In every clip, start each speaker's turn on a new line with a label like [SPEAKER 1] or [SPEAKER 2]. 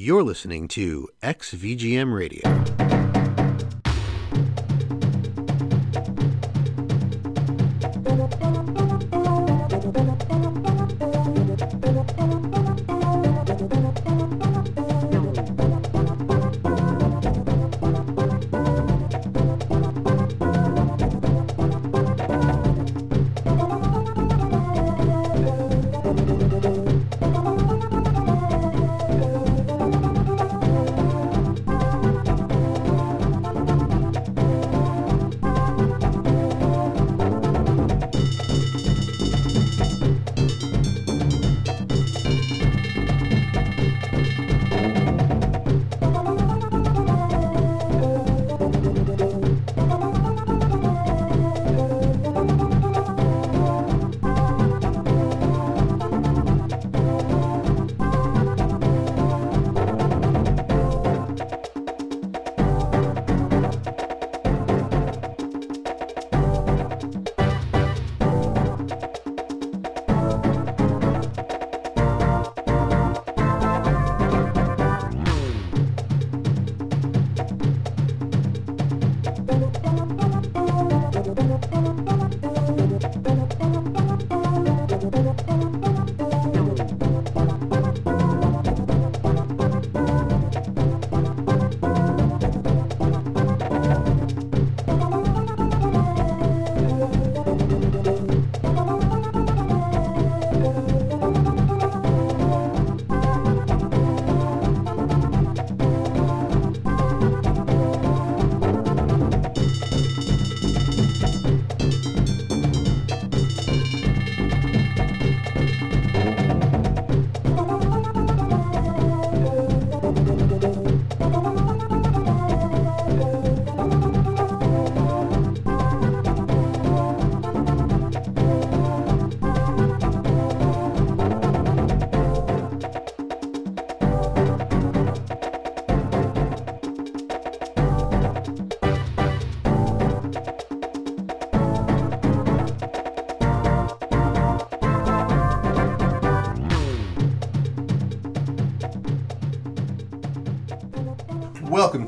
[SPEAKER 1] You're listening to XVGM Radio.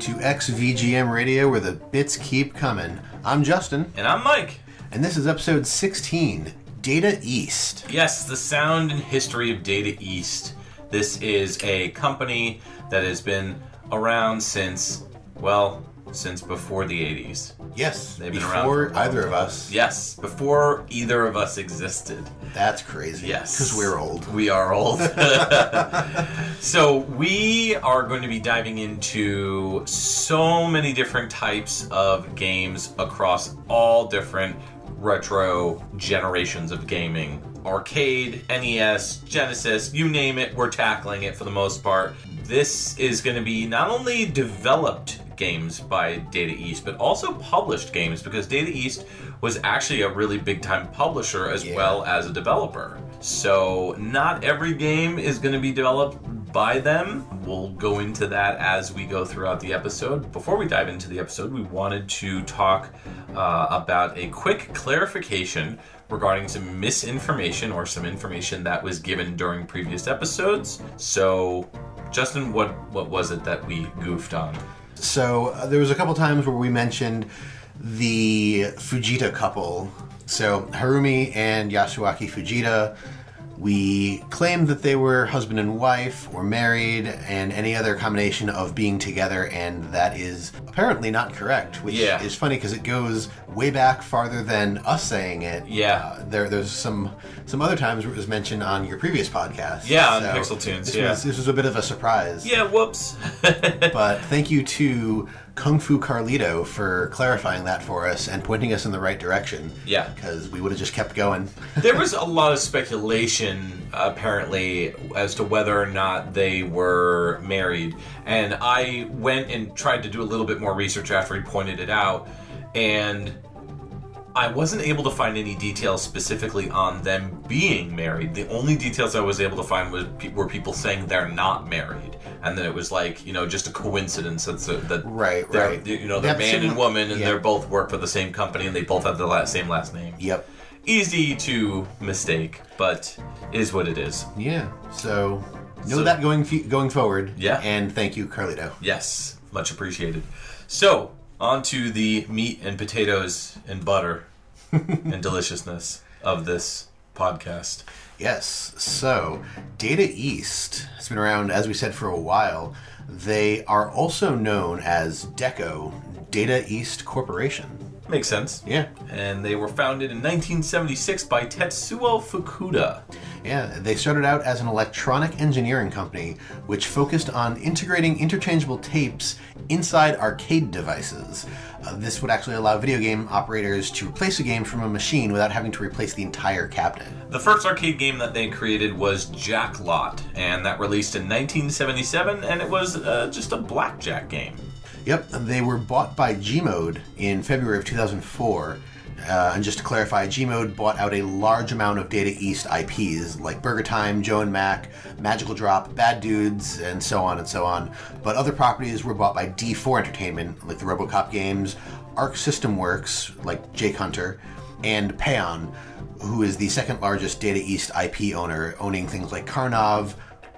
[SPEAKER 1] To XVGM Radio, where the bits keep coming. I'm Justin,
[SPEAKER 2] And I'm Mike.
[SPEAKER 1] and this is episode 16 Data East.
[SPEAKER 2] Yes, the sound and history of Data East. This is a company that has been around since, well, since before the 80s.
[SPEAKER 1] Yes,
[SPEAKER 2] They've been around
[SPEAKER 1] before
[SPEAKER 2] for
[SPEAKER 1] either of us.
[SPEAKER 2] Yes, before either of us existed.
[SPEAKER 1] That's crazy.
[SPEAKER 2] Yes.
[SPEAKER 1] Because we're old.
[SPEAKER 2] We are old. so, we are going to be diving into so many different types of games across all different retro generations of gaming arcade, NES, Genesis, you name it, we're tackling it for the most part. This is going to be not only developed games by Data East, but also published games because Data East was actually a really big time publisher as
[SPEAKER 1] Yeah.
[SPEAKER 2] well as a developer. So, not every game is going to be developed by them. We'll go into that as we go throughout the episode. Before we dive into the episode, we wanted to talk uh, about a quick clarification regarding some misinformation or some information that was given during previous episodes. So, Justin, what what was it that we goofed on?
[SPEAKER 1] So uh, there was a couple times where we mentioned the Fujita couple. So Harumi and Yasuaki Fujita. We claimed that they were husband and wife or married and any other combination of being together, and that is apparently not correct, which
[SPEAKER 2] Yeah.
[SPEAKER 1] is funny because it goes way back farther than us saying it.
[SPEAKER 2] Yeah.
[SPEAKER 1] Uh, there, there's some some other times where it was mentioned on your previous podcast.
[SPEAKER 2] Yeah, on Pixel Tunes,
[SPEAKER 1] This,
[SPEAKER 2] yeah.
[SPEAKER 1] was, this was a bit of a surprise.
[SPEAKER 2] Yeah, whoops.
[SPEAKER 1] But thank you to Kung Fu Carlito for clarifying that for us and pointing us in the right direction.
[SPEAKER 2] Yeah.
[SPEAKER 1] Because we would have just kept going.
[SPEAKER 2] there was a lot of speculation apparently as to whether or not they were married and i went and tried to do a little bit more research after he pointed it out and i wasn't able to find any details specifically on them being married the only details i was able to find was pe- were people saying they're not married and then it was like you know just a coincidence that's a, that
[SPEAKER 1] Right,
[SPEAKER 2] they're,
[SPEAKER 1] right.
[SPEAKER 2] you know
[SPEAKER 1] They
[SPEAKER 2] they're man and woman and
[SPEAKER 1] yeah.
[SPEAKER 2] they're both work for the same company and they both have the la- same last name
[SPEAKER 1] Yep.
[SPEAKER 2] easy to mistake, but is what it is.
[SPEAKER 1] Yeah. So Know
[SPEAKER 2] So-
[SPEAKER 1] that going f- going forward.
[SPEAKER 2] Yeah.
[SPEAKER 1] And thank you, Carlito.
[SPEAKER 2] Yes, much appreciated. So, on to the meat and potatoes and butter and deliciousness of this podcast.
[SPEAKER 1] Yes. So, Data East has been around, as we said, for a while. They are also known as DECO, Data East Corporation.
[SPEAKER 2] Makes sense.
[SPEAKER 1] Yeah.
[SPEAKER 2] And they were founded in 1976 by Tetsuo Fukuda.
[SPEAKER 1] Yeah, they started out as an electronic engineering company which focused on integrating interchangeable tapes inside arcade devices. Uh, this would actually allow video game operators to replace a game from a machine without having to replace the entire cabinet.
[SPEAKER 2] The first arcade game that they created was Jack Lot, and that released in 1977, and it was uh, just a blackjack game.
[SPEAKER 1] Yep, they were bought by Gmode in February of 2004. Uh, and just to clarify, Gmode bought out a large amount of Data East IPs like Burger Time, Joe and Mac, Magical Drop, Bad Dudes, and so on and so on. But other properties were bought by D4 Entertainment, like the Robocop games, Arc System Works, like Jake Hunter, and Paon, who is the second largest Data East IP owner, owning things like Karnov,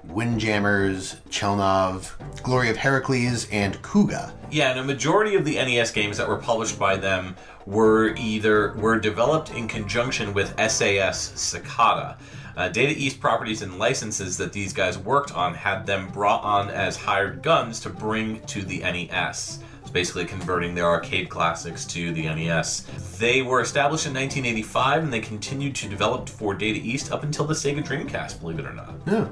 [SPEAKER 1] Windjammers, Chelnov, Glory of Heracles, and Kuga.
[SPEAKER 2] Yeah, and a majority of the NES games that were published by them were either were developed in conjunction with SAS Sakata. Uh, Data East properties and licenses that these guys worked on had them brought on as hired guns to bring to the NES. It's basically converting their arcade classics to the NES. They were established in 1985 and they continued to develop for Data East up until the Sega Dreamcast, believe it or not.
[SPEAKER 1] Yeah.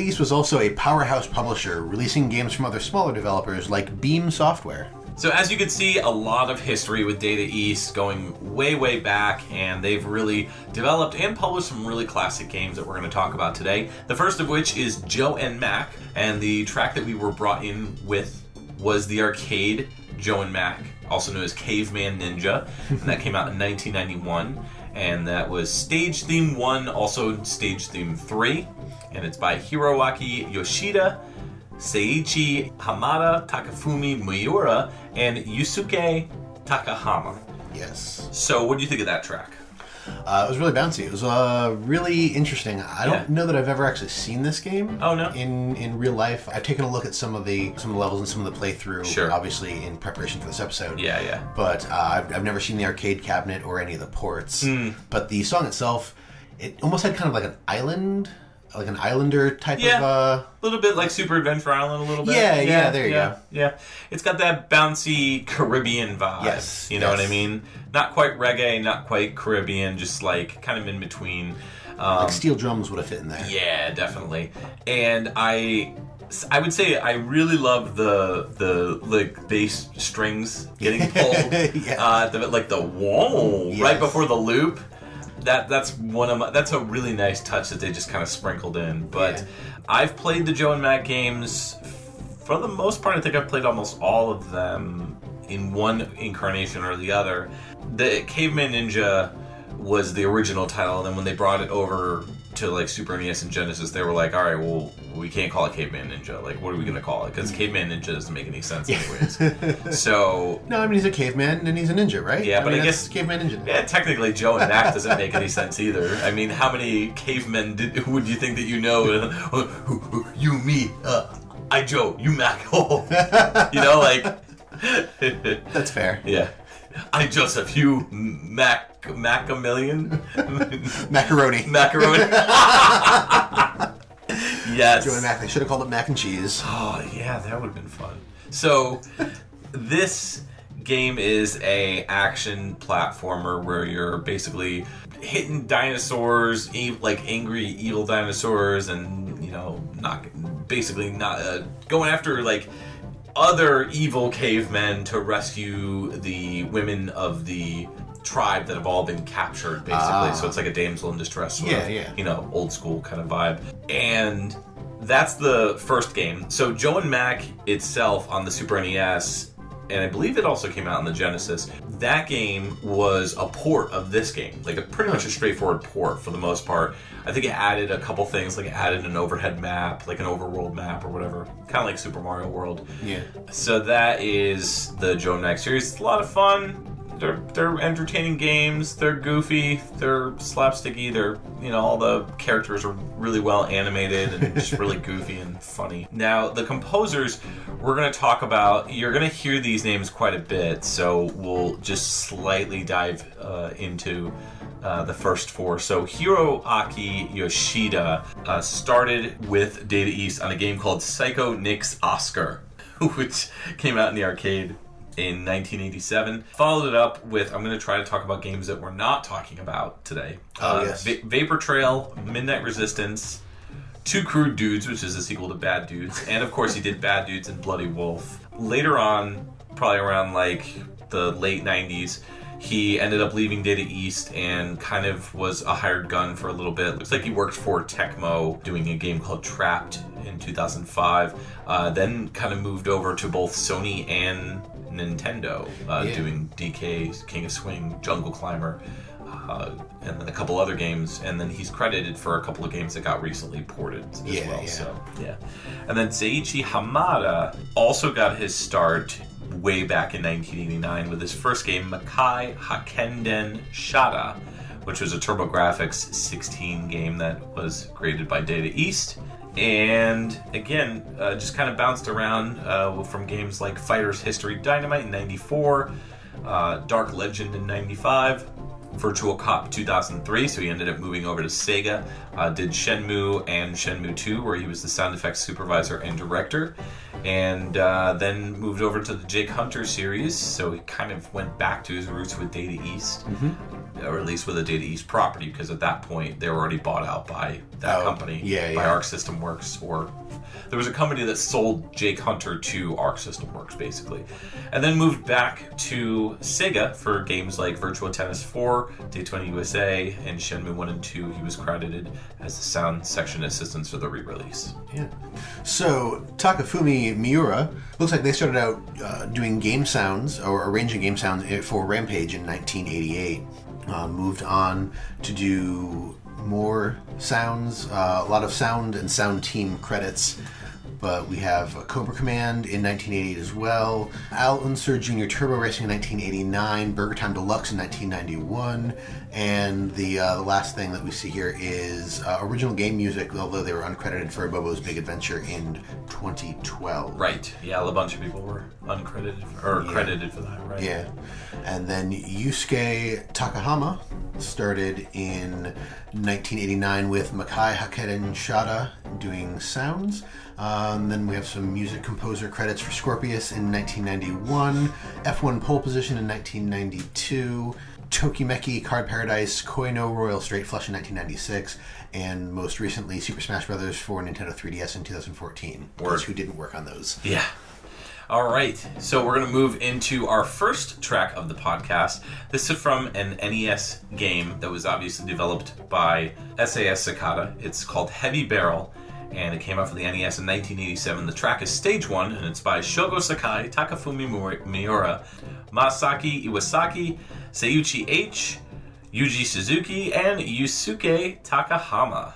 [SPEAKER 1] East was also a powerhouse publisher, releasing games from other smaller developers like Beam Software.
[SPEAKER 2] So as you can see, a lot of history with Data East going way, way back, and they've really developed and published some really classic games that we're going to talk about today. The first of which is Joe and Mac, and the track that we were brought in with was the arcade Joe and Mac, also known as Caveman Ninja, and that came out in 1991. And that was Stage Theme 1, also Stage Theme 3, and it's by Hiroaki Yoshida, Seiichi Hamada, Takafumi Miura, and Yusuke Takahama.
[SPEAKER 1] Yes.
[SPEAKER 2] So, what do you think of that track?
[SPEAKER 1] Uh, it was really bouncy. It was uh, really interesting. I don't
[SPEAKER 2] Yeah.
[SPEAKER 1] know that I've ever actually seen this game.
[SPEAKER 2] Oh, no?
[SPEAKER 1] In in real life, I've taken a look at some of the some of the levels and some of the playthrough.
[SPEAKER 2] Sure.
[SPEAKER 1] Obviously, in preparation for this episode.
[SPEAKER 2] Yeah, yeah.
[SPEAKER 1] But uh, I've, I've never seen the arcade cabinet or any of the ports.
[SPEAKER 2] Hmm.
[SPEAKER 1] But the song itself, it almost had kind of like an island, like an islander type
[SPEAKER 2] Yeah.
[SPEAKER 1] of. Uh,
[SPEAKER 2] A little bit like Super Adventure Island, a little bit.
[SPEAKER 1] Yeah, yeah, there you
[SPEAKER 2] yeah,
[SPEAKER 1] go.
[SPEAKER 2] Yeah, it's got that bouncy Caribbean vibe.
[SPEAKER 1] Yes,
[SPEAKER 2] you know what I mean. Not quite reggae, not quite Caribbean, just like kind of in between. Um,
[SPEAKER 1] like steel drums would have fit in there.
[SPEAKER 2] Yeah, definitely. And I I would say I really love the the like bass strings getting pulled.
[SPEAKER 1] Yeah.
[SPEAKER 2] uh, the, like the whoa
[SPEAKER 1] Yes.
[SPEAKER 2] right before the loop. That that's one of my that's a really nice touch that they just kind of sprinkled in. But
[SPEAKER 1] Yeah.
[SPEAKER 2] I've played the Joe and Mac games for the most part. I think I've played almost all of them in one incarnation or the other. The Caveman Ninja was the original title, and then when they brought it over to like Super NES and Genesis, they were like, "All right, well, we can't call it Caveman Ninja. Like, what are we gonna call it? Because Caveman Ninja doesn't make any sense, anyways." so
[SPEAKER 1] No, I mean he's a caveman and he's a ninja, right?
[SPEAKER 2] Yeah, but
[SPEAKER 1] mean,
[SPEAKER 2] I guess-
[SPEAKER 1] caveman ninja.
[SPEAKER 2] Yeah, technically, Joe and Mac doesn't make any sense either. I mean, how many cavemen did, would you think that you know? Who- who- you, me, uh, I, Joe, you, Mac. Oh, you know, like,
[SPEAKER 1] That's fair.
[SPEAKER 2] yeah, I, Joseph, you, Mac, Mac a million,
[SPEAKER 1] Macaroni.
[SPEAKER 2] macaroni. yes.
[SPEAKER 1] Joey Mac. They should have called it mac and cheese.
[SPEAKER 2] Oh yeah, that would have been fun. So this game is a action platformer where you're basically hitting dinosaurs, like angry evil dinosaurs, and you know, not basically not uh, going after like other evil cavemen to rescue the women of the tribe that have all been captured basically
[SPEAKER 1] Ah.
[SPEAKER 2] so it's like a damsel in distress sort
[SPEAKER 1] Yeah,
[SPEAKER 2] of
[SPEAKER 1] yeah.
[SPEAKER 2] you know old school kind of vibe and that's the first game. So Joe and Mac itself on the Super NES, and I believe it also came out on the Genesis. That game was a port of this game, like a pretty much a straightforward port for the most part. I think it added a couple things, like it added an overhead map, like an overworld map or whatever, kind of like Super Mario World.
[SPEAKER 1] Yeah.
[SPEAKER 2] So that is the Joe Mac series. It's a lot of fun. They're they're entertaining games. They're goofy. They're slapsticky. They're you know all the characters are really well animated and just really goofy and funny. Now the composers we're gonna talk about. You're gonna hear these names quite a bit, so we'll just slightly dive uh, into. Uh, the first four. So Hiroaki Yoshida uh, started with Data East on a game called Psycho-Nics Oscar, which came out in the arcade in 1987. Followed it up with I'm going to try to talk about games that we're not talking about today.
[SPEAKER 1] Oh,
[SPEAKER 2] Uh,
[SPEAKER 1] yes.
[SPEAKER 2] Va- Vapor Trail, Midnight Resistance, Two Crude Dudes, which is a sequel to Bad Dudes, and of course he did Bad Dudes and Bloody Wolf. Later on, probably around like the late 90s, he ended up leaving Data East and kind of was a hired gun for a little bit. Looks like he worked for Tecmo doing a game called Trapped in 2005. Uh, then kind of moved over to both Sony and Nintendo, uh,
[SPEAKER 1] Yeah.
[SPEAKER 2] doing DK, King of Swing, Jungle Climber uh, and then a couple other games, and then he's credited for a couple of games that got recently ported as
[SPEAKER 1] Yeah,
[SPEAKER 2] well.
[SPEAKER 1] yeah.
[SPEAKER 2] So yeah, and then Seiichi Hamada also got his start way back in 1989 with his first game, Makai Hakkenden Shada, which was a TurboGrafx 16 game that was created by Data East. And again, uh, just kind of bounced around uh, from games like Fighters History Dynamite in '94, uh, Dark Legend in '95, Virtual Cop 2003. So he ended up moving over to Sega. Uh, did Shenmue and Shenmue 2, where he was the sound effects supervisor and director. And uh, then moved over to the Jake Hunter series. So he kind of went back to his roots with Data East, or at least with a Data East property, because at that point they were already bought out by that
[SPEAKER 1] Oh,
[SPEAKER 2] company,
[SPEAKER 1] yeah,
[SPEAKER 2] by
[SPEAKER 1] yeah.
[SPEAKER 2] Arc System Works, or there was a company that sold Jake Hunter to Arc System Works, basically, and then moved back to Sega for games like Virtual Tennis 4, Daytona USA, and Shenmue 1 and 2. He was credited as the sound section assistant for the re-release.
[SPEAKER 1] Yeah. So Takafumi Miura looks like they started out uh, doing game sounds or arranging game sounds for Rampage in 1988. Uh, moved on to do more sounds, uh, a lot of sound and sound team credits. But we have Cobra Command in 1988 as well, Al Unser Jr. Turbo Racing in 1989, Burger Time Deluxe in 1991, and the, uh, the last thing that we see here is uh, original game music, although they were uncredited for Bobo's Big Adventure in 2012.
[SPEAKER 2] Right. Yeah, a bunch of people were uncredited or
[SPEAKER 1] Yeah.
[SPEAKER 2] credited for that. Right.
[SPEAKER 1] Yeah. And then Yusuke Takahama started in 1989 with Makai Hakkenden Shada doing sounds. Um, then we have some music composer credits for Scorpius in 1991, F1 pole position in 1992, Tokimeki Card Paradise, Koino Royal Straight Flush in 1996, and most recently Super Smash Bros. for Nintendo 3DS in 2014.
[SPEAKER 2] Word.
[SPEAKER 1] Who didn't work on those.
[SPEAKER 2] Yeah. All right. So we're going to move into our first track of the podcast. This is from an NES game that was obviously developed by SAS Sakata. It's called Heavy Barrel, and it came out for the NES in 1987. The track is Stage 1, and it's by Shogo Sakai, Takafumi Miura, Masaki Iwasaki, Sayuchi H, Yuji Suzuki, and Yusuke Takahama.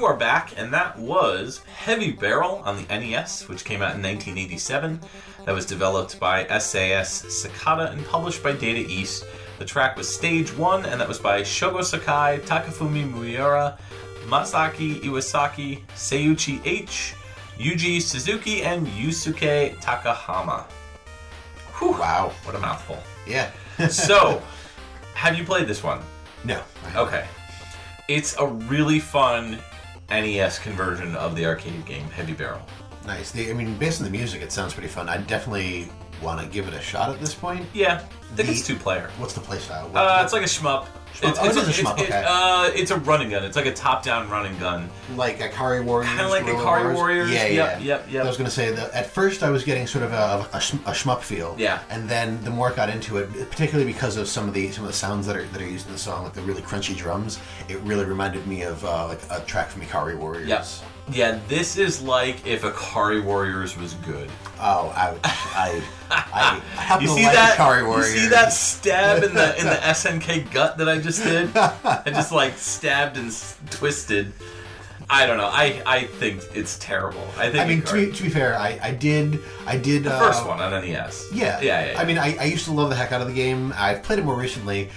[SPEAKER 2] You are back, and that was Heavy Barrel on the NES, which came out in 1987. That was developed by SAS Sakata and published by Data East. The track was Stage 1, and that was by Shogo Sakai, Takafumi Miura, Masaki Iwasaki, Seiuchi H, Yuji Suzuki, and Yusuke Takahama. Whew,
[SPEAKER 1] Wow.
[SPEAKER 2] what a mouthful.
[SPEAKER 1] Yeah.
[SPEAKER 2] So, have you played this one?
[SPEAKER 1] no.
[SPEAKER 2] Okay. It's a really fun NES conversion of the arcade game Heavy Barrel.
[SPEAKER 1] Nice. The, I mean, based on the music, it sounds pretty fun. I definitely want to give it a shot at this point.
[SPEAKER 2] Yeah, I think it's two player.
[SPEAKER 1] What's the playstyle? What,
[SPEAKER 2] Uh, it's like a shmup. It's,
[SPEAKER 1] Oh,
[SPEAKER 2] it's,
[SPEAKER 1] it a
[SPEAKER 2] it's-
[SPEAKER 1] shmup,
[SPEAKER 2] it-
[SPEAKER 1] okay.
[SPEAKER 2] uh, it's a running gun. It's like a top-down running gun.
[SPEAKER 1] like Ikari Warriors.
[SPEAKER 2] Kinda like
[SPEAKER 1] Guerrilla
[SPEAKER 2] Ikari Warriors.
[SPEAKER 1] Yeah,
[SPEAKER 2] Yep,
[SPEAKER 1] yeah.
[SPEAKER 2] yep, yep.
[SPEAKER 1] I was gonna say that at first I was getting sort of a, a, a shmup feel.
[SPEAKER 2] Yeah.
[SPEAKER 1] And then the more I got into it, particularly because of some of the some of the sounds that are that are used in the song, like the really crunchy drums, it really reminded me of uh, like a track from Ikari Warriors.
[SPEAKER 2] Yes. Yeah, this is like if Ikari Warriors was good.
[SPEAKER 1] Oh, ouch! I I, I happen
[SPEAKER 2] You
[SPEAKER 1] to
[SPEAKER 2] see
[SPEAKER 1] like
[SPEAKER 2] that?
[SPEAKER 1] Ikari
[SPEAKER 2] You see that stab in the in the SNK gut that I just did? I just like stabbed and twisted. I don't know. I I think it's terrible. I think.
[SPEAKER 1] I mean, to be, to be fair, I, I did I did
[SPEAKER 2] the
[SPEAKER 1] uh,
[SPEAKER 2] first one on NES.
[SPEAKER 1] Yeah,
[SPEAKER 2] Yeah, yeah. yeah.
[SPEAKER 1] I mean, I, I used to love the heck out of the game. I've played it more recently.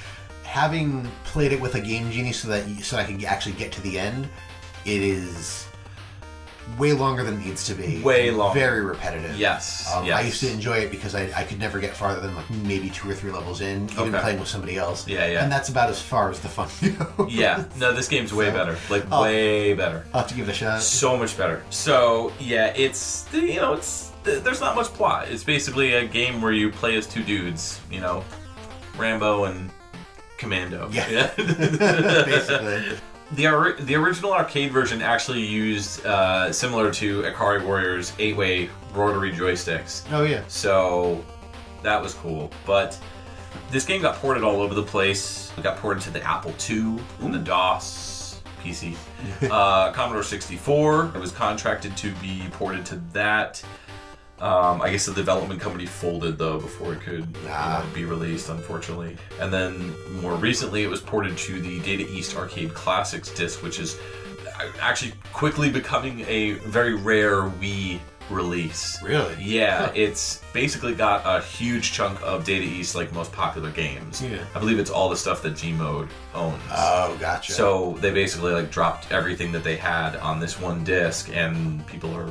[SPEAKER 1] Having played it with a Game Genie so that so I could actually get to the end, it is way longer than it needs to be.
[SPEAKER 2] Way longer.
[SPEAKER 1] Very repetitive.
[SPEAKER 2] Yes,
[SPEAKER 1] Um,
[SPEAKER 2] yes.
[SPEAKER 1] I used to enjoy it because I, I could never get farther than like maybe two or three levels in, even
[SPEAKER 2] Okay.
[SPEAKER 1] playing with somebody else.
[SPEAKER 2] Yeah, yeah.
[SPEAKER 1] And that's about as far as the fun goes.
[SPEAKER 2] yeah. No, this game's way
[SPEAKER 1] So-
[SPEAKER 2] better. Like
[SPEAKER 1] Oh.
[SPEAKER 2] way better.
[SPEAKER 1] I'll have to give it a shot.
[SPEAKER 2] So much better. So yeah, it's you know it's there's not much plot. It's basically a game where you play as two dudes. You know, Rambo and Commando.
[SPEAKER 1] Yeah. Basically.
[SPEAKER 2] The, the original arcade version actually used uh, similar to Ikari Warriors eight-way rotary joysticks.
[SPEAKER 1] Oh yeah.
[SPEAKER 2] So that was cool. But this game got ported all over the place. It got ported to the Apple II and the DOS PC. uh, Commodore 64. It was contracted to be ported to that. Um, I guess the development company folded though before it could you
[SPEAKER 1] Ah.
[SPEAKER 2] know, be released, unfortunately. And then more recently, it was ported to the Data East Arcade Classics disc, which is actually quickly becoming a very rare Wii release.
[SPEAKER 1] Really?
[SPEAKER 2] Yeah, it's basically got a huge chunk of Data East like most popular games.
[SPEAKER 1] Yeah.
[SPEAKER 2] I believe it's all the stuff that Gmode owns.
[SPEAKER 1] Oh, gotcha.
[SPEAKER 2] So they basically like dropped everything that they had on this one disc, and people are,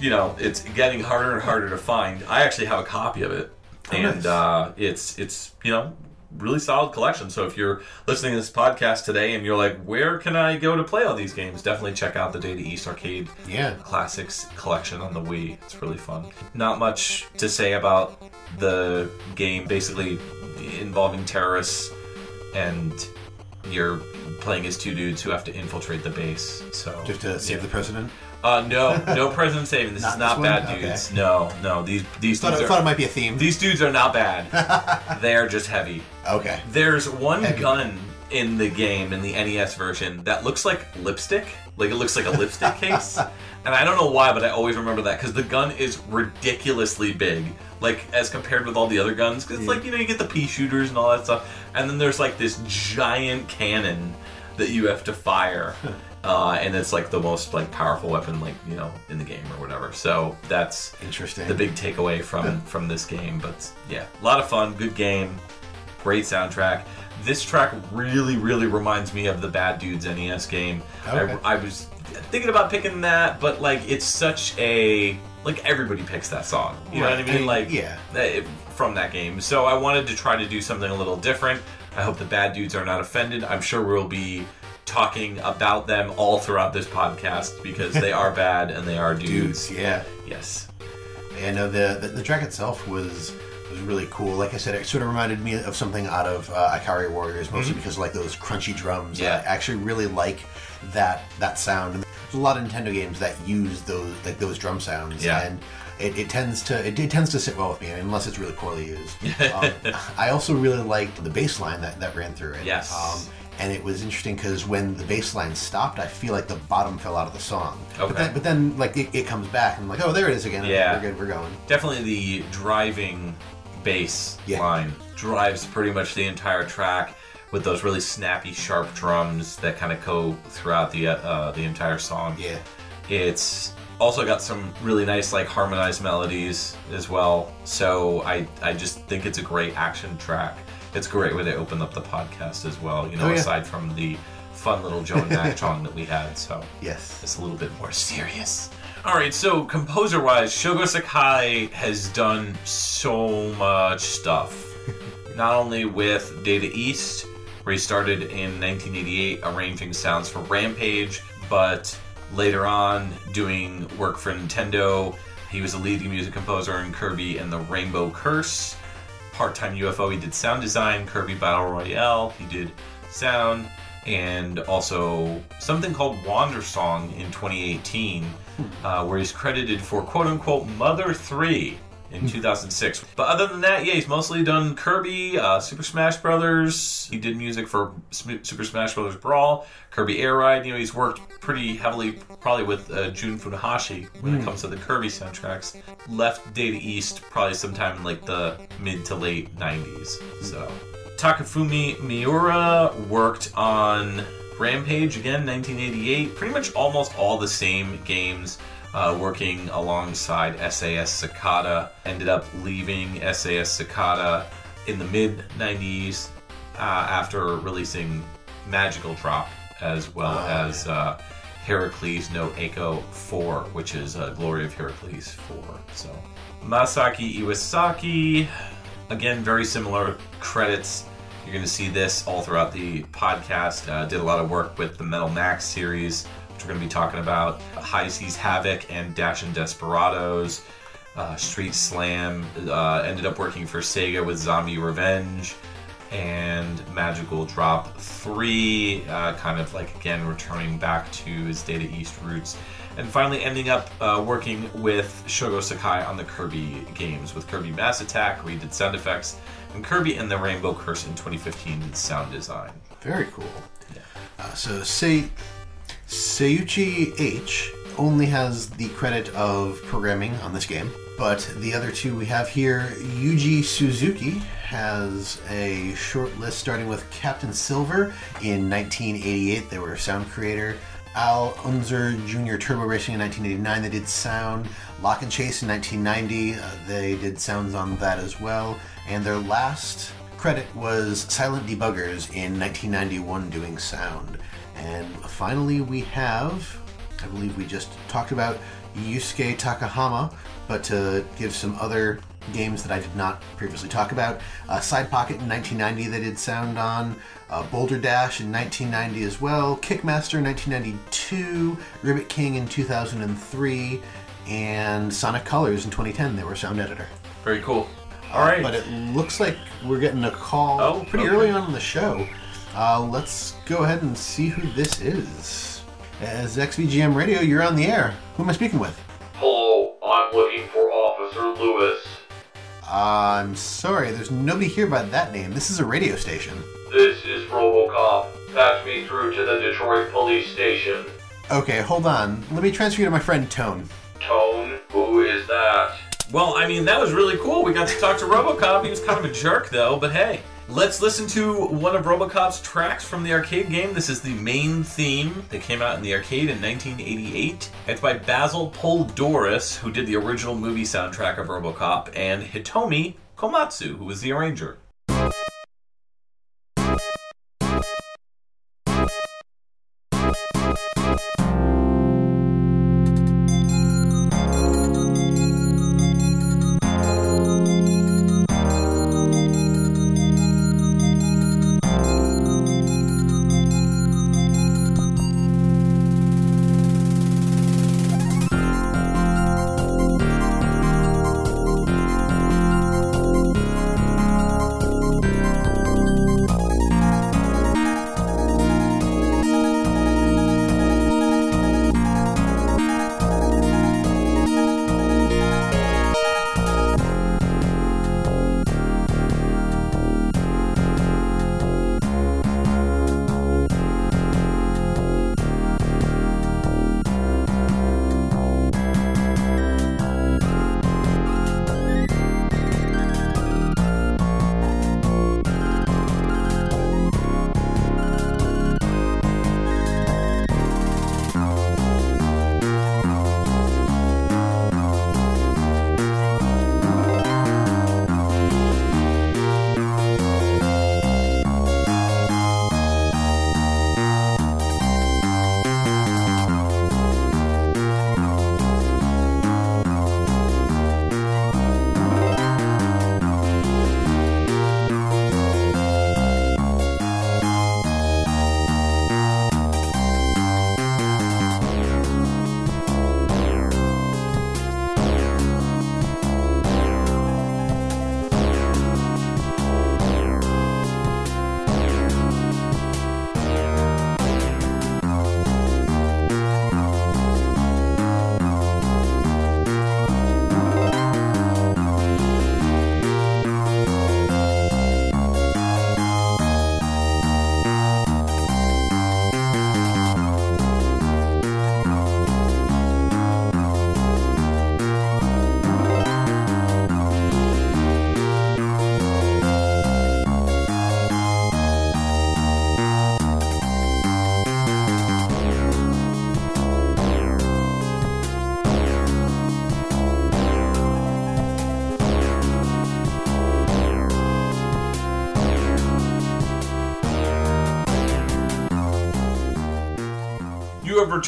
[SPEAKER 2] you know, it's getting harder and harder to find. I actually have a copy of it,
[SPEAKER 1] Oh,
[SPEAKER 2] and
[SPEAKER 1] nice.
[SPEAKER 2] uh, it's it's you know really solid collection. So if you're listening to this podcast today and you're like, where can I go to play all these games? Definitely check out the Data East Arcade
[SPEAKER 1] yeah.
[SPEAKER 2] Classics collection on the Wii. It's really fun. Not much to say about the game, basically involving terrorists, and you're playing as two dudes who have to infiltrate the base. So
[SPEAKER 1] Just to save the president.
[SPEAKER 2] Uh, no, no president saving. This
[SPEAKER 1] Not
[SPEAKER 2] is
[SPEAKER 1] this
[SPEAKER 2] not
[SPEAKER 1] one?
[SPEAKER 2] bad
[SPEAKER 1] Okay.
[SPEAKER 2] dudes. No, no. These these
[SPEAKER 1] Thought,
[SPEAKER 2] dudes
[SPEAKER 1] I
[SPEAKER 2] are
[SPEAKER 1] thought it might be a theme.
[SPEAKER 2] these dudes are not bad. they are just heavy.
[SPEAKER 1] okay.
[SPEAKER 2] There's one
[SPEAKER 1] Heavy.
[SPEAKER 2] gun in the game in the NES version that looks like lipstick. Like it looks like a lipstick case. And I don't know why, but I always remember that because the gun is ridiculously big. Like as compared with all the other guns, because it's like you know you get the pea shooters and all that stuff, and then there's like this giant cannon that you have to fire, uh, and it's like the most like powerful weapon like you know in the game or whatever. So that's
[SPEAKER 1] Interesting.
[SPEAKER 2] the big takeaway from from this game. But yeah, a lot of fun, good game, great soundtrack. This track really, really reminds me of the Bad Dudes NES game.
[SPEAKER 1] Okay.
[SPEAKER 2] I, I was thinking about picking that, but like it's such a like everybody picks that song. You know what I mean?
[SPEAKER 1] I mean,
[SPEAKER 2] Like
[SPEAKER 1] yeah.
[SPEAKER 2] eh, from that game. So I wanted to try to do something a little different. I hope the Bad Dudes are not offended. I'm sure we'll be talking about them all throughout this podcast because they are bad and they are dudes.
[SPEAKER 1] Dudes, yeah.
[SPEAKER 2] Yes.
[SPEAKER 1] And uh, the, the the track itself was was really cool. Like I said, it sort of reminded me of something out of uh, Ikari Warriors, mostly because like those crunchy drums.
[SPEAKER 2] Mm-hmm. Yeah.
[SPEAKER 1] I actually really like that that sound. And there's a lot of Nintendo games that use those like those drum sounds.
[SPEAKER 2] Yeah.
[SPEAKER 1] And it, it tends to it, it tends to sit well with me, unless it's really poorly used. um, I also really liked the bass line that, that ran through it.
[SPEAKER 2] Yes.
[SPEAKER 1] Um, and it was interesting because when the bass line stopped, I feel like the bottom fell out of the song.
[SPEAKER 2] Okay.
[SPEAKER 1] But then, but then like it, it comes back and I'm like, oh, there it is again.
[SPEAKER 2] Yeah.
[SPEAKER 1] We're good. We're going.
[SPEAKER 2] definitely the driving bass
[SPEAKER 1] Yeah.
[SPEAKER 2] line drives pretty much the entire track with those really snappy, sharp drums that kind of go throughout the uh, the entire song.
[SPEAKER 1] Yeah.
[SPEAKER 2] It's also got some really nice like harmonized melodies as well. So I I just think it's a great action track. It's a great way to open up the podcast as well. You know,
[SPEAKER 1] Oh, yeah.
[SPEAKER 2] aside from the fun little Joe and Mac song that we had. So
[SPEAKER 1] Yes.
[SPEAKER 2] it's a little bit more serious. All right, so composer-wise, Shogo Sakai has done so much stuff. Not only with Data East, where he started in 1988 arranging sounds for Rampage, but later on doing work for Nintendo. He was a leading music composer in Kirby and the Rainbow Curse. Part-time UFO, he did sound design. Kirby Battle Royale, he did sound and also something called Wandersong in 2018, uh, where he's credited for quote unquote Mother 3 in 2006. But other than that, yeah, he's mostly done Kirby, uh, Super Smash Brothers. He did music for Sm- Super Smash Brothers Brawl, Kirby Air Ride. You know, he's worked pretty heavily, probably with uh, Jun Funahashi when it comes to the Kirby soundtracks. Left Data East probably sometime in like the mid to late 90s. So. Takafumi Miura worked on Rampage again, 1988. Pretty much almost all the same games, uh, working alongside SAS Sakata. Ended up leaving SAS Sakata in the mid 90s uh, after releasing Magical Drop, as well
[SPEAKER 1] Oh,
[SPEAKER 2] as uh, Heracles no Eikō 4, which is uh, Glory of Heracles 4. So Masaki Iwasaki, again, very similar credits. You're going to see this all throughout the podcast. Uh, did a lot of work with the Metal Max series, we're going to be talking about. High Seas Havoc and Dashin' Desperadoes. Uh, Street Slam. Uh, ended up working for Sega with Zombie Revenge. And Magical Drop 3, uh, kind of like again returning back to his Data East roots. And finally ending up uh, working with Shogo Sakai on the Kirby games with Kirby Mass Attack, where he did sound effects, and Kirby and the Rainbow Curse in 2015 did sound design.
[SPEAKER 1] Very cool. Uh, so Sei- Seiuchi H only has the credit of programming on this game, but the other two we have here, Yuji Suzuki has a short list starting with Captain Silver in 1988. They were a sound creator. Al Unser Jr. Turbo Racing in 1989, they did sound. Lock and Chase in 1990, uh, they did sounds on that as well. And their last credit was Silent Debuggers in 1991 doing sound. And finally, we have, I believe we just talked about Yusuke Takahama, but to give some other games that I did not previously talk about, uh, Side Pocket in 1990 they did sound on, uh, Boulder Dash in 1990 as well, Kickmaster in 1992, Ribbit King in 2003, and Sonic Colors in 2010 they were sound editor.
[SPEAKER 2] Very cool. All right.
[SPEAKER 1] But it looks like we're getting a call
[SPEAKER 2] Oh,
[SPEAKER 1] pretty
[SPEAKER 2] okay.
[SPEAKER 1] early on in the show. Uh, let's go ahead and see who this is. As XVGM Radio, you're on the air. Who am I speaking with?
[SPEAKER 3] Hello, I'm looking for Officer Lewis.
[SPEAKER 1] I'm sorry, there's nobody here by that name. This is a radio station.
[SPEAKER 3] This is Robocop. Patch me through to the Detroit Police Station.
[SPEAKER 1] Okay, hold on. Let me transfer you to my friend Tone.
[SPEAKER 3] Tone, who is that?
[SPEAKER 2] Well, I mean, that was really cool. We got to talk to Robocop. He was kind of a jerk, though, but hey. Let's listen to one of Robocop's tracks from the arcade game. This is the main theme that came out in the arcade in 1988. It's by Basil Poledouris, who did the original movie soundtrack of Robocop, and Hitomi Komatsu, who was the arranger.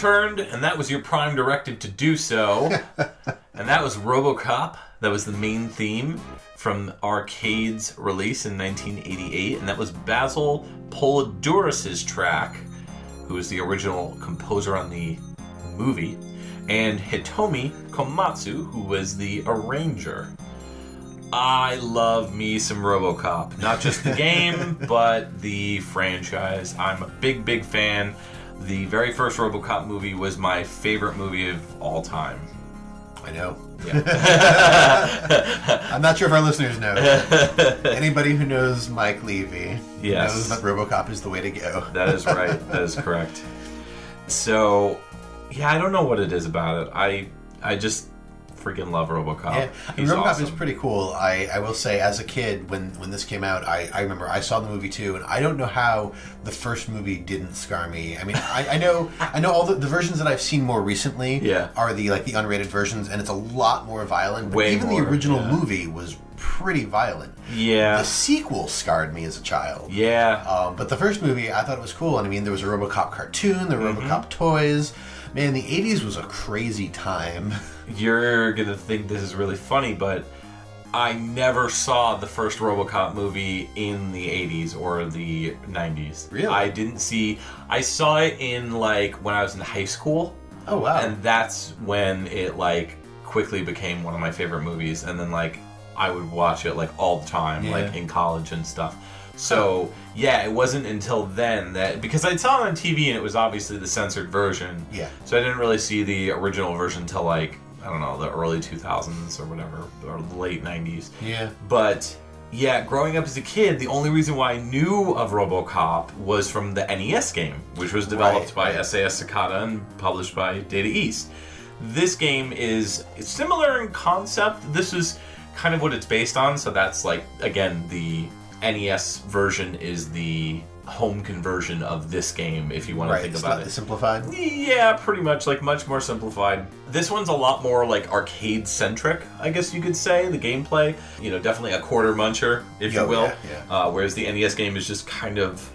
[SPEAKER 2] Returned, and that was your prime directive to do so. and that was RoboCop. That was the main theme from Arcade's release in 1988, and that was Basil Poledouris's track, who was the original composer on the movie, and Hitomi Komatsu, who was the arranger. I love me some RoboCop. Not just the game, but the franchise. I'm a big, big fan. The very first RoboCop movie was my favorite movie of all time.
[SPEAKER 1] I know.
[SPEAKER 2] Yeah.
[SPEAKER 1] I'm not sure if our listeners know. Anybody who knows Mike Levy
[SPEAKER 2] Yes.
[SPEAKER 1] knows that RoboCop is the way to go.
[SPEAKER 2] that is right. That is correct. So, yeah, I don't know what it is about it. I I just freaking love RoboCop.
[SPEAKER 1] Yeah,
[SPEAKER 2] He's
[SPEAKER 1] RoboCop
[SPEAKER 2] awesome.
[SPEAKER 1] is pretty cool. I, I will say, as a kid, when when this came out, I, I remember I saw the movie too, and I don't know how the first movie didn't scar me. I mean, I, I know I know all the, the versions that I've seen more recently
[SPEAKER 2] Yeah.
[SPEAKER 1] are the like the unrated versions, and it's a lot more violent. But
[SPEAKER 2] Way
[SPEAKER 1] even
[SPEAKER 2] more,
[SPEAKER 1] the original
[SPEAKER 2] yeah.
[SPEAKER 1] movie was pretty violent.
[SPEAKER 2] Yeah.
[SPEAKER 1] The sequel scarred me as a child.
[SPEAKER 2] Yeah.
[SPEAKER 1] Um, but the first movie, I thought it was cool. And I mean, there was a RoboCop cartoon, the
[SPEAKER 2] Mm-hmm.
[SPEAKER 1] RoboCop toys. Man, the '80s was a crazy time.
[SPEAKER 2] You're gonna think this is really funny, but I never saw the first RoboCop movie in the 80s or the 90s.
[SPEAKER 1] Really?
[SPEAKER 2] I didn't see. I saw it in like when I was in high school,
[SPEAKER 1] Oh wow!
[SPEAKER 2] and that's when it like quickly became one of my favorite movies. And then like I would watch it like all the time,
[SPEAKER 1] Yeah.
[SPEAKER 2] like in college and stuff. So yeah, it wasn't until then that because I saw it on TV and it was obviously the censored version.
[SPEAKER 1] Yeah.
[SPEAKER 2] So I didn't really see the original version till like I don't know the early 2000s or whatever or the late 90s.
[SPEAKER 1] yeah.
[SPEAKER 2] But yeah, growing up as a kid, the only reason why I knew of RoboCop was from the NES game, which was developed
[SPEAKER 1] Right,
[SPEAKER 2] by. SAS Sakata and published by Data East. This game is similar in concept. This is kind of what it's based on, so that's like again the NES version is the home conversion of this game if you want
[SPEAKER 1] Right.
[SPEAKER 2] to think about it.
[SPEAKER 1] simplified.
[SPEAKER 2] Yeah, pretty much, like much more simplified. This one's a lot more like arcade centric, I guess you could say. The gameplay, you know, definitely a quarter muncher, if
[SPEAKER 1] Oh,
[SPEAKER 2] you will.
[SPEAKER 1] yeah, yeah.
[SPEAKER 2] Uh, whereas the NES game is just kind of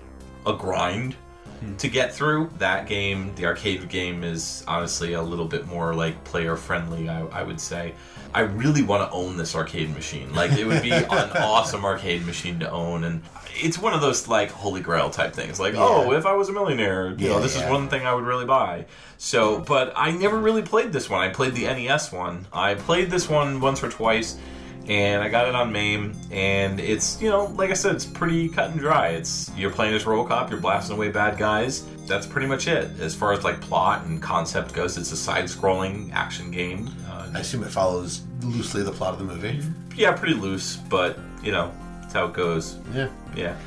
[SPEAKER 2] a grind
[SPEAKER 1] Hmm.
[SPEAKER 2] to get through. That game, the arcade game, is honestly a little bit more like player friendly, I, I would say. I really want to own this arcade machine. Like, it would be an awesome arcade machine to own. And it's one of those, like, holy grail type things. Like, oh, if I was a millionaire, you know, this
[SPEAKER 1] yeah.
[SPEAKER 2] is one thing I would really buy. So, but I never really played this one. I played the NES one. I played this one once or twice, and I got it on MAME. And it's, you know, like I said, it's pretty cut and dry. It's you're playing as RoboCop, you're blasting away bad guys. That's pretty much it as far as like plot and concept goes. It's a side-scrolling action game. Uh,
[SPEAKER 1] I assume it follows loosely the plot of the movie.
[SPEAKER 2] yeah, pretty loose, but you know, that's how it goes.
[SPEAKER 1] Yeah.
[SPEAKER 2] Yeah.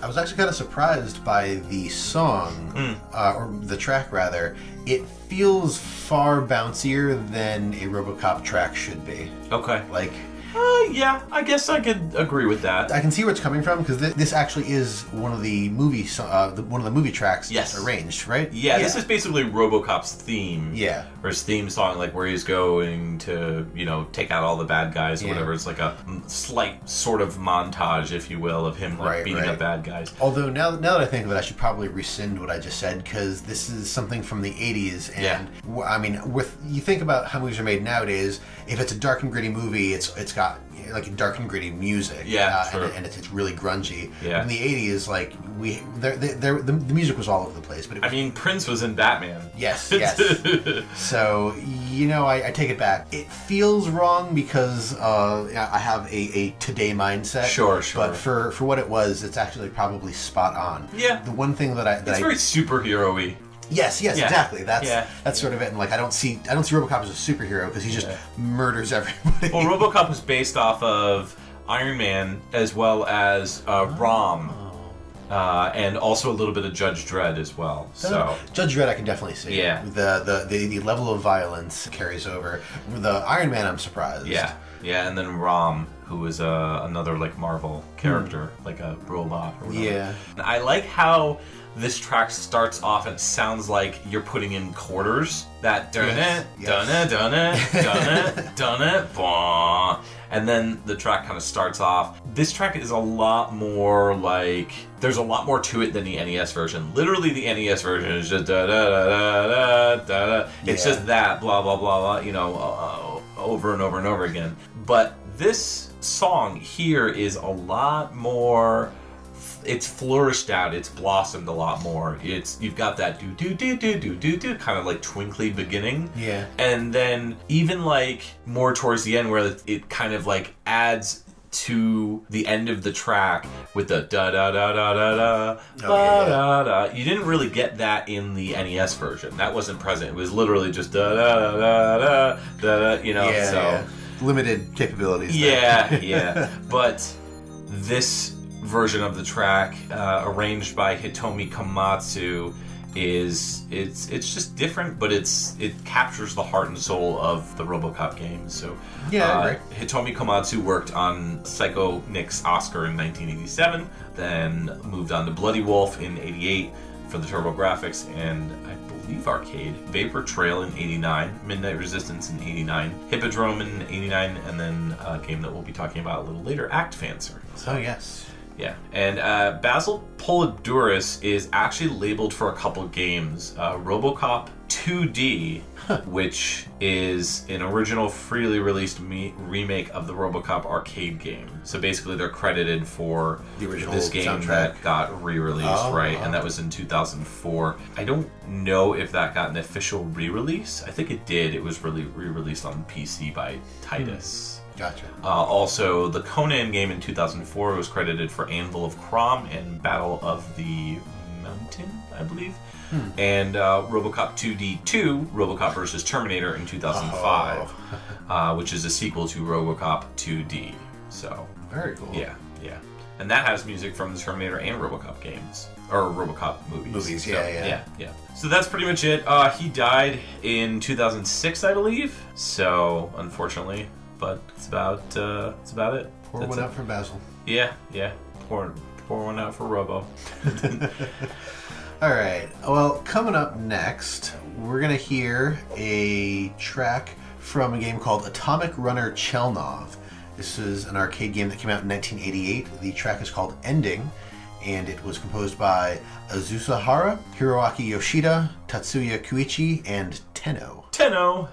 [SPEAKER 1] I was actually kind of surprised by the song,
[SPEAKER 2] Hmm.
[SPEAKER 1] uh, or the track rather. It feels far bouncier than a RoboCop track should be.
[SPEAKER 2] Okay.
[SPEAKER 1] Like,
[SPEAKER 2] Uh, yeah, I guess I could agree with that.
[SPEAKER 1] I can see where it's coming from because th- this actually is one of the movie, so- uh, the, one of the movie tracks
[SPEAKER 2] Yes.
[SPEAKER 1] arranged, right?
[SPEAKER 2] Yeah, this is basically RoboCop's theme.
[SPEAKER 1] Yeah.
[SPEAKER 2] Or his theme song, like where he's going to, you know, take out all the bad guys or
[SPEAKER 1] Yeah.
[SPEAKER 2] whatever. It's like a slight sort of montage, if you will, of him like
[SPEAKER 1] Right,
[SPEAKER 2] beating
[SPEAKER 1] right.
[SPEAKER 2] up bad guys.
[SPEAKER 1] Although now, now that I think of it, I should probably rescind what I just said because this is something from the '80s, and
[SPEAKER 2] Yeah.
[SPEAKER 1] I mean, with you think about how movies are made nowadays. If it's a dark and gritty movie, it's it's got know, like dark and gritty music,
[SPEAKER 2] Yeah,
[SPEAKER 1] uh, and, and it's, it's really grungy.
[SPEAKER 2] Yeah.
[SPEAKER 1] In the '80s, like we, there, there, there, the, the music was all over the place, but it
[SPEAKER 2] I mean, Prince was in Batman.
[SPEAKER 1] yes, yes. so you know, I, I take it back. It feels wrong because uh, I have a, a today mindset.
[SPEAKER 2] Sure, sure.
[SPEAKER 1] But for for what it was, it's actually probably spot on.
[SPEAKER 2] Yeah.
[SPEAKER 1] The one thing that I that
[SPEAKER 2] It's
[SPEAKER 1] I
[SPEAKER 2] very superhero-y.
[SPEAKER 1] Yes, yes,
[SPEAKER 2] Yeah.
[SPEAKER 1] exactly. That's
[SPEAKER 2] Yeah.
[SPEAKER 1] that's sort of it. And like, I don't see I don't see RoboCop as a superhero because he just
[SPEAKER 2] Yeah.
[SPEAKER 1] murders everybody.
[SPEAKER 2] Well, RoboCop was based off of Iron Man as well as uh, Rom. Uh, and also a little bit of Judge Dredd as well. So
[SPEAKER 1] Judge Dredd, I can definitely see.
[SPEAKER 2] Yeah.
[SPEAKER 1] The, the the the level of violence carries over. The Iron Man, I'm surprised.
[SPEAKER 2] Yeah, yeah, and then Rom, who is uh, another like Marvel character, like a robot. Or whatever.
[SPEAKER 1] Yeah.
[SPEAKER 2] I like how this track starts off and sounds like you're putting in quarters. That dun it, dun it, dun it, dun it, dun it, bah. and then the track kind of starts off. This track is a lot more like there's a lot more to it than the NES version. Literally, the NES version is just da da da da da da. It's
[SPEAKER 1] Yeah.
[SPEAKER 2] just that blah blah blah blah. You know, uh, over and over and over again. But this song here is a lot more it's flourished out it's blossomed a lot more it's you've got that do do do do do do do kind of like twinkly beginning
[SPEAKER 1] Yeah.
[SPEAKER 2] and then even like more towards the end where it kind of like adds to the end of the track with the da da da da da da
[SPEAKER 1] Oh, yeah,
[SPEAKER 2] da da. You didn't really get that in the NES version. That wasn't present. It was literally just da da da da da da. You know,
[SPEAKER 1] yeah,
[SPEAKER 2] so
[SPEAKER 1] yeah. limited capabilities. there.
[SPEAKER 2] yeah, yeah. But this version of the track, uh, arranged by Hitomi Komatsu, is it's it's just different, but it's it captures the heart and soul of the RoboCop games. So
[SPEAKER 1] Yeah,
[SPEAKER 2] uh. Hitomi Komatsu worked on Psycho-Nics Oscar in 1987, then moved on to Bloody Wolf in '88 for the TurboGrafx, and I believe arcade, Vapor Trail in '89, Midnight Resistance in '89, Hippodrome in '89, and then a game that we'll be talking about a little later, Act Fancer.
[SPEAKER 1] Oh yes.
[SPEAKER 2] Yeah, and uh, Basil Poledouris is actually labeled for a couple games. Uh, RoboCop 2D, which is an original freely released me- remake of the RoboCop arcade game. So basically, they're credited for
[SPEAKER 1] The original
[SPEAKER 2] this game
[SPEAKER 1] soundtrack.
[SPEAKER 2] that got re-released,
[SPEAKER 1] Oh,
[SPEAKER 2] right?
[SPEAKER 1] wow.
[SPEAKER 2] And that was in 2004. I don't know if that got an official re-release. I think it did. It was really re-released on PC by Titus.
[SPEAKER 1] Gotcha.
[SPEAKER 2] Uh, also, the Conan game in 2004 was credited for Anvil of Crom and Battle of the Mountain, I believe. And uh, RoboCop 2D2, RoboCop vs. Terminator in 2005, uh, which is a sequel to RoboCop 2D. So,
[SPEAKER 1] Very cool.
[SPEAKER 2] yeah, yeah. And that has music from the Terminator and RoboCop games. Or RoboCop movies.
[SPEAKER 1] Movies,
[SPEAKER 2] So,
[SPEAKER 1] yeah, yeah.
[SPEAKER 2] Yeah, yeah. So that's pretty much it. Uh, he died in 2006, I believe. So, unfortunately. But it's about uh, it's about it.
[SPEAKER 1] Pour
[SPEAKER 2] That's
[SPEAKER 1] one
[SPEAKER 2] it.
[SPEAKER 1] out for Basil.
[SPEAKER 2] Yeah, yeah. Pour, pour one out for Robo.
[SPEAKER 1] All right. Well, coming up next, we're gonna hear a track from a game called Atomic Runner Chelnov. This is an arcade game that came out in 1988. The track is called Ending, and it was composed by Azusa Hara, Hiroaki Yoshida, Tatsuya Kiyuchi, and Tenno.
[SPEAKER 2] Tenno.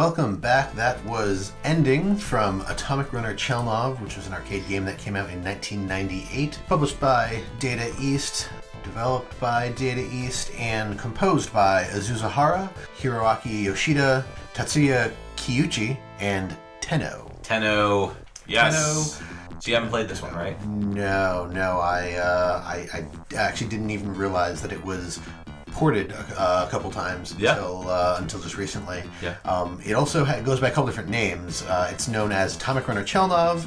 [SPEAKER 1] Welcome back. That was Ending from Atomic Runner Chelnov, which was an arcade game that came out in 1998, published by Data East, developed by Data East, and composed by Azusa Hara, Hiroaki Yoshida, Tatsuya Kiyuchi, and Tenno.
[SPEAKER 2] Tenno. Yes. So you haven't played this one, right?
[SPEAKER 1] No, no, I, uh, I, I actually didn't even realize that it was ported uh, a couple times
[SPEAKER 2] Yeah.
[SPEAKER 1] until uh, until just recently.
[SPEAKER 2] Yeah.
[SPEAKER 1] Um, it also ha- goes by a couple different names. Uh, it's known as Atomic Runner Chelnov,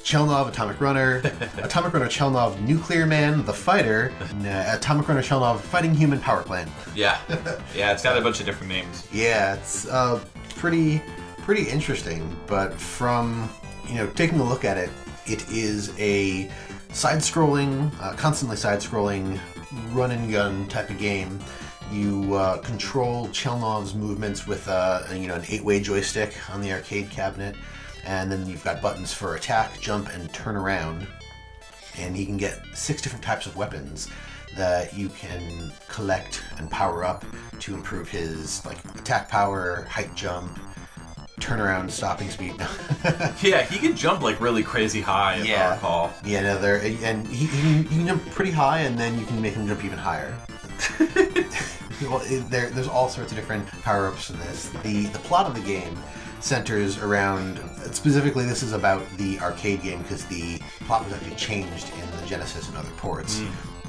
[SPEAKER 1] Chelnov Atomic Runner, Atomic Runner Chelnov Nuclear Man, the Fighter, and, uh, Atomic Runner Chelnov Fighting Human Power Plant.
[SPEAKER 2] Yeah. Yeah, it's got a bunch of different names.
[SPEAKER 1] Yeah, it's uh, pretty pretty interesting. But from you know taking a look at it, it is a side-scrolling, uh, constantly side-scrolling run and gun type of game. You uh, control Chelnov's movements with uh, you know an eight-way joystick on the arcade cabinet, and then you've got buttons for attack, jump, and turn around. And he can get six different types of weapons that you can collect and power up to improve his like attack power, height jump, turnaround, stopping speed.
[SPEAKER 2] Yeah, he can jump like really crazy high, if I
[SPEAKER 1] Yeah.
[SPEAKER 2] recall.
[SPEAKER 1] yeah, no, there and he, he, can, he can jump pretty high, and then you can make him jump even higher. well, it- there, there's all sorts of different power ups in this. The the plot of the game centers around specifically this is about the arcade game because the plot was actually changed in the Genesis and other ports.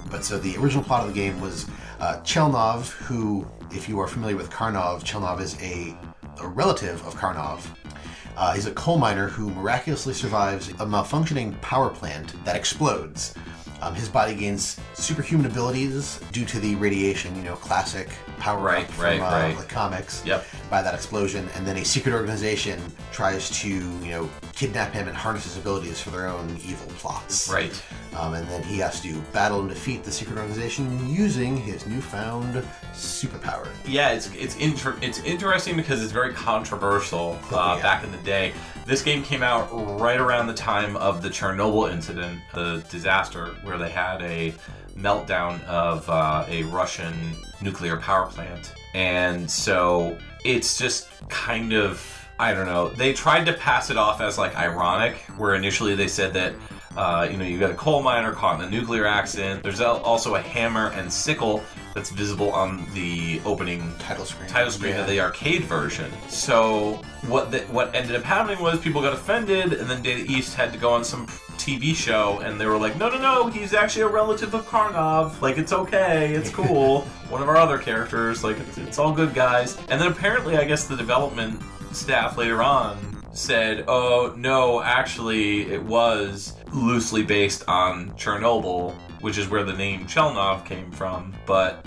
[SPEAKER 1] But so the original plot of the game was uh, Chelnov, who, if you are familiar with Karnov, Chelnov is a, a relative of Karnov. Uh, he's a coal miner who miraculously survives a malfunctioning power plant that explodes. Um, his body gains superhuman abilities due to the radiation, you know, classic power
[SPEAKER 2] Right,
[SPEAKER 1] up from
[SPEAKER 2] right,
[SPEAKER 1] uh,
[SPEAKER 2] right.
[SPEAKER 1] the comics
[SPEAKER 2] Yep.
[SPEAKER 1] by that explosion. And then a secret organization tries to, you know, kidnap him and harness his abilities for their own evil plots.
[SPEAKER 2] Right.
[SPEAKER 1] Um, and then he has to battle and defeat the secret organization using his newfound superpower.
[SPEAKER 2] Yeah, it's it's inter- it's interesting because it's very controversial uh,
[SPEAKER 1] Oh, yeah.
[SPEAKER 2] back in the day. This game came out right around the time of the Chernobyl incident, the disaster where they had a meltdown of uh, a Russian nuclear power plant, and so it's just kind of I don't know. They tried to pass it off as like ironic, where initially they said that. Uh, you know, you got a coal miner caught in a nuclear accident. There's al- also a hammer and sickle that's visible on the opening
[SPEAKER 1] Title screen.
[SPEAKER 2] title screen
[SPEAKER 1] Yeah.
[SPEAKER 2] of the arcade version. So what the, what ended up happening was people got offended, and then Data East had to go on some TV show, and they were like, "No, no, no, he's actually a relative of Karnov. Like, it's okay, it's cool. One of our other characters. Like, it's, it's all good, guys." And then apparently, I guess the development staff later on said, "Oh no, actually, it was loosely based on Chernobyl, which is where the name Chelnov came from, but."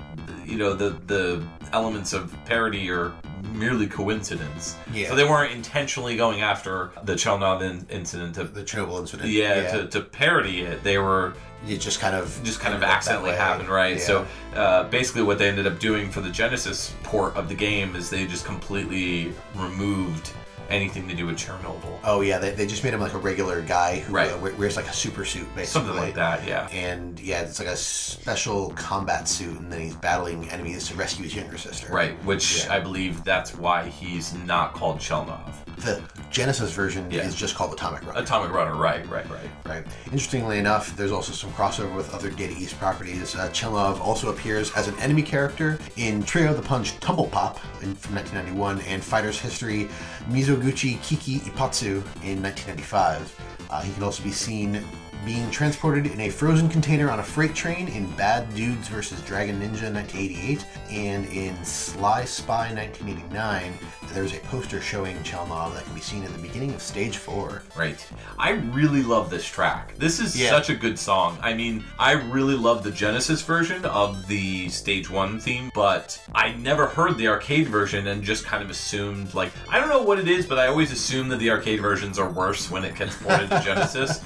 [SPEAKER 2] you know the the elements of parody are merely coincidence.
[SPEAKER 1] Yeah.
[SPEAKER 2] So they weren't intentionally going after the Chelnov in, incident to
[SPEAKER 1] the Chernobyl incident.
[SPEAKER 2] yeah, To, to parody it. They were
[SPEAKER 1] it just kind of
[SPEAKER 2] just kind of accidentally happened, right?
[SPEAKER 1] Yeah.
[SPEAKER 2] So uh, basically, what they ended up doing for the Genesis port of the game is they just completely removed anything to do with Chernobyl.
[SPEAKER 1] Oh yeah, they, they just made him like a regular guy who
[SPEAKER 2] Right.
[SPEAKER 1] uh, wears like a super suit, basically.
[SPEAKER 2] Something like that, yeah.
[SPEAKER 1] And yeah, it's like a special combat suit, and then he's battling enemies to rescue his younger sister.
[SPEAKER 2] Right, which
[SPEAKER 1] Yeah.
[SPEAKER 2] I believe that's why he's not called Chelnov.
[SPEAKER 1] The Genesis version
[SPEAKER 2] Yeah.
[SPEAKER 1] is just called Atomic Runner.
[SPEAKER 2] Atomic Runner, right, right, right.
[SPEAKER 1] Right. Interestingly enough, there's also some crossover with other Data East properties. Uh, Chelnov also appears as an enemy character in Trio the Punch Tumble Pop in, from 1991 and Fighter's History Mizoguchi Kiki Ippatsu in 1995. Uh, he can also be seen being transported in a frozen container on a freight train in Bad Dudes vs. Dragon Ninja 1988 and in Sly Spy 1989. There's a poster showing Chelnov that can be seen in the beginning of Stage 4.
[SPEAKER 2] Right. I really love this track. This is
[SPEAKER 1] Yeah.
[SPEAKER 2] such a good song. I mean, I really love the Genesis version of the Stage 1 theme, but I never heard the arcade version and just kind of assumed, like, I don't know what it is, but I always assume that the arcade versions are worse when it gets ported to Genesis.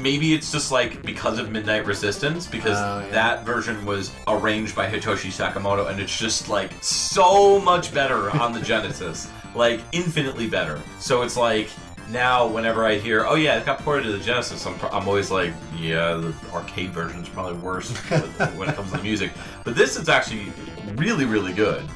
[SPEAKER 2] Maybe it's just like because of Midnight Resistance, because
[SPEAKER 1] Oh, yeah.
[SPEAKER 2] that version was arranged by Hitoshi Sakamoto, and it's just like so much better on the Genesis, like infinitely better. So it's like now, whenever I hear, "Oh yeah, it got ported to the Genesis," I'm, I'm always like, "Yeah, the arcade version is probably worse when it comes to the music." But this is actually really, really good.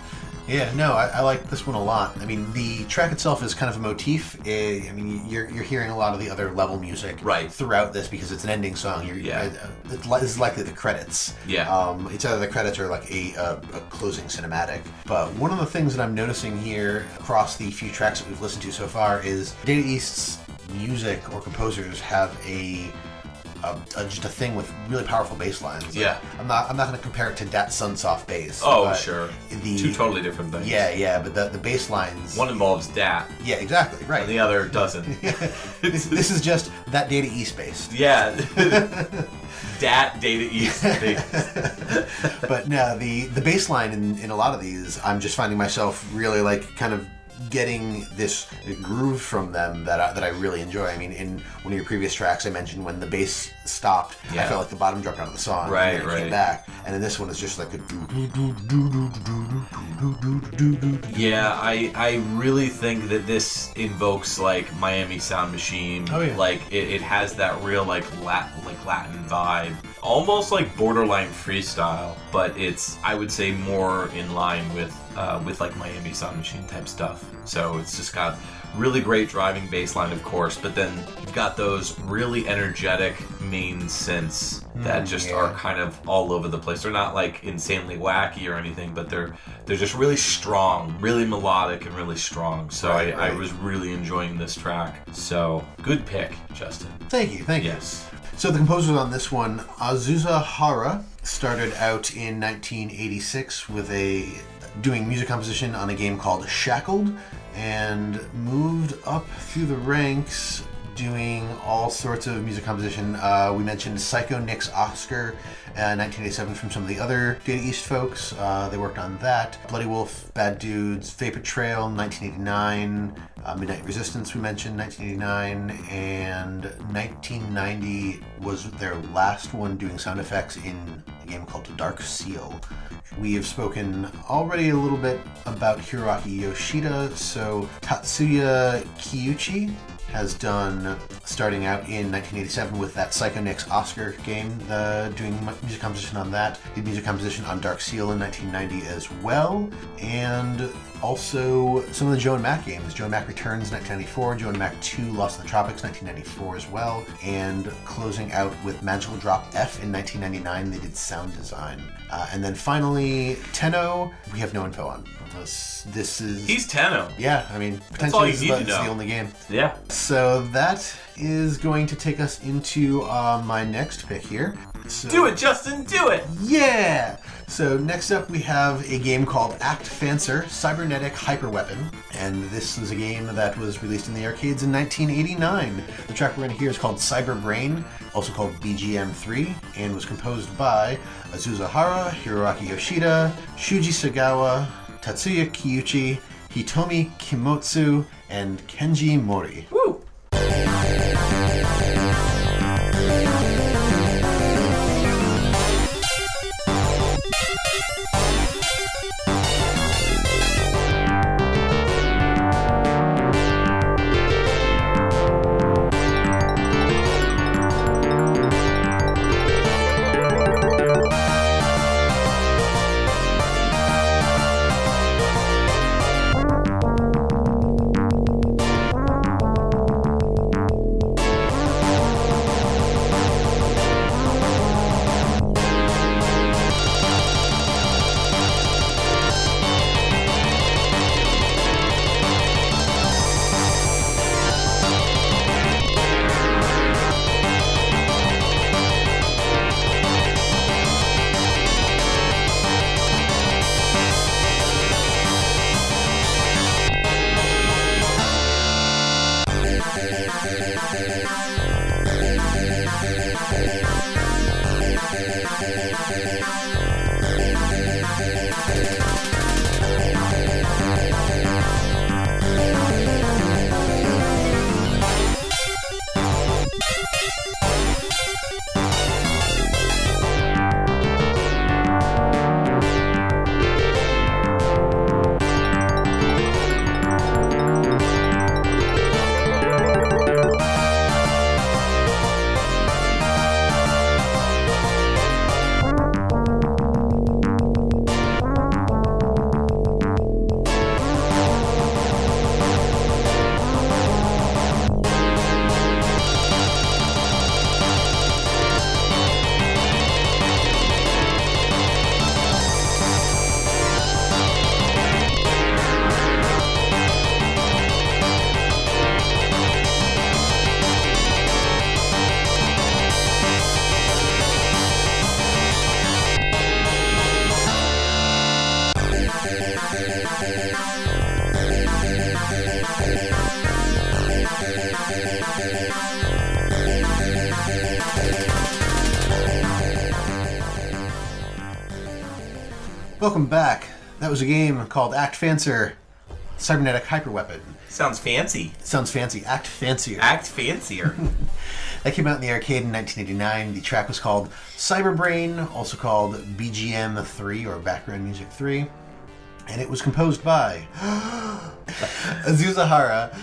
[SPEAKER 1] Yeah, no, I, I like this one a lot. I mean, the track itself is kind of a motif. Eh, I mean, you're, you're hearing a lot of the other level music
[SPEAKER 2] Right.
[SPEAKER 1] throughout this because it's an ending song. You're,
[SPEAKER 2] Yeah.
[SPEAKER 1] uh, it's is likely the credits.
[SPEAKER 2] Yeah.
[SPEAKER 1] Um, it's either the credits or like a, a, a closing cinematic. But one of the things that I'm noticing here across the few tracks that we've listened to so far is Data East's music or composers have a a, a, just a thing with really powerful bass lines. Like,
[SPEAKER 2] Yeah.
[SPEAKER 1] I'm not. I'm not going to compare it to Dat Sunsoft bass.
[SPEAKER 2] Oh, sure.
[SPEAKER 1] The,
[SPEAKER 2] Two totally different things.
[SPEAKER 1] Yeah, yeah, but the the bass lines.
[SPEAKER 2] One involves DAT,
[SPEAKER 1] Yeah, exactly. Right.
[SPEAKER 2] and the other doesn't.
[SPEAKER 1] this, this is just that Data East based.
[SPEAKER 2] yeah. DAT Data East. They-
[SPEAKER 1] but no, the the bass line in, in a lot of these, I'm just finding myself really like kind of getting this groove from them that I, that I really enjoy. I mean, in one of your previous tracks, I mentioned when the bass stopped, I felt like the bottom dropped out of the song.
[SPEAKER 2] Right,
[SPEAKER 1] and then it Came
[SPEAKER 2] right.
[SPEAKER 1] back, and in this one, it's just like a
[SPEAKER 2] Yeah, I I really think that this invokes like Miami Sound Machine.
[SPEAKER 1] Oh, yeah.
[SPEAKER 2] Like it, it has that real like lat like Latin vibe, almost like borderline freestyle, but it's I would say more in line with uh, with like Miami Sound Machine type stuff. So it's just got really great driving bass line, of course, but then you've got those really energetic main synths that just
[SPEAKER 1] yeah.
[SPEAKER 2] are kind of all over the place. They're not like insanely wacky or anything, but they're they're just really strong, really melodic, and really strong. So
[SPEAKER 1] Right,
[SPEAKER 2] I, I was really enjoying this track. So good pick, Justin.
[SPEAKER 1] Thank you, thank you.
[SPEAKER 2] Yes.
[SPEAKER 1] So the composers on this one, Azusa Hara, started out in 1986 with a doing music composition on a game called Shackled, and moved up through the ranks doing all sorts of music composition. Uh, we mentioned Psycho-Nics Oscar, uh, 1987 from some of the other Data East folks. Uh, they worked on that. Bloody Wolf, Bad Dudes, Vapor Trail, 1989. Uh, Midnight Resistance, we mentioned, 1989. And 1990 was their last one doing sound effects in a game called Dark Seal. We have spoken already a little bit about Hiroaki Yoshida, so Tatsuya Kiyuchi has done, starting out in 1987 with that Psycho-Nics Oscar game, doing music composition on that. Did music composition on Dark Seal in 1990 as well, and also some of the Joe and Mac games. Joe and Mac Returns 1994, Joe and Mac 2 Lost in the Tropics 1994 as well, and closing out with Magical Drop F in 1999, they did sound design. Uh, and then finally, Tenno, we have no info on. This, this is.
[SPEAKER 2] He's Tenno.
[SPEAKER 1] yeah, I mean,
[SPEAKER 2] all
[SPEAKER 1] potentially it's
[SPEAKER 2] need
[SPEAKER 1] the, the only game.
[SPEAKER 2] Yeah.
[SPEAKER 1] So that is going to take us into uh, my next pick here. So,
[SPEAKER 2] Do it, Justin. Do it.
[SPEAKER 1] Yeah! So next up we have a game called Act Fancer Cybernetic Hyperweapon. And this is a game that was released in the arcades in 1989. The track we're going to hear is called Cyber Brain, also called BGM3, and was composed by Azusa Hara, Hiroaki Yoshida, Shuji Sagawa, Tatsuya Kiyuchi, Hitomi Kimotsu, and Kenji Mori.
[SPEAKER 2] Woo.
[SPEAKER 1] Was a game called Act Fancer Cybernetic Hyperweapon.
[SPEAKER 2] Sounds fancy.
[SPEAKER 1] Sounds fancy. Act Fancier.
[SPEAKER 2] Act fancier.
[SPEAKER 1] That came out in the arcade in 1989. The track was called Cyberbrain, also called BGM 3 or Background Music 3. And it was composed by Azusa Hara,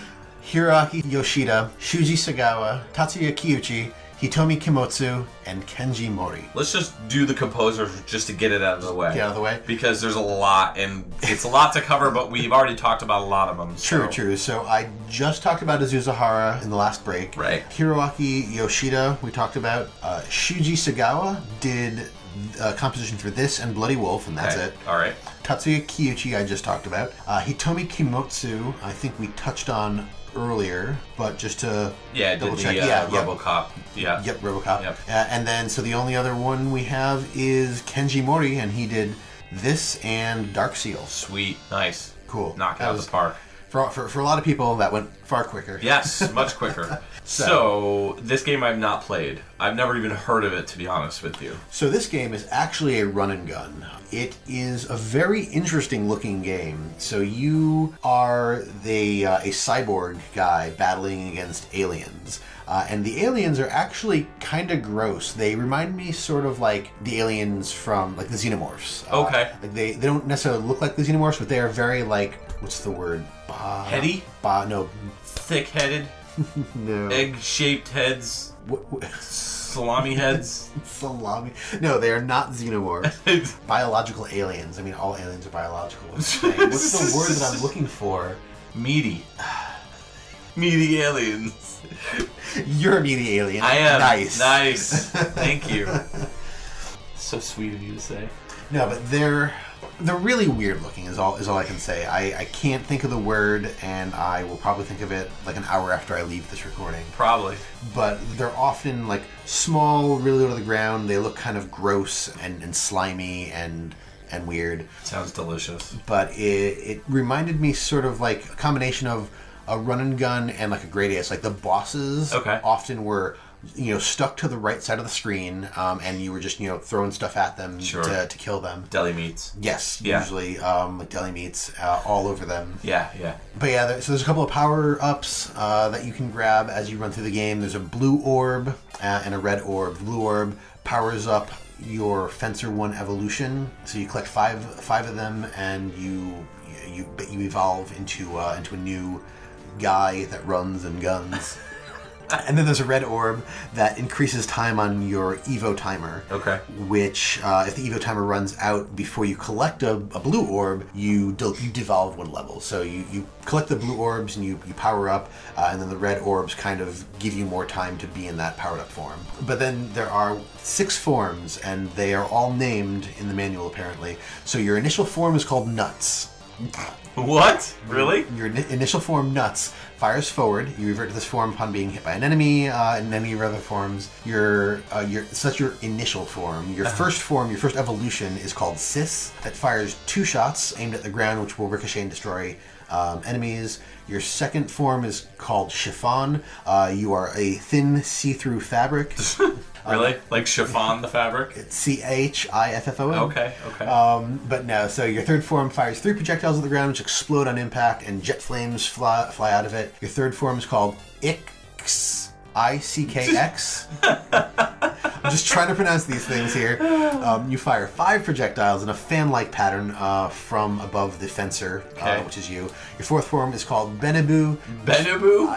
[SPEAKER 1] Hiroaki Yoshida, Shuji Sagawa, Tatsuya Kiyuchi, Hitomi Kimotsu, and Kenji Mori.
[SPEAKER 2] Let's just do the composers just to get it out of the way.
[SPEAKER 1] Get out of the way?
[SPEAKER 2] Because there's a lot, and it's a lot to cover, but we've already talked about a lot of them.
[SPEAKER 1] True,
[SPEAKER 2] so-
[SPEAKER 1] true. So I just talked about Azusa Hara in the last break.
[SPEAKER 2] Right.
[SPEAKER 1] Hiroaki Yoshida, we talked about. Uh, Shuji Sagawa did uh, composition for this and Bloody Wolf, and that's
[SPEAKER 2] Okay,
[SPEAKER 1] it.
[SPEAKER 2] All right.
[SPEAKER 1] Tatsuya Kiyuchi, I just talked about. Uh, Hitomi Kimotsu, I think we touched on earlier, but just to
[SPEAKER 2] Yeah,
[SPEAKER 1] double
[SPEAKER 2] the
[SPEAKER 1] check.
[SPEAKER 2] uh,
[SPEAKER 1] yeah, yeah.
[SPEAKER 2] RoboCop. Yeah.
[SPEAKER 1] Yep, RoboCop.
[SPEAKER 2] Yep.
[SPEAKER 1] Uh, and then, so the only other one we have is Kenji Mori, and he did this and Dark Seal.
[SPEAKER 2] Sweet. Nice.
[SPEAKER 1] Cool.
[SPEAKER 2] Knock it
[SPEAKER 1] That
[SPEAKER 2] out
[SPEAKER 1] was-
[SPEAKER 2] the park.
[SPEAKER 1] For, for, for a lot of people, that went far quicker.
[SPEAKER 2] Yes, much quicker. so, this game I've not played. I've never even heard of it, to be honest with you.
[SPEAKER 1] So this game is actually a run and gun. It is a very interesting looking game. So you are the uh, a cyborg guy battling against aliens. Uh, and the aliens are actually kind of gross. They remind me sort of like the aliens from like the xenomorphs. Uh,
[SPEAKER 2] Okay.
[SPEAKER 1] Like they, they don't necessarily look like the xenomorphs, but they are very like what's the word?
[SPEAKER 2] Heady?
[SPEAKER 1] Ba, no.
[SPEAKER 2] Thick-headed,
[SPEAKER 1] No.
[SPEAKER 2] egg-shaped heads,
[SPEAKER 1] What- what-
[SPEAKER 2] salami heads.
[SPEAKER 1] salami. No, they are not xenomorphs. biological aliens. I mean, all aliens are biological. What's the word that I'm looking for?
[SPEAKER 2] Meaty. Meaty aliens.
[SPEAKER 1] You're a meaty alien.
[SPEAKER 2] I am.
[SPEAKER 1] Nice.
[SPEAKER 2] Nice. Thank you. So sweet of you to say.
[SPEAKER 1] No, but they're they're really weird looking. Is all is all I can say. I I can't think of the word, and I will probably think of it like an hour after I leave this recording.
[SPEAKER 2] Probably.
[SPEAKER 1] But they're often like small, really low to the ground. They look kind of gross and, and slimy and and weird.
[SPEAKER 2] Sounds delicious.
[SPEAKER 1] but it, it reminded me sort of like a combination of a run and gun and like a Gradius. Like the bosses
[SPEAKER 2] Okay.
[SPEAKER 1] often were, you know, stuck to the right side of the screen, um, and you were just you know throwing stuff at them
[SPEAKER 2] Sure.
[SPEAKER 1] to, to kill them.
[SPEAKER 2] Deli meats.
[SPEAKER 1] Yes,
[SPEAKER 2] Yeah.
[SPEAKER 1] usually um, like deli meats uh, all over them.
[SPEAKER 2] Yeah, yeah.
[SPEAKER 1] But yeah, there, so there's a couple of power ups uh, that you can grab as you run through the game. There's a blue orb uh, and a red orb. The blue orb powers up your Fencer One evolution, so you collect five five of them, and you you you evolve into uh, into a new guy that runs and guns. And then there's a red orb that increases time on your Evo timer.
[SPEAKER 2] Okay.
[SPEAKER 1] Which, uh, if the Evo timer runs out before you collect a, a blue orb, you del- you devolve one level. So you, you collect the blue orbs and you, you power up, uh, and then the red orbs kind of give you more time to be in that powered up form. But then there are six forms, and they are all named in the manual apparently. So your initial form is called Nuts.
[SPEAKER 2] What? Really?
[SPEAKER 1] Your ini- initial form, Nuts, fires forward. You revert to this form upon being hit by an enemy, uh, and any of your other forms. Your, uh, your, so that's your initial form. Your first form, your first evolution, is called Sis. That fires two shots aimed at the ground, which will ricochet and destroy um, enemies. Your second form is called Chiffon. Uh, you are a thin, see-through fabric.
[SPEAKER 2] Really? Like chiffon the fabric?
[SPEAKER 1] C H I F F O N.
[SPEAKER 2] Okay, okay.
[SPEAKER 1] Um, but no, so your third form fires three projectiles at the ground, which explode on impact, and jet flames fly, fly out of it. Your third form is called Ix. I C K X. I'm just trying to pronounce these things here. Um, you fire five projectiles in a fan like pattern uh, from above the fencer, uh, which is you. Your fourth form is called Benebu.
[SPEAKER 2] Benaboo?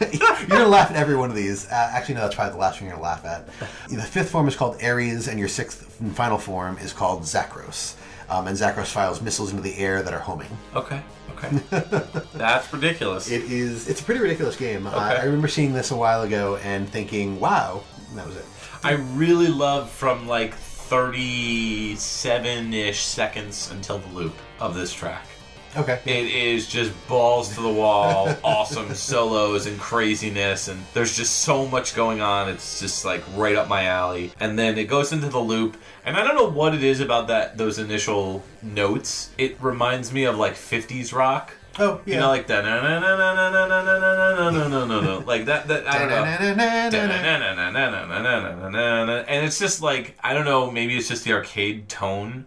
[SPEAKER 1] you're gonna laugh at every one of these. Uh, actually, no, that's probably the last one you're gonna laugh at. The fifth form is called Ares, and your sixth and final form is called Zakros. Um, and Zakros fires missiles into the air that are homing.
[SPEAKER 2] Okay, okay. That's ridiculous.
[SPEAKER 1] It is. It's a pretty ridiculous game. I, I remember seeing this a while ago and thinking, "Wow," that was it.
[SPEAKER 2] I really love from like 37 ish seconds until the loop of this track.
[SPEAKER 1] Okay.
[SPEAKER 2] It is just balls to the wall, awesome solos and craziness, and there's just so much going on. It's just like right up my alley. And then it goes into the loop, and I don't know what it is about that those initial notes. It reminds me of like 50s rock.
[SPEAKER 1] Oh, yeah.
[SPEAKER 2] You know, like that. No, no, no, no, no, no, no, no, no, no, no, no, no. Like that. That I don't know. And it's just like I don't know. Maybe it's just the arcade tone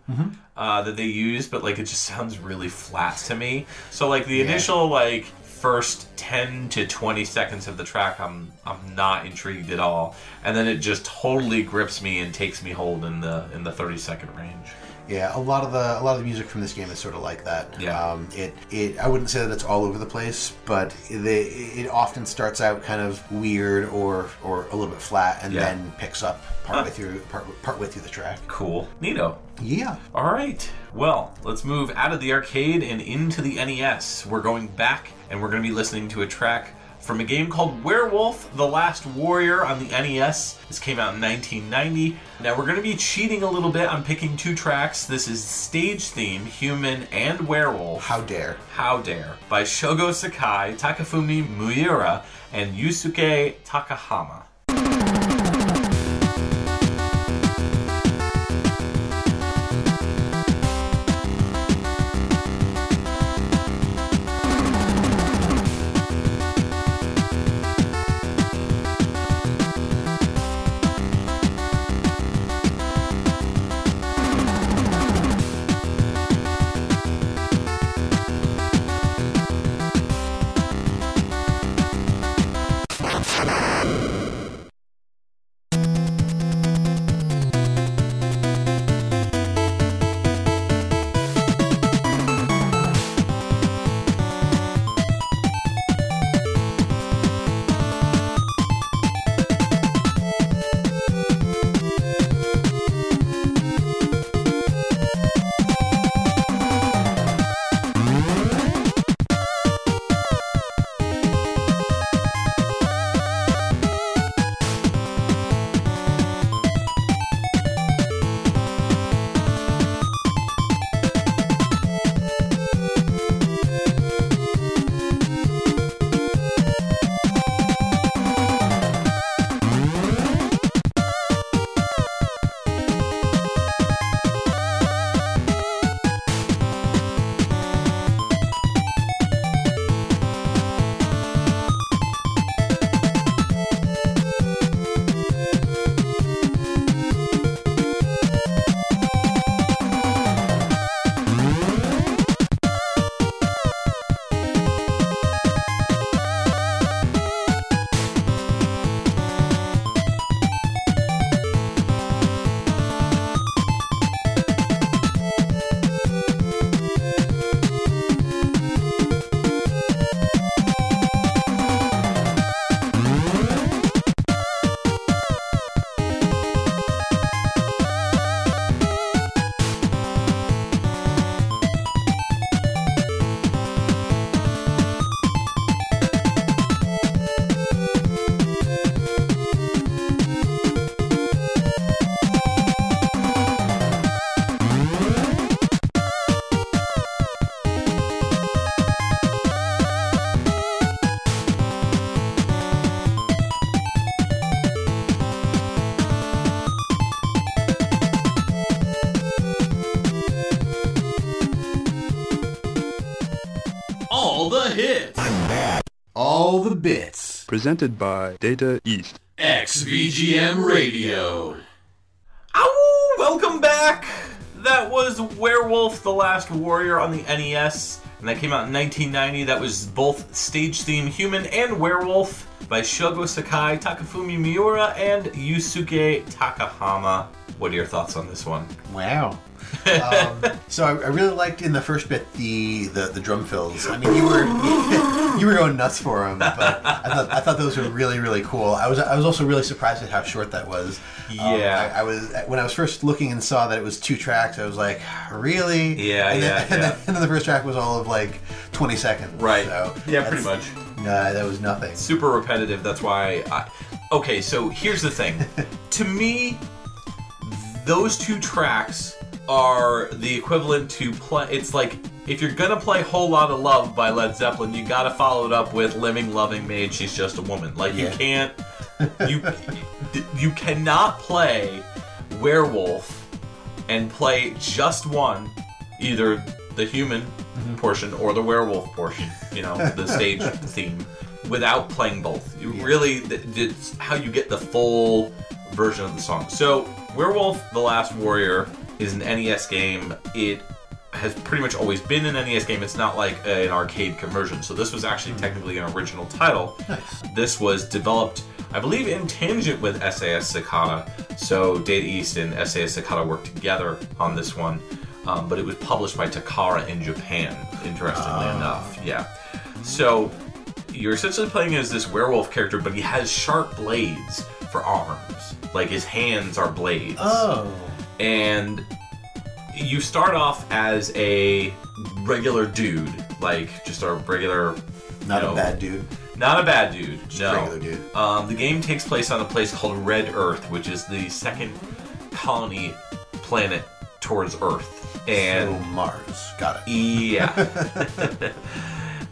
[SPEAKER 2] uh, that they use, but like it just sounds really flat to me. So like the initial like first ten to twenty seconds of the track, I'm I'm not intrigued at all, and then it just totally grips me and takes me hold in the in the thirty second range.
[SPEAKER 1] Yeah, a lot of the a lot of the music from this game is sort of like that.
[SPEAKER 2] Yeah.
[SPEAKER 1] Um, it it I wouldn't say that it's all over the place, but they, it often starts out kind of weird or or a little bit flat, and
[SPEAKER 2] Yeah.
[SPEAKER 1] then picks up partway through part partway through the track.
[SPEAKER 2] Cool, neato.
[SPEAKER 1] Yeah.
[SPEAKER 2] All right. Well, let's move out of the arcade and into the NES. We're going back and we're going to be listening to a track from a game called Werewolf The Last Warrior on the NES. This came out in 1990. Now we're going to be cheating a little bit. I'm picking two tracks. This is stage theme, Human and Werewolf.
[SPEAKER 1] How dare?
[SPEAKER 2] How Dare by Shogo Sakai, Takafumi Miura, and Yusuke Takahama.
[SPEAKER 4] Presented by Data East.
[SPEAKER 2] XVGM Radio. Ow! Welcome back. That was Werewolf: The Last Warrior on the NES, and that came out in 1990. That was both stage theme Human and Werewolf by Shogo Sakai, Takafumi Miura, and Yusuke Takahama. What are your thoughts on this one?
[SPEAKER 1] Wow. Um, so I, I really liked in the first bit the, the the drum fills. I mean, you were you were going nuts for them, but I thought I thought those were really really cool. I was I was also really surprised at how short that was. Um,
[SPEAKER 2] Yeah.
[SPEAKER 1] I, I was when I was first looking and saw that it was two tracks. I was like, really?
[SPEAKER 2] Yeah,
[SPEAKER 1] and then,
[SPEAKER 2] yeah,
[SPEAKER 1] and. Then, and then the first track was all of like twenty seconds.
[SPEAKER 2] Right.
[SPEAKER 1] So
[SPEAKER 2] Yeah, pretty much.
[SPEAKER 1] much. Uh, that was nothing.
[SPEAKER 2] super repetitive. That's why. I, okay, so here's the thing. to me, those two tracks are the equivalent to play. It's like if you're gonna play "Whole Lot of Love" by Led Zeppelin, you gotta follow it up with "Living, Loving, Maid." She's just a woman. Like you can't. You you cannot play Werewolf and play just one, either the human mm-hmm. portion or the werewolf portion, you know, the stage theme, without playing both. You really, it's how you get the full version of the song. So, Werewolf the Last Warrior is an NES game. It has pretty much always been an NES game. It's not like an arcade conversion. So this was actually technically an original title. Nice. This was developed, I believe, in tangent with SAS Sakata. So Data East and SAS Sakata worked together on this one. Um, but it was published by Takara in Japan, interestingly enough. Yeah. So you're essentially playing as this werewolf character, but he has sharp blades for arms. Like his hands are blades
[SPEAKER 1] Oh.
[SPEAKER 2] And you start off as a regular dude, like just a regular,
[SPEAKER 1] Not
[SPEAKER 2] you know,
[SPEAKER 1] a bad dude.
[SPEAKER 2] not a bad dude. no,
[SPEAKER 1] regular dude.
[SPEAKER 2] Um, the game takes place on a place called Red Earth, which is the second colony planet towards Earth, and
[SPEAKER 1] So Mars. Got it.
[SPEAKER 2] yeah.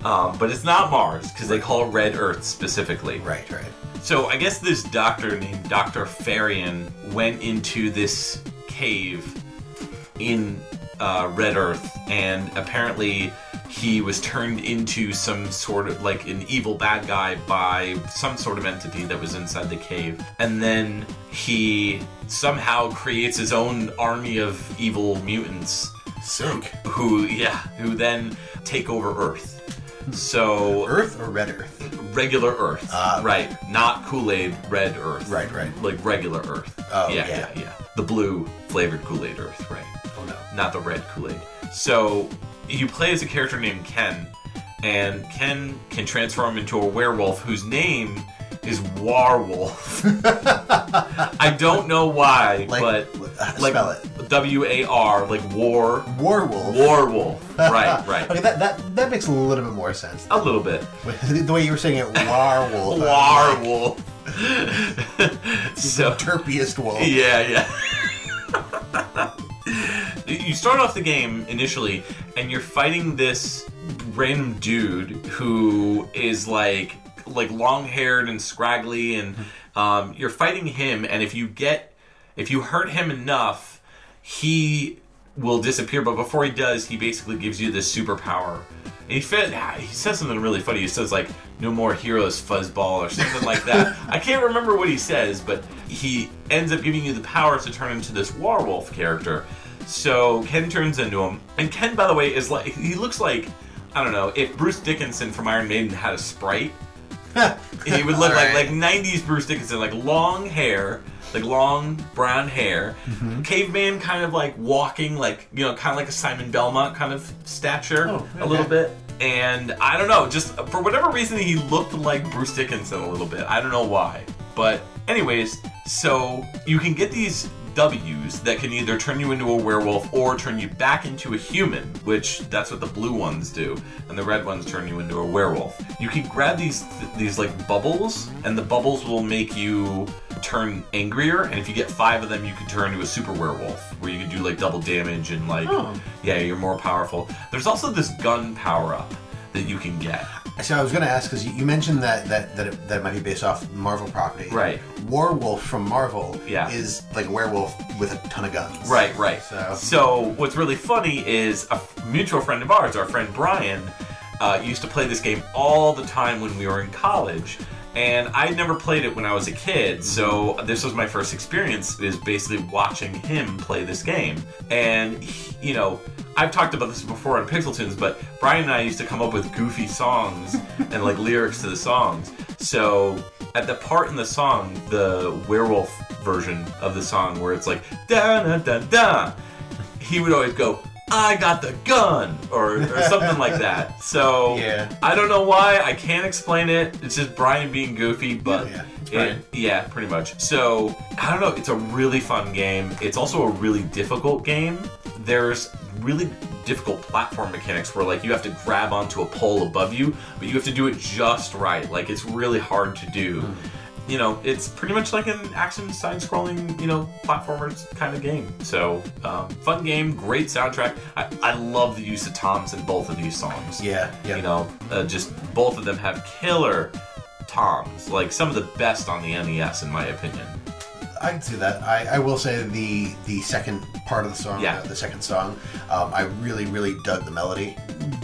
[SPEAKER 2] um, but it's not Mars because they call it Red Earth specifically.
[SPEAKER 1] Right, right.
[SPEAKER 2] So I guess this doctor named Dr. Farian went into this cave in uh, Red Earth, and apparently he was turned into some sort of like an evil bad guy by some sort of entity that was inside the cave. And then he somehow creates his own army of evil mutants who, yeah, who then take over Earth. So
[SPEAKER 1] Earth or red Earth?
[SPEAKER 2] regular Earth,
[SPEAKER 1] Ah,
[SPEAKER 2] right? Not Kool Aid red Earth,
[SPEAKER 1] Right, right.
[SPEAKER 2] Like regular Earth.
[SPEAKER 1] Oh,
[SPEAKER 2] yeah,
[SPEAKER 1] yeah.
[SPEAKER 2] yeah, yeah. The blue flavored Kool Aid Earth, right?
[SPEAKER 1] Oh no.
[SPEAKER 2] Not the red Kool Aid. So you play as a character named Ken, and Ken can transform into a werewolf whose name is Warwolf. I don't know why,
[SPEAKER 1] Like,
[SPEAKER 2] but
[SPEAKER 1] uh,
[SPEAKER 2] like
[SPEAKER 1] spell it.
[SPEAKER 2] W A R, like war,
[SPEAKER 1] Warwolf.
[SPEAKER 2] Warwolf. Right, right.
[SPEAKER 1] Okay, that, that that makes a little bit more sense.
[SPEAKER 2] A little bit.
[SPEAKER 1] the way you were saying it, warwolf.
[SPEAKER 2] Warwolf. so
[SPEAKER 1] the terpiest wolf.
[SPEAKER 2] Yeah, yeah. you start off the game initially, and you're fighting this random dude who is like like long haired and scraggly, and um, you're fighting him. And if you get if you hurt him enough, he will disappear. But before he does, he basically gives you this superpower. And he, fa- he says something really funny. He says like "No more heroes, fuzzball" or something like that. I can't remember what he says, but he ends up giving you the power to turn into this werewolf character. So Ken turns into him, and Ken, by the way, is like he looks like I don't know if Bruce Dickinson from Iron Maiden had a sprite. He would look like
[SPEAKER 1] Alright.
[SPEAKER 2] like '90s Bruce Dickinson, like long hair, like long brown hair,
[SPEAKER 1] Mm-hmm.
[SPEAKER 2] caveman kind of like walking, like you know, kind of like a Simon Belmont kind of stature,
[SPEAKER 1] Oh,
[SPEAKER 2] a little bit. And I don't know, just for whatever reason, he looked like Bruce Dickinson a little bit. I don't know why, but anyways, so you can get these W's that can either turn you into a werewolf or turn you back into a human, which that's what the blue ones do, and the red ones turn you into a werewolf. You can grab these these like bubbles, and the bubbles will make you turn angrier. And if you get five of them, you can turn into a super werewolf, where you can do like double damage and like
[SPEAKER 1] Oh.
[SPEAKER 2] yeah, you're more powerful. There's also this gun power up that you can get.
[SPEAKER 1] So I was going to ask because you you mentioned that that that it, that it might be based off Marvel property.
[SPEAKER 2] Right.
[SPEAKER 1] Warwolf from Marvel.
[SPEAKER 2] Yeah.
[SPEAKER 1] Is like a werewolf with a ton of guns.
[SPEAKER 2] Right, right.
[SPEAKER 1] So-
[SPEAKER 2] So, what's really funny is a mutual friend of ours, our friend Brian, uh, used to play this game all the time when we were in college. And I'd never played it when I was a kid, so this was my first experience is basically watching him play this game. And he- you know, I've talked about this before on Pixel Tunes, but Brian and I used to come up with goofy songs and like lyrics to the songs. So at the part in the song, the werewolf version of the song where it's like da da da da, he would always go, "I got the gun" or, or something like that. So
[SPEAKER 1] Yeah.
[SPEAKER 2] I don't know why. I can't explain it. It's just Brian being goofy, but
[SPEAKER 1] Yeah, it's
[SPEAKER 2] it- yeah, pretty much. So I don't know. It's a really fun game. It's also a really difficult game. There's really difficult platform mechanics where like you have to grab onto a pole above you, but you have to do it just right. Like it's really hard to do.
[SPEAKER 1] Hmm.
[SPEAKER 2] You know, it's pretty much like an action side-scrolling, you know, platformers kind of game. So, um, fun game, great soundtrack. I, I love the use of toms in both of these songs.
[SPEAKER 1] Yeah. Yeah.
[SPEAKER 2] You know, uh, just both of them have killer toms, like some of the best on the NES, in my opinion.
[SPEAKER 1] I can see that. I, I will say the the second part of the song,
[SPEAKER 2] Yeah.
[SPEAKER 1] uh, the second song, um, I really really dug the melody.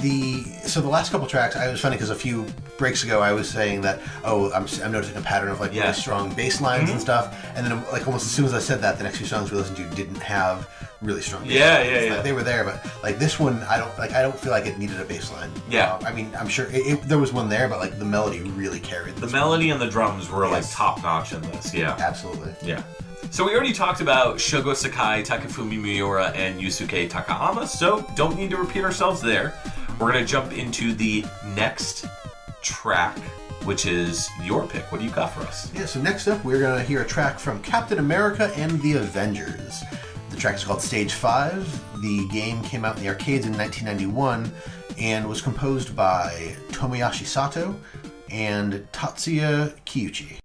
[SPEAKER 1] The so the last couple tracks, I was funny because a few breaks ago I was saying that oh I'm, I'm noticing a pattern of like
[SPEAKER 2] Yeah. Mm-hmm.
[SPEAKER 1] really strong bass lines and stuff, and then like almost as soon as I said that, the next few songs we listened to didn't have really strong. bass
[SPEAKER 2] Yeah,
[SPEAKER 1] lines.
[SPEAKER 2] yeah,
[SPEAKER 1] Like,
[SPEAKER 2] yeah.
[SPEAKER 1] they were there, but like this one, I don't like. I don't feel like it needed a bass line.
[SPEAKER 2] Yeah.
[SPEAKER 1] Uh, I mean, I'm sure it, it, there was one there, but like the melody really carried.
[SPEAKER 2] The melody and the drums were like top notch in this. Yeah.
[SPEAKER 1] absolutely.
[SPEAKER 2] Yeah. So we already talked about Shogo Sakai, Takafumi Miura, and Yusuke Takahama, so don't need to repeat ourselves there. We're gonna jump into the next track, which is your pick. What do you got for us?
[SPEAKER 1] Yeah, so next up, we're going to hear a track from Captain America and the Avengers. The track is called Stage 5. The game came out in the arcades in 1991 and was composed by Tomoyoshi Sato and Tatsuya Kiyuchi.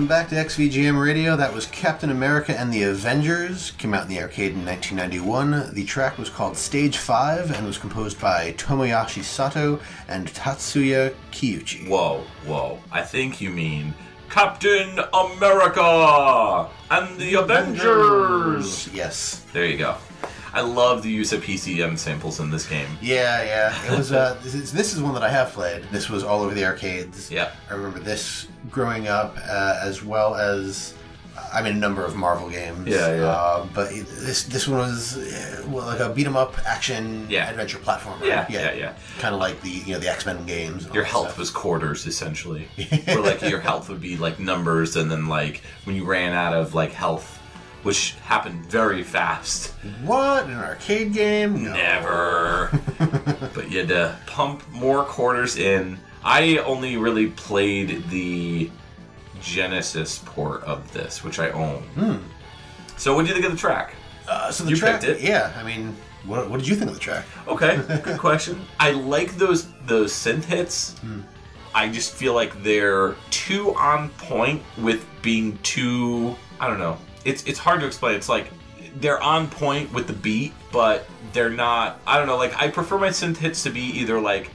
[SPEAKER 1] Welcome back to XVGM Radio. That was Captain America and the Avengers. Came out in the arcade in 1991. The track was called Stage 5 and was composed by Tomoyoshi Sato and Tatsuya Kiyuchi.
[SPEAKER 2] Whoa, whoa. I think you mean Captain America and the Avengers.
[SPEAKER 1] Yes.
[SPEAKER 2] There you go. I love the use of PCM samples in this game.
[SPEAKER 1] Yeah, yeah. It was. Uh, this, is, this is one that I have played. This was all over the arcades.
[SPEAKER 2] Yeah.
[SPEAKER 1] I remember this growing up, uh, as well as. I mean, a number of Marvel games.
[SPEAKER 2] Yeah, yeah.
[SPEAKER 1] Uh, but it- this this one was uh, well, like a beat 'em up action
[SPEAKER 2] Yeah.
[SPEAKER 1] adventure platformer.
[SPEAKER 2] Yeah, yeah, yeah.
[SPEAKER 1] Kind of like the you know the X Men games.
[SPEAKER 2] Your health
[SPEAKER 1] stuff.
[SPEAKER 2] was quarters essentially. Where like your health would be like numbers and then like when you ran out of like health, which happened very fast.
[SPEAKER 1] what an arcade game? No.
[SPEAKER 2] Never. but you had to pump more quarters in. I only really played the Genesis port of this, which I own. So, what do you think of the track?
[SPEAKER 1] Uh, so the
[SPEAKER 2] You
[SPEAKER 1] track,
[SPEAKER 2] picked it.
[SPEAKER 1] yeah. I mean, what, what did you think of the track?
[SPEAKER 2] Okay, good question. I like those those synth hits. I just feel like they're too on point with being too. I don't know. It's it's hard to explain. It's like they're on point with the beat, but they're not. I don't know. Like I prefer my synth hits to be either like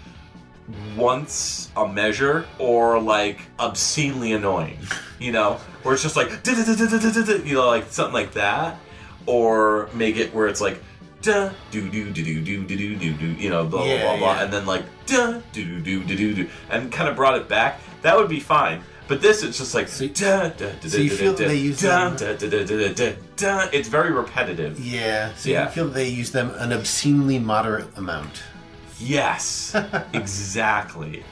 [SPEAKER 2] once a measure or like obscenely annoying. You know, where it's just like you know, like something like that, or make it where it's like da do do do do do do do do do you know blah blah blah blah and then like da do do do do do and kind of brought it back. That would be fine. But this, it's just like
[SPEAKER 1] So-
[SPEAKER 2] da da da
[SPEAKER 1] so you feel that they use them-.
[SPEAKER 2] It's very repetitive.
[SPEAKER 1] Yeah. So
[SPEAKER 2] Yeah.
[SPEAKER 1] you feel they use them an obscenely moderate amount.
[SPEAKER 2] Yes, exactly.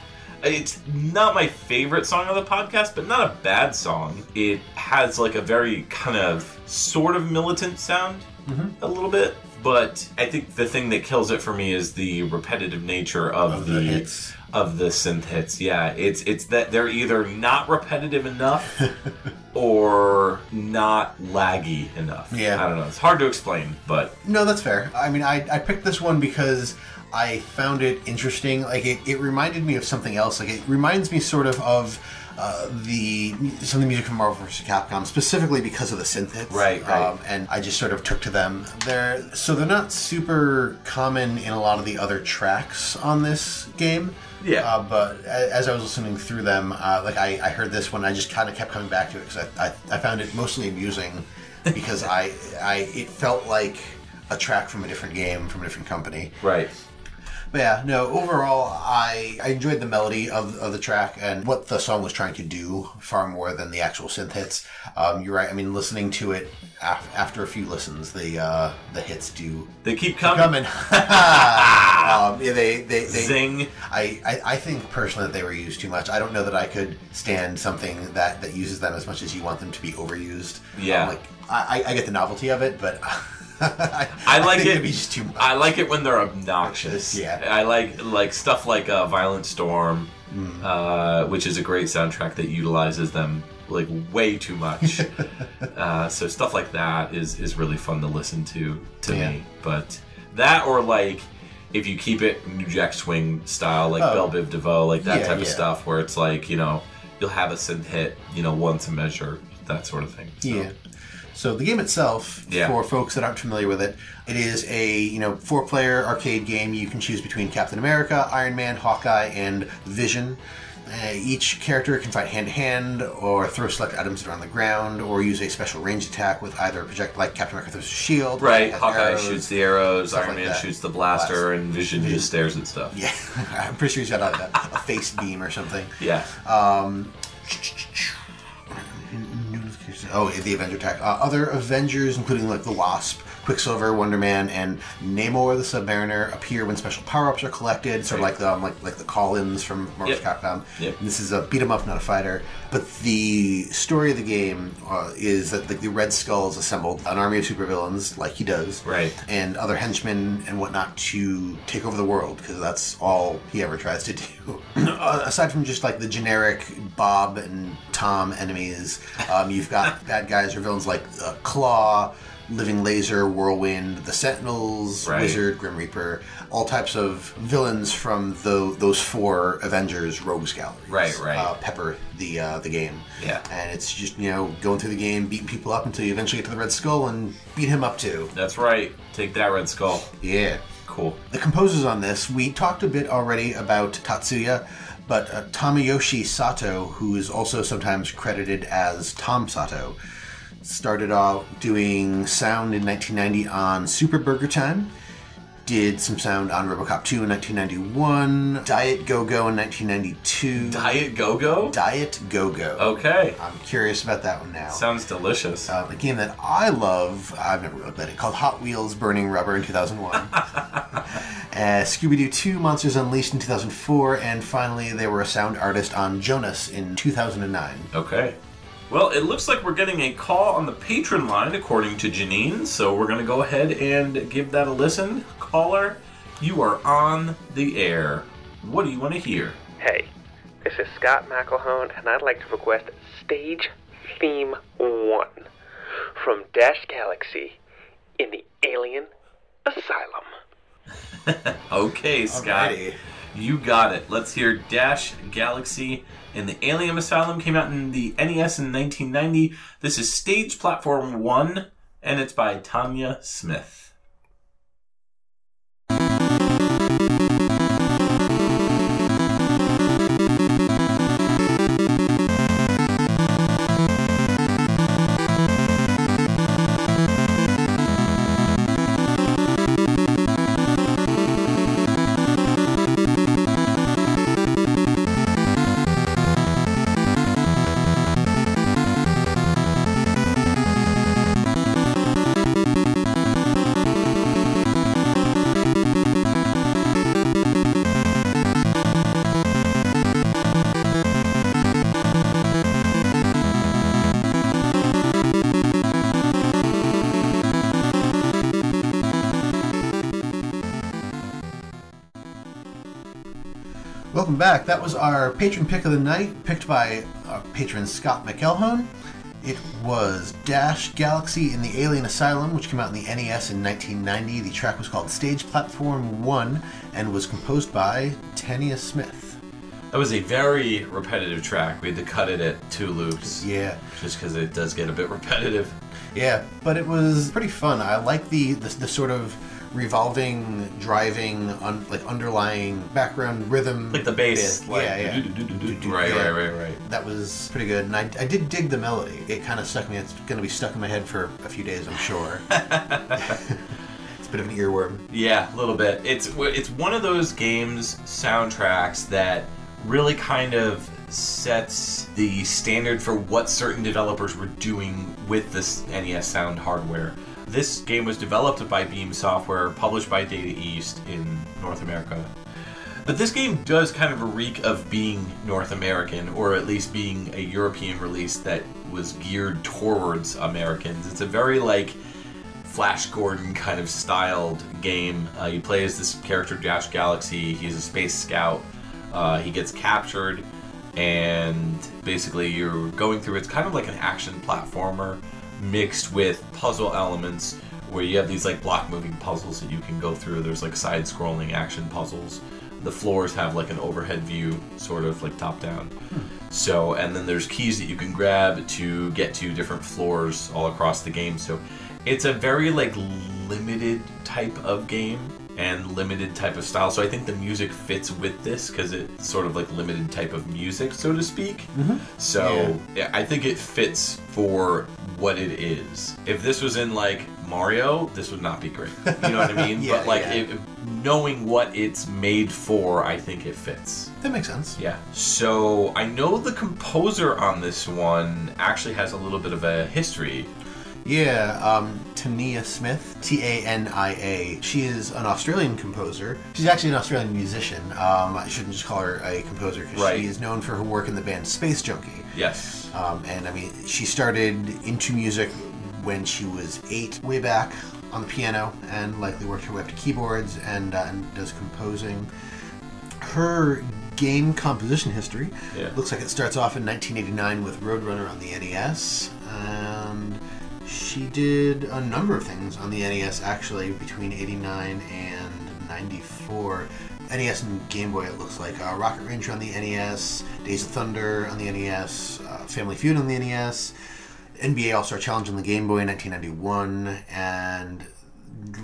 [SPEAKER 2] It's not my favorite song of the podcast, but not a bad song. It has like a very kind of sort of militant sound, mm-hmm. a little bit. But I think the thing that kills it for me is the repetitive nature of,
[SPEAKER 1] Of
[SPEAKER 2] the,
[SPEAKER 1] the hits.
[SPEAKER 2] Of the synth hits. Yeah, it's it's that they're either not repetitive enough or not laggy enough.
[SPEAKER 1] Yeah.
[SPEAKER 2] I don't know. It's hard to explain, but
[SPEAKER 1] No, that's fair. I mean, I, I picked this one because I found it interesting. Like, it, it reminded me of something else. Like, it reminds me sort of of uh, the some of the music from Marvel vs. Capcom, specifically because of the synth hits.
[SPEAKER 2] Right, right.
[SPEAKER 1] Um, and I just sort of took to them. They're so they're not super common in a lot of the other tracks on this game.
[SPEAKER 2] Yeah.
[SPEAKER 1] Uh, but as I was listening through them, uh, like I, I heard this one, I just kind of kept coming back to it because I, I, I found it mostly amusing because I, I it felt like a track from a different game from a different company.
[SPEAKER 2] right.
[SPEAKER 1] But yeah, no. Overall, I, I enjoyed the melody of, of the track and what the song was trying to do far more than the actual synth hits. Um, you're right. I mean, listening to it af- after a few listens, the uh, the hits do
[SPEAKER 2] They keep coming.
[SPEAKER 1] coming. um, yeah, they they, they
[SPEAKER 2] Zing.
[SPEAKER 1] I, I, I think personally that they were used too much. I don't know that I could stand something that, that uses them as much as you want them to be overused.
[SPEAKER 2] Yeah.
[SPEAKER 1] Um, like I, I- I get the novelty of it, but I,
[SPEAKER 2] I like
[SPEAKER 1] think
[SPEAKER 2] it.
[SPEAKER 1] be just too much.
[SPEAKER 2] I like it when they're obnoxious.
[SPEAKER 1] Yeah.
[SPEAKER 2] I like like stuff like uh, Violent Storm,
[SPEAKER 1] Hmm.
[SPEAKER 2] uh, which is a great soundtrack that utilizes them like way too much. uh, so stuff like that is is really fun to listen to to
[SPEAKER 1] Yeah.
[SPEAKER 2] me. But that or like if you keep it New Jack Swing style, like
[SPEAKER 1] Oh.
[SPEAKER 2] Belle Biv DeVoe, like that
[SPEAKER 1] Yeah,
[SPEAKER 2] type of stuff, where it's like you know you'll have a synth hit, you know, once a measure, that sort of thing. So,
[SPEAKER 1] Yeah. So the game itself,
[SPEAKER 2] Yeah.
[SPEAKER 1] for folks that aren't familiar with it, it is a you know four-player arcade game. You can choose between Captain America, Iron Man, Hawkeye, and Vision. Uh, each character can fight hand to hand, or throw select items that are on the ground, or use a special ranged attack with either a project like Captain America throws a shield,
[SPEAKER 2] Right, Hawkeye
[SPEAKER 1] arrows.
[SPEAKER 2] shoots the arrows, Iron
[SPEAKER 1] like
[SPEAKER 2] Man
[SPEAKER 1] that.
[SPEAKER 2] shoots the blaster,
[SPEAKER 1] Blast.
[SPEAKER 2] and Vision just stares at stuff.
[SPEAKER 1] Yeah, I'm pretty sure he's got a, a face beam or something.
[SPEAKER 2] Yeah.
[SPEAKER 1] Oh, the Avenger attack. Uh, other Avengers, including like the Wasp, Quicksilver, Wonder Man, and Namor the Submariner, appear when special power-ups are collected, sort of like the um, like like the call-ins from Marvel
[SPEAKER 2] Yep.
[SPEAKER 1] Capcom.
[SPEAKER 2] Yep.
[SPEAKER 1] And this is a beat 'em up, not a fighter. But the story of the game uh, is that the, the Red Skull has assembled an army of supervillains, like he does,
[SPEAKER 2] Right.
[SPEAKER 1] and other henchmen and whatnot to take over the world because that's all he ever tries to do. Uh, Aside from just like the generic Bob and Tom enemies, um, you've got bad guys or villains like uh, Claw, Living Laser, Whirlwind, the Sentinels,
[SPEAKER 2] Right.
[SPEAKER 1] Wizard, Grim Reaper, all types of villains from the, those four Avengers rogues galleries.
[SPEAKER 2] Right, right.
[SPEAKER 1] Uh, pepper the uh, the game.
[SPEAKER 2] Yeah.
[SPEAKER 1] and it's just you know going through the game, beating people up until you eventually get to the Red Skull and beat him up too.
[SPEAKER 2] That's right. Take that, Red Skull.
[SPEAKER 1] Yeah.
[SPEAKER 2] Cool.
[SPEAKER 1] The composers on this, we talked a bit already about Tatsuya, but uh, Tomoyoshi Sato, who is also sometimes credited as Tom Sato, started out doing sound in 1990 on Super Burger Time, did some sound on Robocop 2 in 1991, Diet Go Go in 1992.
[SPEAKER 2] Diet Go Go?
[SPEAKER 1] Diet Go Go.
[SPEAKER 2] Okay.
[SPEAKER 1] I'm curious about that one now.
[SPEAKER 2] Sounds delicious.
[SPEAKER 1] Uh, a game that I love, I've never really played it, called Hot Wheels Burning Rubber in 2001. uh, Scooby Doo 2 Monsters Unleashed in 2004, and finally, they were a sound artist on Jonas in 2009.
[SPEAKER 2] Okay. Well, it looks like we're getting a call on the patron line, according to Janine. So we're going to go ahead and give that a listen. Caller, You are on the air. What do you want to hear?
[SPEAKER 5] Hey, this is Scott McElhone, and I'd like to request Stage Theme 1 from Dash Galaxy in the Alien Asylum.
[SPEAKER 2] Okay, Scott.
[SPEAKER 1] Alrighty.
[SPEAKER 2] You got it. Let's hear Dash Galaxy and the Alien Asylum came out in the NES in 1990. This is Stage Platform 1 and it's by Tania Smith.
[SPEAKER 1] Welcome back. That was our patron pick of the night, picked by our patron Scott McElhone. It was Dash Galaxy in the Alien Asylum, which came out in the NES in 1990. The track was called Stage Platform 1 and was composed by Tania Smith.
[SPEAKER 2] That was a very repetitive track. We had to cut it at two loops.
[SPEAKER 1] Yeah.
[SPEAKER 2] Just because it does get a bit repetitive.
[SPEAKER 1] Yeah, but it was pretty fun. I like the the, the sort of revolving, driving, un, like underlying background rhythm.
[SPEAKER 2] Like the bass.
[SPEAKER 1] bit.
[SPEAKER 2] Like,
[SPEAKER 1] yeah, yeah.
[SPEAKER 2] Right,
[SPEAKER 1] Yeah.
[SPEAKER 2] right, right, right.
[SPEAKER 1] That was pretty good, and I, I did dig the melody. It kind of stuck me. It's going to be stuck in my head for a few days, I'm sure. it's a bit of an earworm.
[SPEAKER 2] Yeah, a little bit. It's it's one of those games soundtracks that really kind of sets the standard for what certain developers were doing with this NES sound hardware. This game was developed by Beam Software, published by Data East in North America. But this game does kind of reek of being North American, or at least being a European release that was geared towards Americans. It's a very like Flash Gordon kind of styled game. Uh, you play as this character, Dash Galaxy. He's a space scout. Uh, he gets captured, and basically you're going through. It's kind of like an action platformer mixed with puzzle elements, where you have these like block moving puzzles that you can go through. There's like side scrolling action puzzles. The floors have like an overhead view, sort of like top down. Hmm. So, and then there's keys that you can grab to get to different floors all across the game. So, it's a very like limited type of game and limited type of style. So, I think the music fits with this because it's sort of like limited type of music, so to speak. Mm-hmm. So, yeah, I think it fits for what it is. If this was in like Mario, this would not be great. You know what I mean?
[SPEAKER 1] Yeah,
[SPEAKER 2] but like,
[SPEAKER 1] yeah.
[SPEAKER 2] if, knowing what it's made for, I think it fits.
[SPEAKER 1] That makes sense.
[SPEAKER 2] Yeah. So I know the composer on this one actually has a little bit of a history.
[SPEAKER 1] Yeah, um, Tania Smith, T A N I A. She is an Australian composer. She's actually an Australian musician. Um, I shouldn't just call her a composer because
[SPEAKER 2] Right.
[SPEAKER 1] she is known for her work in the band Space Junkie.
[SPEAKER 2] Yes.
[SPEAKER 1] Um, and I mean, she started into music when she was eight, way back on the piano, and likely worked her way up to keyboards and, uh, and does composing. Her game composition history
[SPEAKER 2] Yeah.
[SPEAKER 1] looks like it starts off in 1989 with Roadrunner on the NES, and she did a number of things on the NES actually between 89 and 94. NES and Game Boy, it looks like. Uh, Rocket Ranger on the NES, Days of Thunder on the NES, uh, Family Feud on the NES, NBA All Star Challenge on the Game Boy in 1991, and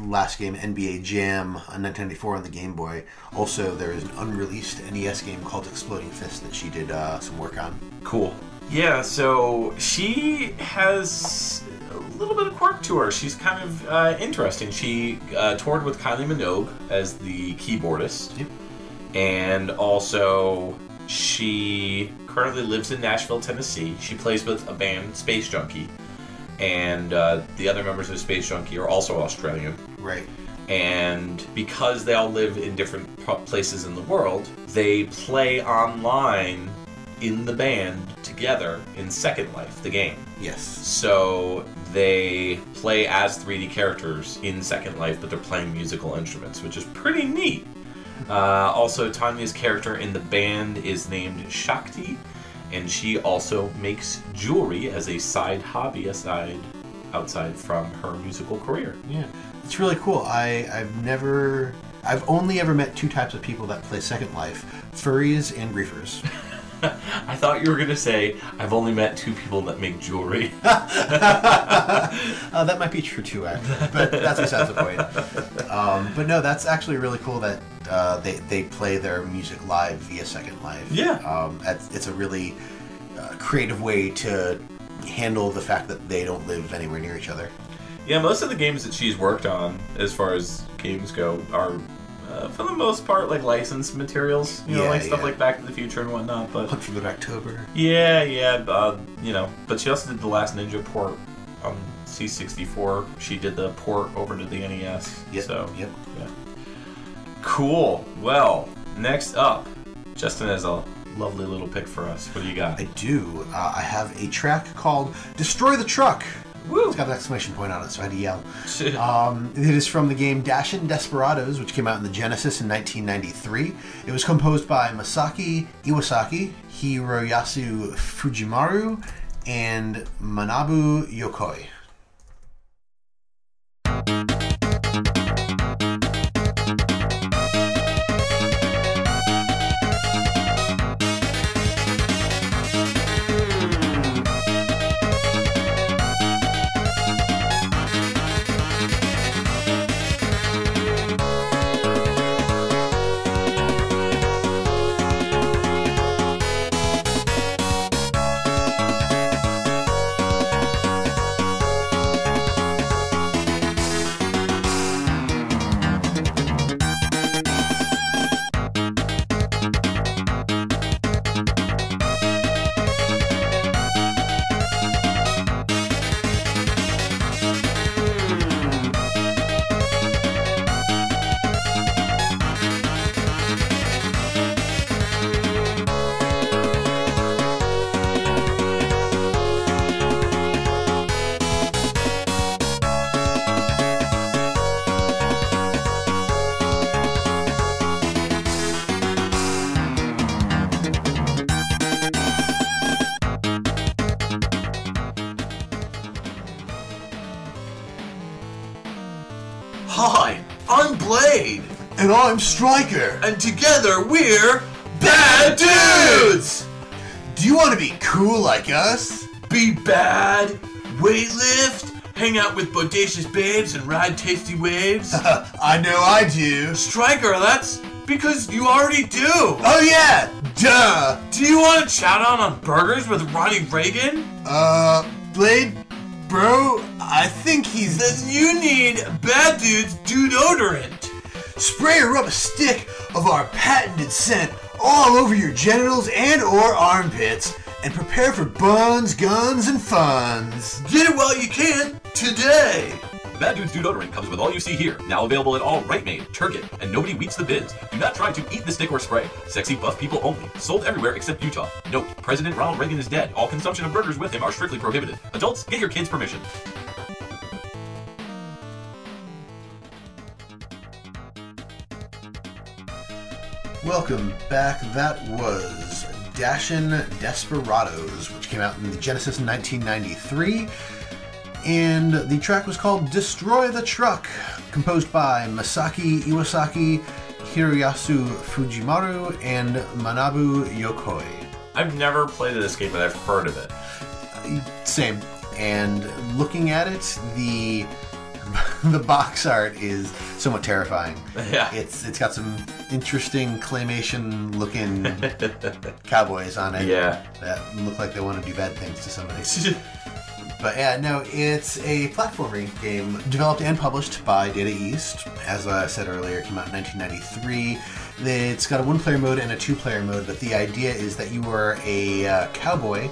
[SPEAKER 1] last game NBA Jam on 1994 on the Game Boy. Also, there is an unreleased NES game called Exploding Fist that she did uh, some work on.
[SPEAKER 2] Cool. Yeah. So she has a little bit of quirk to her. She's kind of uh, interesting. She uh, toured with Kylie Minogue as the keyboardist.
[SPEAKER 1] Yep.
[SPEAKER 2] and also she currently lives in Nashville, Tennessee. She plays with a band, Space Junkie, and uh, the other members of Space Junkie are also Australian.
[SPEAKER 1] Right.
[SPEAKER 2] And because they all live in different places in the world, they play online in the band together in Second Life, the game.
[SPEAKER 1] Yes.
[SPEAKER 2] So they play as 3D characters in Second Life, but they're playing musical instruments, which is pretty neat. Uh, also, Tania's character in the band is named Shakti, and she also makes jewelry as a side hobby aside outside from her musical career.
[SPEAKER 1] Yeah, it's really cool. I I've never I've only ever met two types of people that play Second Life: furries and griefers.
[SPEAKER 2] I thought you were gonna say I've only met two people that make jewelry.
[SPEAKER 1] Uh, that might be true too, actually, but that's besides the point. Um, but no, that's actually really cool that uh, they they play their music live via Second Life.
[SPEAKER 2] Yeah.
[SPEAKER 1] um, it's a really uh, creative way to handle the fact that they don't live anywhere near each other.
[SPEAKER 2] yeah, most of the games that she's worked on, as far as games go, are uh, for the most part like licensed materials. You know,
[SPEAKER 1] Yeah,
[SPEAKER 2] like stuff
[SPEAKER 1] yeah.
[SPEAKER 2] like Back to the Future and whatnot. But
[SPEAKER 1] Hunt for the October.
[SPEAKER 2] Yeah, yeah, uh, you know, but she also did the last Ninja port on C64. She did the port over to the NES.
[SPEAKER 1] Yep.
[SPEAKER 2] So,
[SPEAKER 1] Yep.
[SPEAKER 2] yeah. Cool. Well, next up, Justin has a lovely little pick for us. What do you got?
[SPEAKER 1] I do. Uh, I have a track called "Destroy the Truck."
[SPEAKER 2] Woo!
[SPEAKER 1] It's got an exclamation point on it, so I had to yell. Um, it is from the game Dashin' Desperadoes, which came out in the Genesis in 1993. It was composed by Masaki Iwasaki, Hiroyasu Fujimaru, and Manabu Yokoi. Striker.
[SPEAKER 2] and together we're Bad Dudes!
[SPEAKER 1] Do you want to be cool like us?
[SPEAKER 2] Be bad, weightlift, hang out with bodacious babes, and ride tasty waves.
[SPEAKER 1] I know I do.
[SPEAKER 2] Striker, that's because you already do.
[SPEAKER 1] Oh yeah, duh.
[SPEAKER 2] Do you want to chat down on burgers with Ronnie Reagan?
[SPEAKER 1] Uh, Blade, bro, I think he's.
[SPEAKER 2] Then you need Bad Dude's deodorant.
[SPEAKER 1] Spray or rub a stick of our patented scent all over your genitals and or armpits, and prepare for buns, guns, and funs.
[SPEAKER 2] Get it while you can today. Bad Dude's deodorant comes with all you see here. Now available at all Right Made, Turget, and Nobody Weeps the Biz. Do not try to eat the stick or spray. Sexy buff people only. Sold everywhere except Utah. Note: President Ronald Reagan is dead. All consumption of burgers with him are strictly prohibited. Adults, get your kids' permission.
[SPEAKER 1] Welcome back. That was Dashin' Desperadoes, which came out in the Genesis in 1993. And the track was called Destroy the Truck, composed by Masaki Iwasaki, Hiroyasu Fujimaru, and Manabu Yokoi.
[SPEAKER 2] I've never played this game, but I've heard of it.
[SPEAKER 1] Same. And looking at it, the the box art is somewhat terrifying.
[SPEAKER 2] Yeah.
[SPEAKER 1] It's it's got some interesting claymation looking cowboys on it.
[SPEAKER 2] Yeah.
[SPEAKER 1] That look like they want to do bad things to somebody. But yeah, no, it's a platforming game developed and published by Data East. As I said earlier, it came out in 1993. It's got a one-player mode and a two-player mode, but the idea is that you are a uh, cowboy.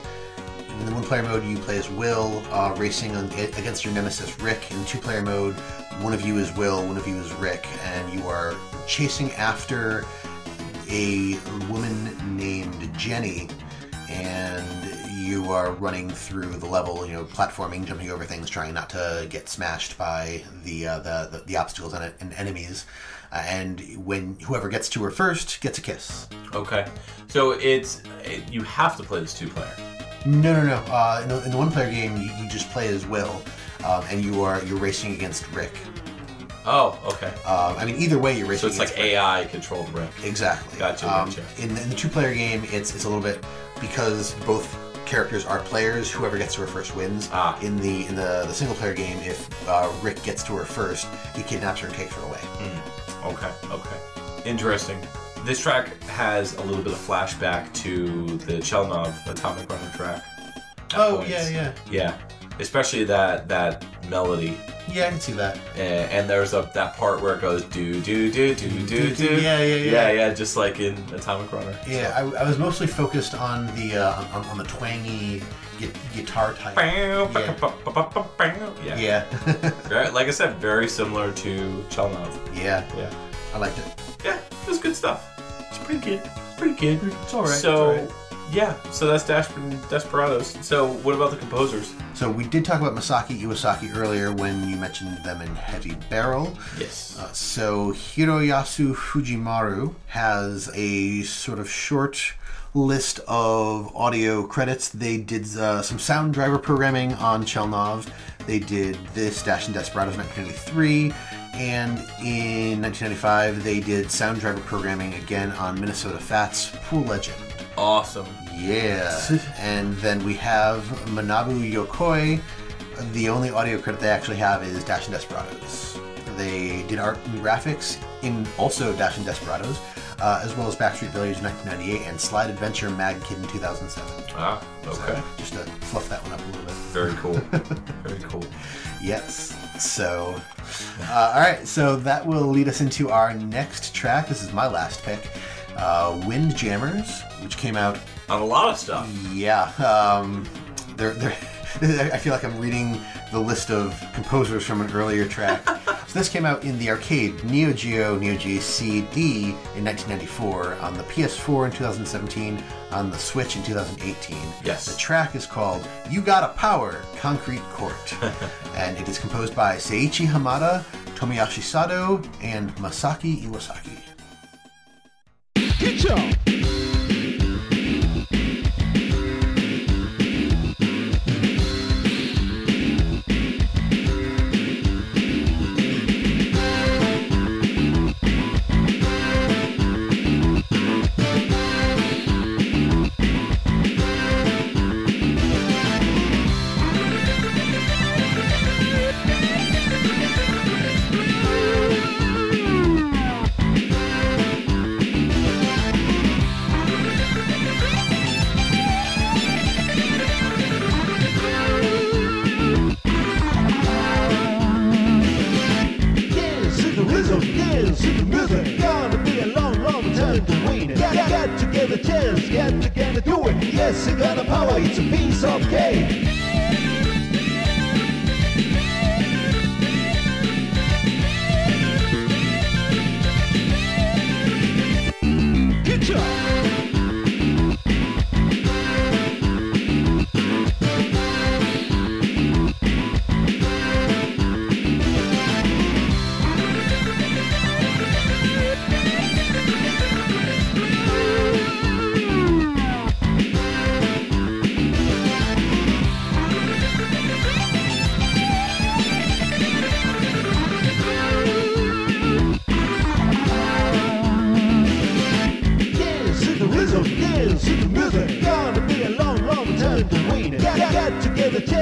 [SPEAKER 1] In the one-player mode, you play as Will, uh, racing against your nemesis Rick. In two-player mode, one of you is Will, one of you is Rick, and you are chasing after a woman named Jenny, and you are running through the level, you know, platforming, jumping over things, trying not to get smashed by the uh, the, the the obstacles and, and enemies. Uh, and when whoever gets to her first gets a kiss.
[SPEAKER 2] Okay. So it's it, you have to play this two player.
[SPEAKER 1] No, no, no. Uh, in, the, in the one-player game, you, you just play as Will, um, and you are you're racing against Rick.
[SPEAKER 2] Oh, okay.
[SPEAKER 1] Um, I mean, either way, you're racing.
[SPEAKER 2] So it's like
[SPEAKER 1] Rick.
[SPEAKER 2] AI controlled Rick.
[SPEAKER 1] Exactly.
[SPEAKER 2] Gotcha,
[SPEAKER 1] Um,
[SPEAKER 2] gotcha.
[SPEAKER 1] In, in the two-player game, it's it's a little bit because both characters are players. Whoever gets to her first wins.
[SPEAKER 2] Ah.
[SPEAKER 1] In the in the, the single-player game, if uh, Rick gets to her first, he kidnaps her and takes her away.
[SPEAKER 2] Okay, okay. Interesting. This track has a little bit of flashback to the Chelnov Atomic Runner track.
[SPEAKER 1] Oh
[SPEAKER 2] points.
[SPEAKER 1] yeah, yeah,
[SPEAKER 2] Yeah. Especially that that melody.
[SPEAKER 1] yeah. I can see that.
[SPEAKER 2] And, and there's a that part where it goes do do do do do do.
[SPEAKER 1] Yeah, yeah, yeah.
[SPEAKER 2] Yeah, yeah, just like in Atomic Runner.
[SPEAKER 1] Yeah, I, I was mostly focused on the uh, on, on the twangy gu- guitar type. Yeah.
[SPEAKER 2] Yeah.
[SPEAKER 1] Yeah,
[SPEAKER 2] Like I said, very similar to Chelnov.
[SPEAKER 1] yeah.
[SPEAKER 2] Yeah.
[SPEAKER 1] I liked it.
[SPEAKER 2] Yeah, it was good stuff. It's pretty good. It's pretty good.
[SPEAKER 1] It's all right.
[SPEAKER 2] So,
[SPEAKER 1] all right.
[SPEAKER 2] yeah, so that's Dashin' Desperadoes. So, what about the composers?
[SPEAKER 1] So we did talk about Masaki Iwasaki earlier when you mentioned them in Heavy Barrel.
[SPEAKER 2] Yes.
[SPEAKER 1] Uh, so Hiroyasu Fujimaru has a sort of short list of audio credits. They did uh, some sound driver programming on Chelnov. They did this Dashin' Desperadoes in 1993. And in 1995, they did sound driver programming again on Minnesota Fats Pool Legend.
[SPEAKER 2] awesome.
[SPEAKER 1] Yeah. and then we have Manabu Yokoi. The only audio credit they actually have is Dashin' Desperadoes. They did art and graphics in also Dashin' Desperadoes, uh, as well as Backstreet Village in 1998 and Slide Adventure Mad Kid in 2007.
[SPEAKER 2] Ah, okay.
[SPEAKER 1] Just to fluff that one up a little bit.
[SPEAKER 2] Very cool. Very cool.
[SPEAKER 1] Yes. So, uh, all right. So that will lead us into our next track. This is my last pick, uh, Windjammers, which came out
[SPEAKER 2] On a lot of stuff.
[SPEAKER 1] Yeah, um, they're, they're, I feel like I'm reading the list of composers from an earlier track. so this came out in the arcade Neo Geo Neo Geo CD in 1994, on the PS4 in 2017, on the Switch in 2018.
[SPEAKER 2] Yes.
[SPEAKER 1] The track is called "You Gotta Power" Concrete Court, and it is composed by Seiichi Hamada, Tomoyoshi Sato, and Masaki Iwasaki.
[SPEAKER 6] Dance a chance, got to get to do it. Yes, you got the power, it's a piece of cake.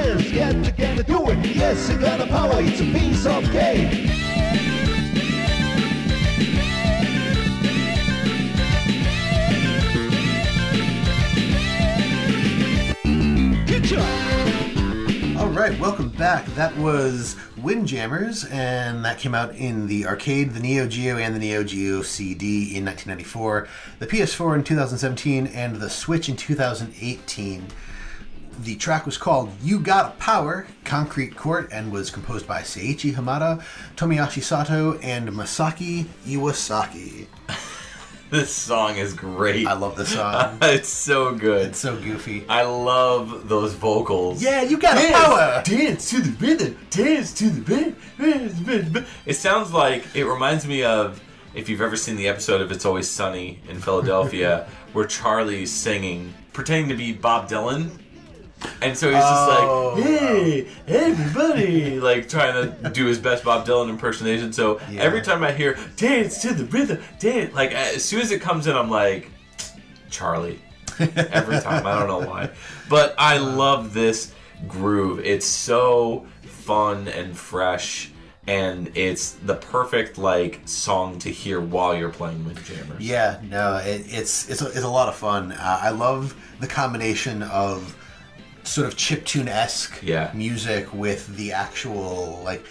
[SPEAKER 6] To get a got to do it. Yes, you got the power, it's a piece of cake.
[SPEAKER 1] All right, welcome back. That was Windjammers, and that came out in the arcade, the Neo Geo, and the Neo Geo CD in 1994, the PS4 in 2017, and the Switch in 2018. The track was called You Gotta Power, Concrete Court, and was composed by Seiichi Hamada, Tomoyoshi Sato, and Masaki Iwasaki.
[SPEAKER 2] This song is great.
[SPEAKER 1] I love this song.
[SPEAKER 2] it's so good.
[SPEAKER 1] it's so goofy.
[SPEAKER 2] I love those vocals.
[SPEAKER 1] Yeah, you got
[SPEAKER 2] Dance,
[SPEAKER 1] power.
[SPEAKER 2] dance to the rhythm, dance to the rhythm. It sounds like it reminds me of if you've ever seen the episode of It's Always Sunny in Philadelphia, where Charlie's singing, pretending to be Bob Dylan. And so he's
[SPEAKER 1] Oh.
[SPEAKER 2] just like, "Hey, everybody!" Like trying to do his best Bob Dylan impersonation. So
[SPEAKER 1] Yeah.
[SPEAKER 2] every time I hear "dance to the rhythm," dance, like as soon as it comes in, I'm like, Charlie. Every time, I don't know why, but I love this groove. It's so fun and fresh, and it's the perfect like song to hear while you're playing with Windjammers.
[SPEAKER 1] Yeah, no, it, it's it's a, it's a lot of fun. Uh, I love the combination of sort of chiptune esque
[SPEAKER 2] Yeah.
[SPEAKER 1] music with the actual like.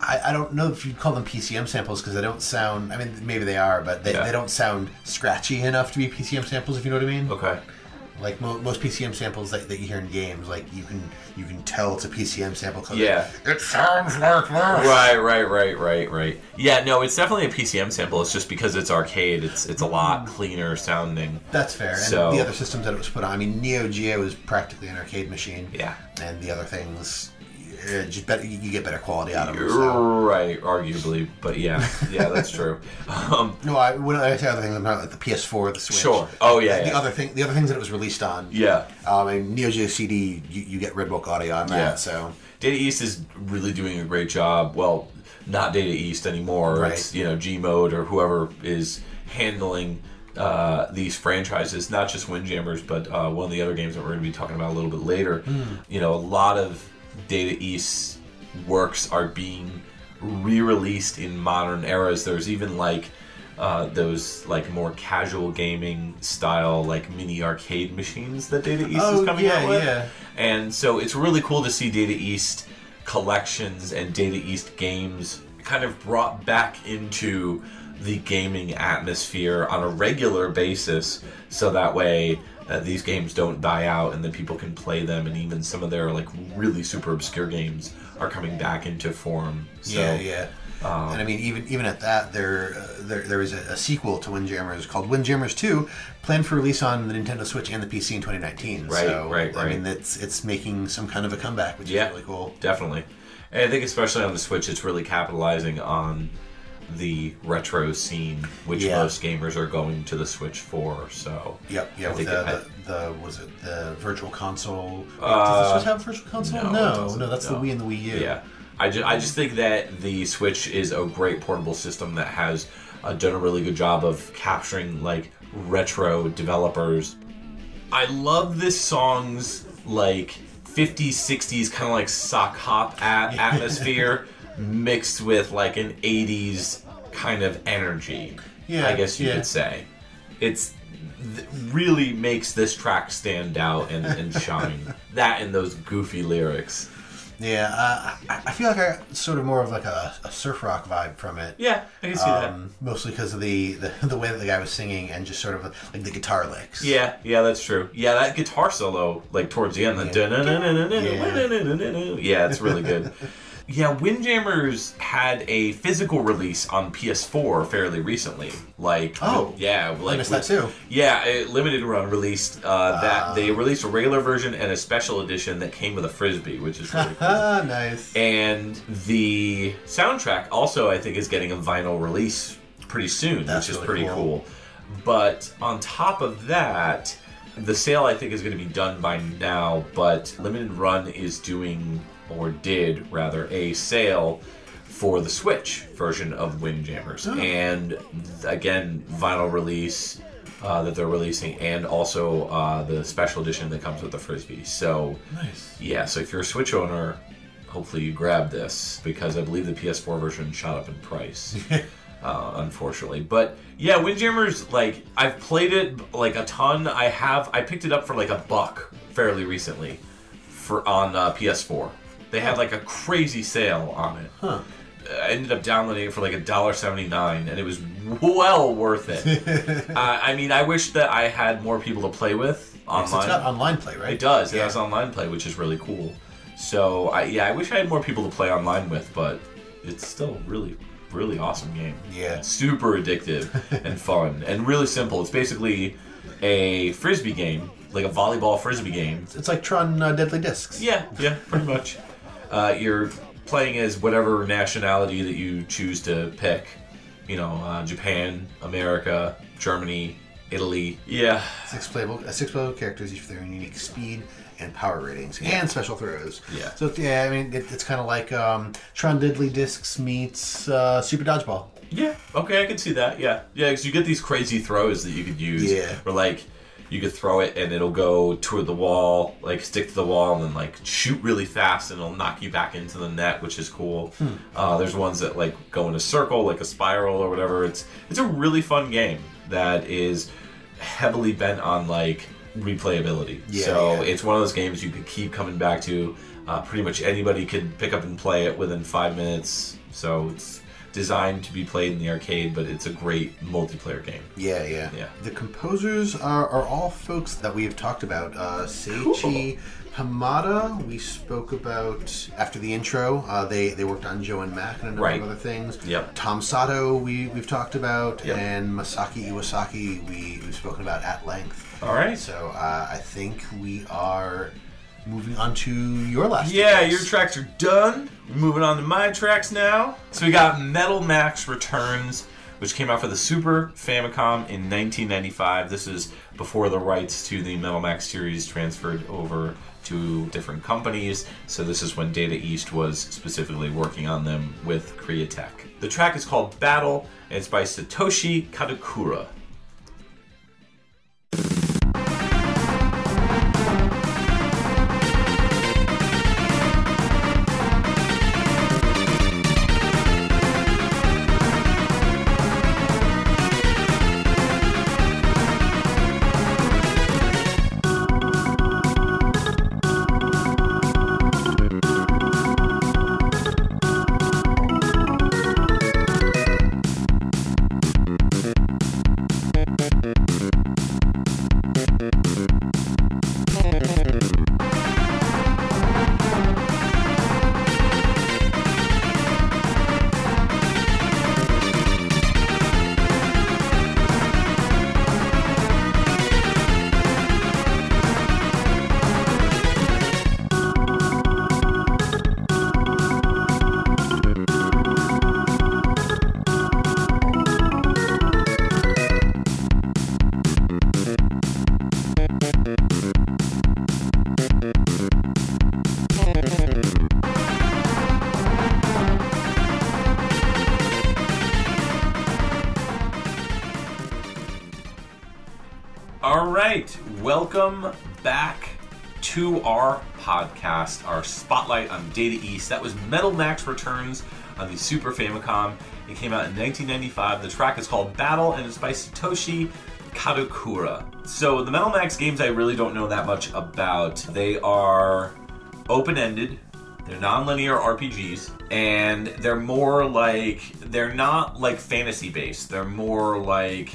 [SPEAKER 1] I, I don't know if you'd call them PCM samples because they don't sound. I mean, maybe they are, but they,
[SPEAKER 2] Yeah.
[SPEAKER 1] they don't sound scratchy enough to be PCM samples. If you know what I mean.
[SPEAKER 2] Okay.
[SPEAKER 1] Like mo- most PCM samples that, that you hear in games, like you can you can tell it's a PCM sample. 'cause
[SPEAKER 2] Yeah.
[SPEAKER 1] It sounds like this.
[SPEAKER 2] Right, right, right, right, right. Yeah, no, it's definitely a PCM sample. It's just because it's arcade. It's it's a lot hmm. cleaner sounding.
[SPEAKER 1] That's fair. And the other systems that it was put on, I mean, Neo Geo is practically an arcade machine.
[SPEAKER 2] Yeah.
[SPEAKER 1] And the other things, uh, just better, you get better quality out of them. So.
[SPEAKER 2] Right, arguably, but yeah, yeah, that's true. Um,
[SPEAKER 1] No, I when I say other things, I'm not like the PS4, the Switch.
[SPEAKER 2] Sure. Oh, yeah,
[SPEAKER 1] The
[SPEAKER 2] yeah.
[SPEAKER 1] other thing, the other things that it was released on.
[SPEAKER 2] yeah,
[SPEAKER 1] Um, and Neo Geo CD, you, you get Red Book audio on that.
[SPEAKER 2] Yeah.
[SPEAKER 1] So
[SPEAKER 2] Data East is really doing a great job. Well, not Data East anymore.
[SPEAKER 1] Right.
[SPEAKER 2] It's you know G Mode or whoever is handling uh, these franchises, not just Windjammers, but uh, one of the other games that we're going to be talking about a little bit later.
[SPEAKER 1] Hmm.
[SPEAKER 2] You know, a lot of Data East works are being re-released in modern eras. There's even like uh, those like more casual gaming style like mini arcade machines that Data East
[SPEAKER 1] Oh,
[SPEAKER 2] is coming
[SPEAKER 1] yeah,
[SPEAKER 2] out with.
[SPEAKER 1] yeah.
[SPEAKER 2] And so it's really cool to see Data East collections and Data East games kind of brought back into the gaming atmosphere on a regular basis so that way uh, these games don't die out and then people can play them and even some of their like really super obscure games are coming back into form so
[SPEAKER 1] yeah, yeah.
[SPEAKER 2] um,
[SPEAKER 1] and I mean, even even at that, there uh, there, there is a, a sequel to Windjammers called Windjammers Two, planned for release on the Nintendo Switch and the PC in 2019.
[SPEAKER 2] Right,
[SPEAKER 1] so,
[SPEAKER 2] right,
[SPEAKER 1] I mean, it's it's making some kind of a comeback, which
[SPEAKER 2] Yeah.
[SPEAKER 1] is really cool.
[SPEAKER 2] Definitely. And I think especially on the Switch, it's really capitalizing on the retro scene, which
[SPEAKER 1] Yeah.
[SPEAKER 2] most gamers are going to the Switch for. So
[SPEAKER 1] Yep, yeah. With the, the, the was it the Virtual Console?
[SPEAKER 2] Uh,
[SPEAKER 1] does the Switch have Virtual Console?
[SPEAKER 2] no,
[SPEAKER 1] no, no, that's
[SPEAKER 2] no.
[SPEAKER 1] the Wii and the Wii U.
[SPEAKER 2] yeah, I just I just think that the Switch is a great portable system that has uh, done a really good job of capturing like retro developers. I love this song's like 50s, 60s kind of like sock hop at atmosphere mixed with like an 80s kind of energy.
[SPEAKER 1] Yeah,
[SPEAKER 2] I guess you
[SPEAKER 1] yeah.
[SPEAKER 2] could say. It's th- really makes this track stand out and, and shine. that and those goofy lyrics.
[SPEAKER 1] Yeah, uh, I, I feel like I sort of more of like a, a surf rock vibe from it.
[SPEAKER 2] Yeah, I can see
[SPEAKER 1] Um, mostly because of the, the the way that the guy was singing and just sort of like the guitar licks.
[SPEAKER 2] Yeah, yeah, that's true. Yeah, that guitar solo, like towards the end, the yeah, it's really good. Yeah, Windjammers had a physical release on PS4 fairly recently. Like,
[SPEAKER 1] Oh,
[SPEAKER 2] yeah, like
[SPEAKER 1] missed that too.
[SPEAKER 2] Yeah, a limited run released uh, that they released a regular version and a special edition that came with a frisbee, which is really cool.
[SPEAKER 1] Ah, nice.
[SPEAKER 2] And the soundtrack also, I think, is getting a vinyl release pretty soon,
[SPEAKER 1] That's
[SPEAKER 2] which is
[SPEAKER 1] really
[SPEAKER 2] pretty
[SPEAKER 1] cool.
[SPEAKER 2] cool. But on top of that, the sale I think is going to be done by now. But Limited Run is doing, or did rather, a sale for the Switch version of Windjammers,
[SPEAKER 1] Oh.
[SPEAKER 2] and again, vinyl release. Uh, that they're releasing, and also uh, the special edition that comes with the frisbee. So,
[SPEAKER 1] Nice.
[SPEAKER 2] yeah, so if you're a Switch owner, hopefully you grab this because I believe the PS4 version shot up in price. uh, unfortunately, but yeah, Windjammers like I've played it like a ton. I have I picked it up for like a buck fairly recently for on uh, PS4. They had like a crazy sale on it.
[SPEAKER 1] Huh.
[SPEAKER 2] I ended up downloading it for like a dollar seventy nine, and it was well worth it. uh, I mean, I wish that I had more people to play with
[SPEAKER 1] So it's
[SPEAKER 2] online.
[SPEAKER 1] got online play, right?
[SPEAKER 2] It does. It
[SPEAKER 1] Yeah.
[SPEAKER 2] has online play, which is really cool. So I yeah, I wish I had more people to play online with, but it's still really really awesome game.
[SPEAKER 1] Yeah.
[SPEAKER 2] super addictive and fun and really simple. It's basically a frisbee game, like a volleyball frisbee game.
[SPEAKER 1] It's like Tron uh, Deadly Discs.
[SPEAKER 2] Yeah, yeah, pretty much. Uh, you're playing as whatever nationality that you choose to pick. You know, uh, Japan, America, Germany, Italy. Yeah,
[SPEAKER 1] Six playable, uh, six playable characters, each with their own unique speed and power ratings and special throws.
[SPEAKER 2] Yeah.
[SPEAKER 1] So yeah, I mean, it, it's kind of like um, Tron Deadly Discs meets uh, Super Dodgeball.
[SPEAKER 2] Yeah. Okay, I can see that. Yeah. Yeah, because you get these crazy throws that you could use.
[SPEAKER 1] Yeah.
[SPEAKER 2] Where like you could throw it and it'll go toward the wall, like stick to the wall, and then like shoot really fast and it'll knock you back into the net, which is cool.
[SPEAKER 1] Hmm.
[SPEAKER 2] Uh, there's ones that like go in a circle, like a spiral or whatever. It's it's a really fun game that is heavily bent on like replayability.
[SPEAKER 1] Yeah,
[SPEAKER 2] so
[SPEAKER 1] yeah.
[SPEAKER 2] it's one of those games you could keep coming back to. Uh, pretty much anybody could pick up and play it within five minutes. So it's designed to be played in the arcade, but it's a great multiplayer game.
[SPEAKER 1] Yeah, yeah.
[SPEAKER 2] Yeah.
[SPEAKER 1] The composers are, are all folks that we have talked about. Uh, Seiichi Hamada, we spoke about after the intro. Uh, they they worked on Joe and Mac and a number
[SPEAKER 2] Right.
[SPEAKER 1] of other things.
[SPEAKER 2] Yep.
[SPEAKER 1] Tom Sato, we we've talked about,
[SPEAKER 2] Yep.
[SPEAKER 1] and Masaki Iwasaki, we we've spoken about at length.
[SPEAKER 2] All right.
[SPEAKER 1] So uh, I think we are moving on to your last.
[SPEAKER 2] Yeah,
[SPEAKER 1] choice.
[SPEAKER 2] your tracks are done. We're moving on to my tracks now. So we got Metal Max Returns, which came out for the Super Famicom in 1995. This is before the rights to the Metal Max series transferred over to different companies. So this is when Data East was specifically working on them with Createch. The track is called Battle, and it's by Satoshi Kadokura. Welcome back to our podcast, our spotlight on Data East. That was Metal Max Returns on the Super Famicom. It came out in 1995. The track is called Battle and it's by Satoshi Kadokura. So the Metal Max games I really don't know that much about. They are open-ended. They're non-linear RPGs, and they're more like they're not like fantasy based. They're more like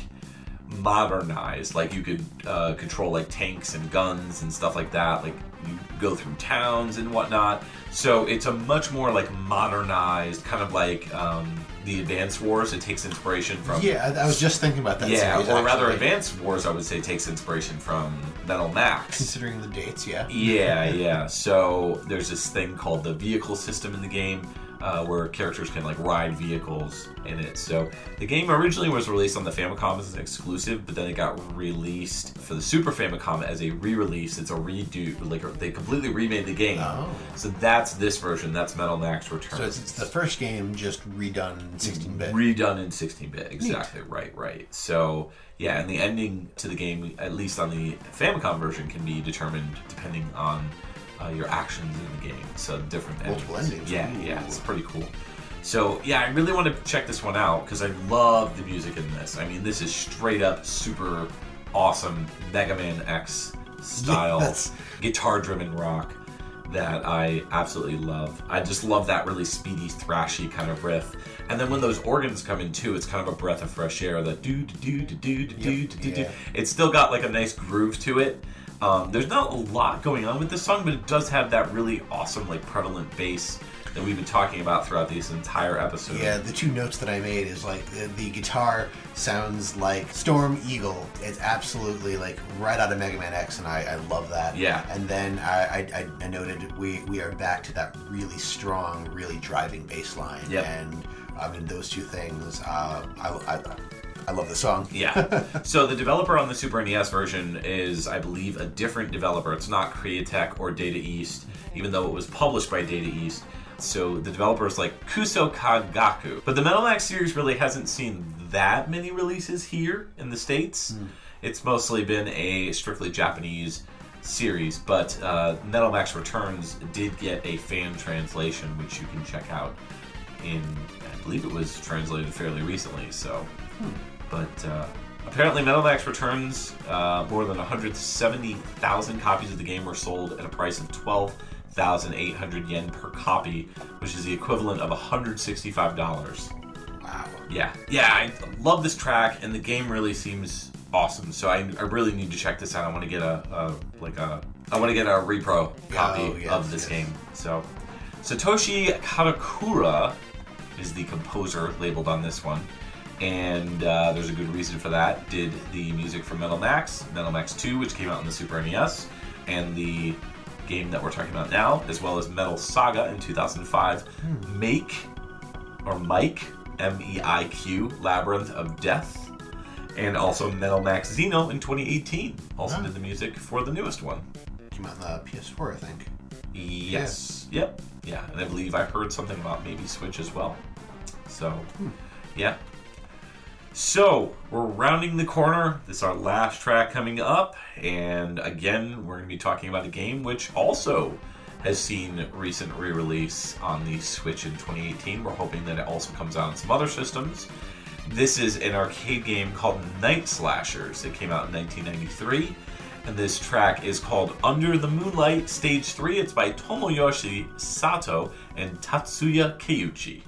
[SPEAKER 2] modernized. Like you could uh, control like tanks and guns and stuff like that. Like you go through towns and whatnot. So it's a much more like modernized, kind of like um, the Advanced Wars. It takes inspiration from
[SPEAKER 1] Yeah, I, was just thinking about that.
[SPEAKER 2] yeah,
[SPEAKER 1] series,
[SPEAKER 2] or rather,
[SPEAKER 1] actually.
[SPEAKER 2] Advanced Wars. I would say takes inspiration from Metal Max.
[SPEAKER 1] Considering the dates, yeah.
[SPEAKER 2] Yeah, yeah. So there's this thing called the vehicle system in the game, uh, where characters can like ride vehicles in it. So the game originally was released on the Famicom as an exclusive, but then it got released for the Super Famicom as a re-release. It's a redo, like they completely remade the game.
[SPEAKER 1] Oh.
[SPEAKER 2] So that's this version. That's Metal Max Return.
[SPEAKER 1] So it's, it's the first game just redone 16-bit.
[SPEAKER 2] redone in 16-bit exactly right right so yeah and the ending to the game at least on the famicom version can be determined depending on uh, your actions in the game so different
[SPEAKER 1] Multiple endings.
[SPEAKER 2] yeah
[SPEAKER 1] Ooh.
[SPEAKER 2] yeah it's pretty cool so yeah i really want to check this one out because i love the music in this i mean this is straight up super awesome mega man x style
[SPEAKER 1] Yes.
[SPEAKER 2] guitar driven rock that I absolutely love. I just love that really speedy, thrashy kind of riff. And then when those organs come in too, it's kind of a breath of fresh air. That do do do do do do do do. It's still got like a nice groove to it. Um, there's not a lot going on with this song, but it does have that really awesome, like prevalent bass that we've been talking about throughout this entire episode.
[SPEAKER 1] Yeah, the two notes that I made is like the, the guitar sounds like Storm Eagle. It's absolutely like right out of Mega Man X, and I, I love that.
[SPEAKER 2] Yeah.
[SPEAKER 1] And then I, I, I noted we, we are back to that really strong, really driving bass line.
[SPEAKER 2] Yep.
[SPEAKER 1] And I mean, those two things, uh, I, I, I love the song.
[SPEAKER 2] Yeah. so the developer on the Super NES version is, I believe, a different developer. It's not Createch or Data East, even though it was published by Data East. So the developer is like Kuso Kagaku. But the Metal Max series really hasn't seen that many releases here in the States. It's mostly been a strictly Japanese series, but uh, Metal Max Returns did get a fan translation, which you can check out in, I believe it was translated fairly recently, so. But uh, apparently, Metal Max Returns, uh, more than 170,000 copies of the game were sold at a price of 12,800 yen per copy, which is the equivalent of $165.
[SPEAKER 1] Wow.
[SPEAKER 2] Yeah, yeah, I love this track, and the game really seems awesome. So I, I really need to check this out. I want to get a, a like a I want to get a repro copy
[SPEAKER 1] Oh, yes,
[SPEAKER 2] of this
[SPEAKER 1] yes.
[SPEAKER 2] game. So Satoshi Kadokura is the composer labeled on this one, and uh, there's a good reason for that. Did the music for Metal Max, Metal Max 2, which came out on the Super NES, and the game that we're talking about now, as well as Metal Saga in 2005. Make or Mike, M E I Q, Labyrinth of Death, and also Metal Max Xeno in 2018. Also
[SPEAKER 1] Oh.
[SPEAKER 2] did the music for the newest one.
[SPEAKER 1] Came out on the PS4, I think.
[SPEAKER 2] Yes. Yep. Yeah, and I believe I heard something about maybe Switch as well. So, yeah. So, we're rounding the corner. This is our last track coming up. And again, we're going to be talking about a game which also has seen recent re release on the Switch in 2018. We're hoping that it also comes out on some other systems. This is an arcade game called Night Slashers. It came out in 1993. And this track is called Under the Moonlight Stage 3. It's by Tomoyoshi Sato and Tatsuya Keiuchi.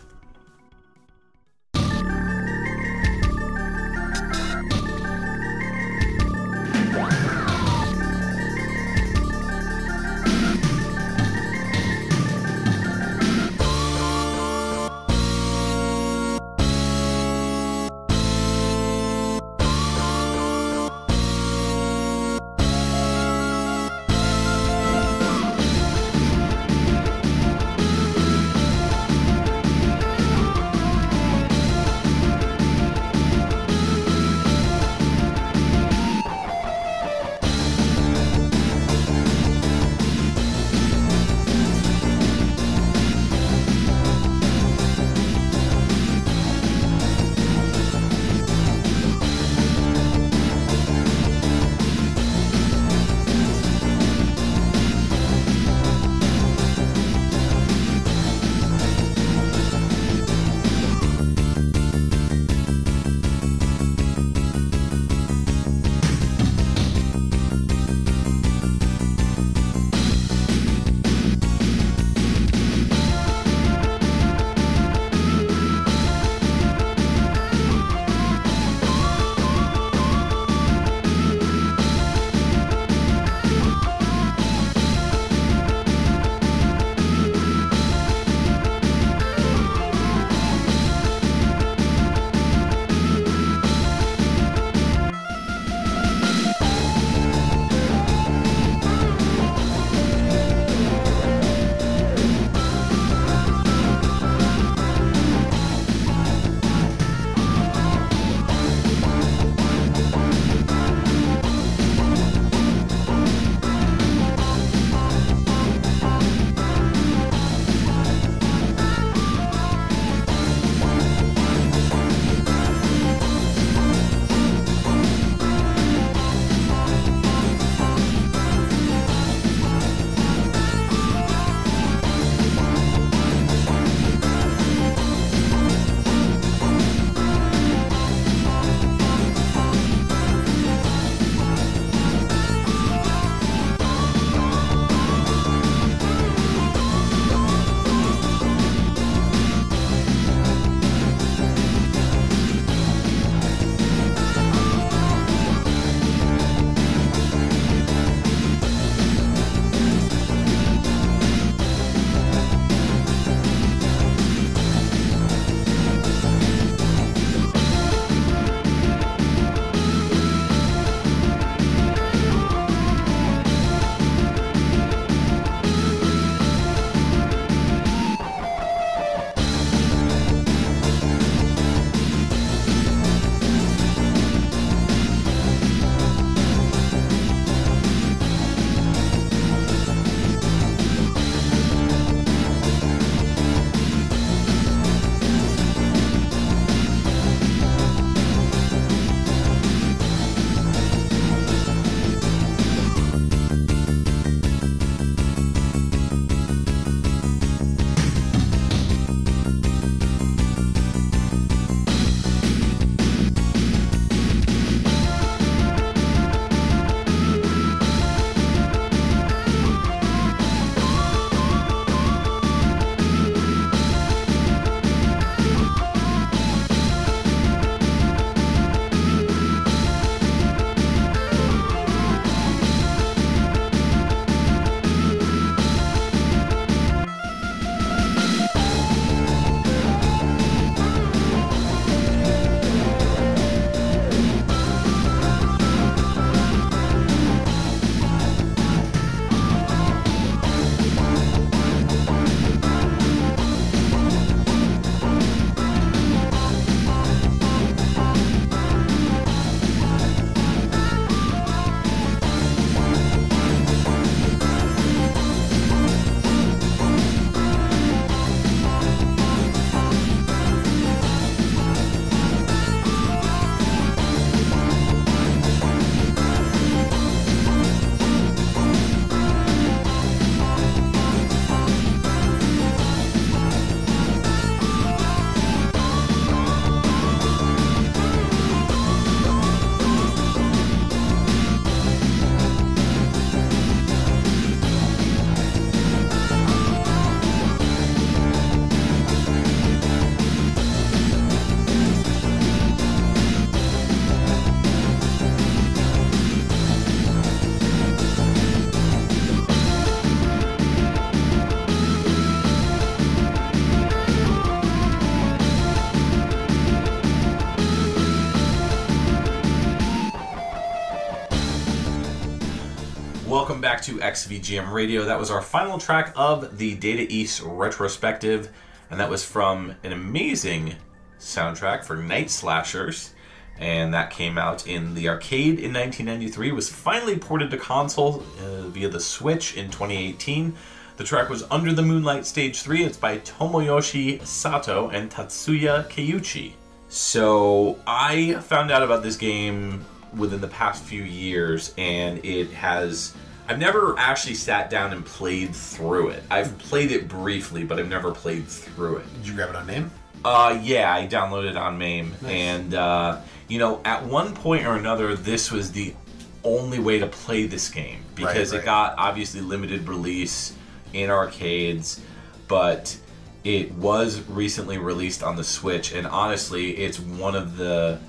[SPEAKER 2] To XVGM Radio. That was our final track of the Data East retrospective, and that was from an amazing soundtrack for Night Slashers. And that came out in the arcade in 1993, was finally ported to console uh, via the Switch in 2018. The track was Under the Moonlight Stage 3. It's by Tomoyoshi Sato and Tatsuya Keiuchi. So I found out about this game within the past few years, and it has. I've never actually sat down and played through it. I've played it briefly, but I've never played through it.
[SPEAKER 1] Did you grab it on MAME?
[SPEAKER 2] Uh, yeah, I downloaded it on MAME, and uh, you know, at one point or another, this was the only way to play this game because
[SPEAKER 1] Right,
[SPEAKER 2] it got obviously limited release in arcades, but it was recently released on the Switch, and honestly, it's one of the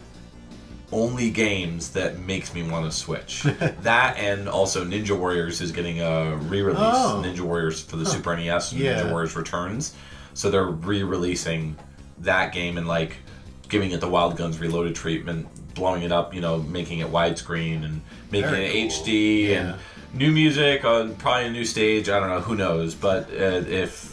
[SPEAKER 2] only games that makes me want to switch. that and also Ninja Warriors is getting a re-release.
[SPEAKER 1] Oh.
[SPEAKER 2] Ninja Warriors for the Super NES,
[SPEAKER 1] Yeah.
[SPEAKER 2] Ninja Warriors Returns. So they're re-releasing that game and like giving it the Wild Guns Reloaded treatment, blowing it up, you know, making it widescreen and making
[SPEAKER 1] Very
[SPEAKER 2] it
[SPEAKER 1] cool.
[SPEAKER 2] HD
[SPEAKER 1] Yeah.
[SPEAKER 2] and new music on probably a new stage. I don't know, who knows? But uh, if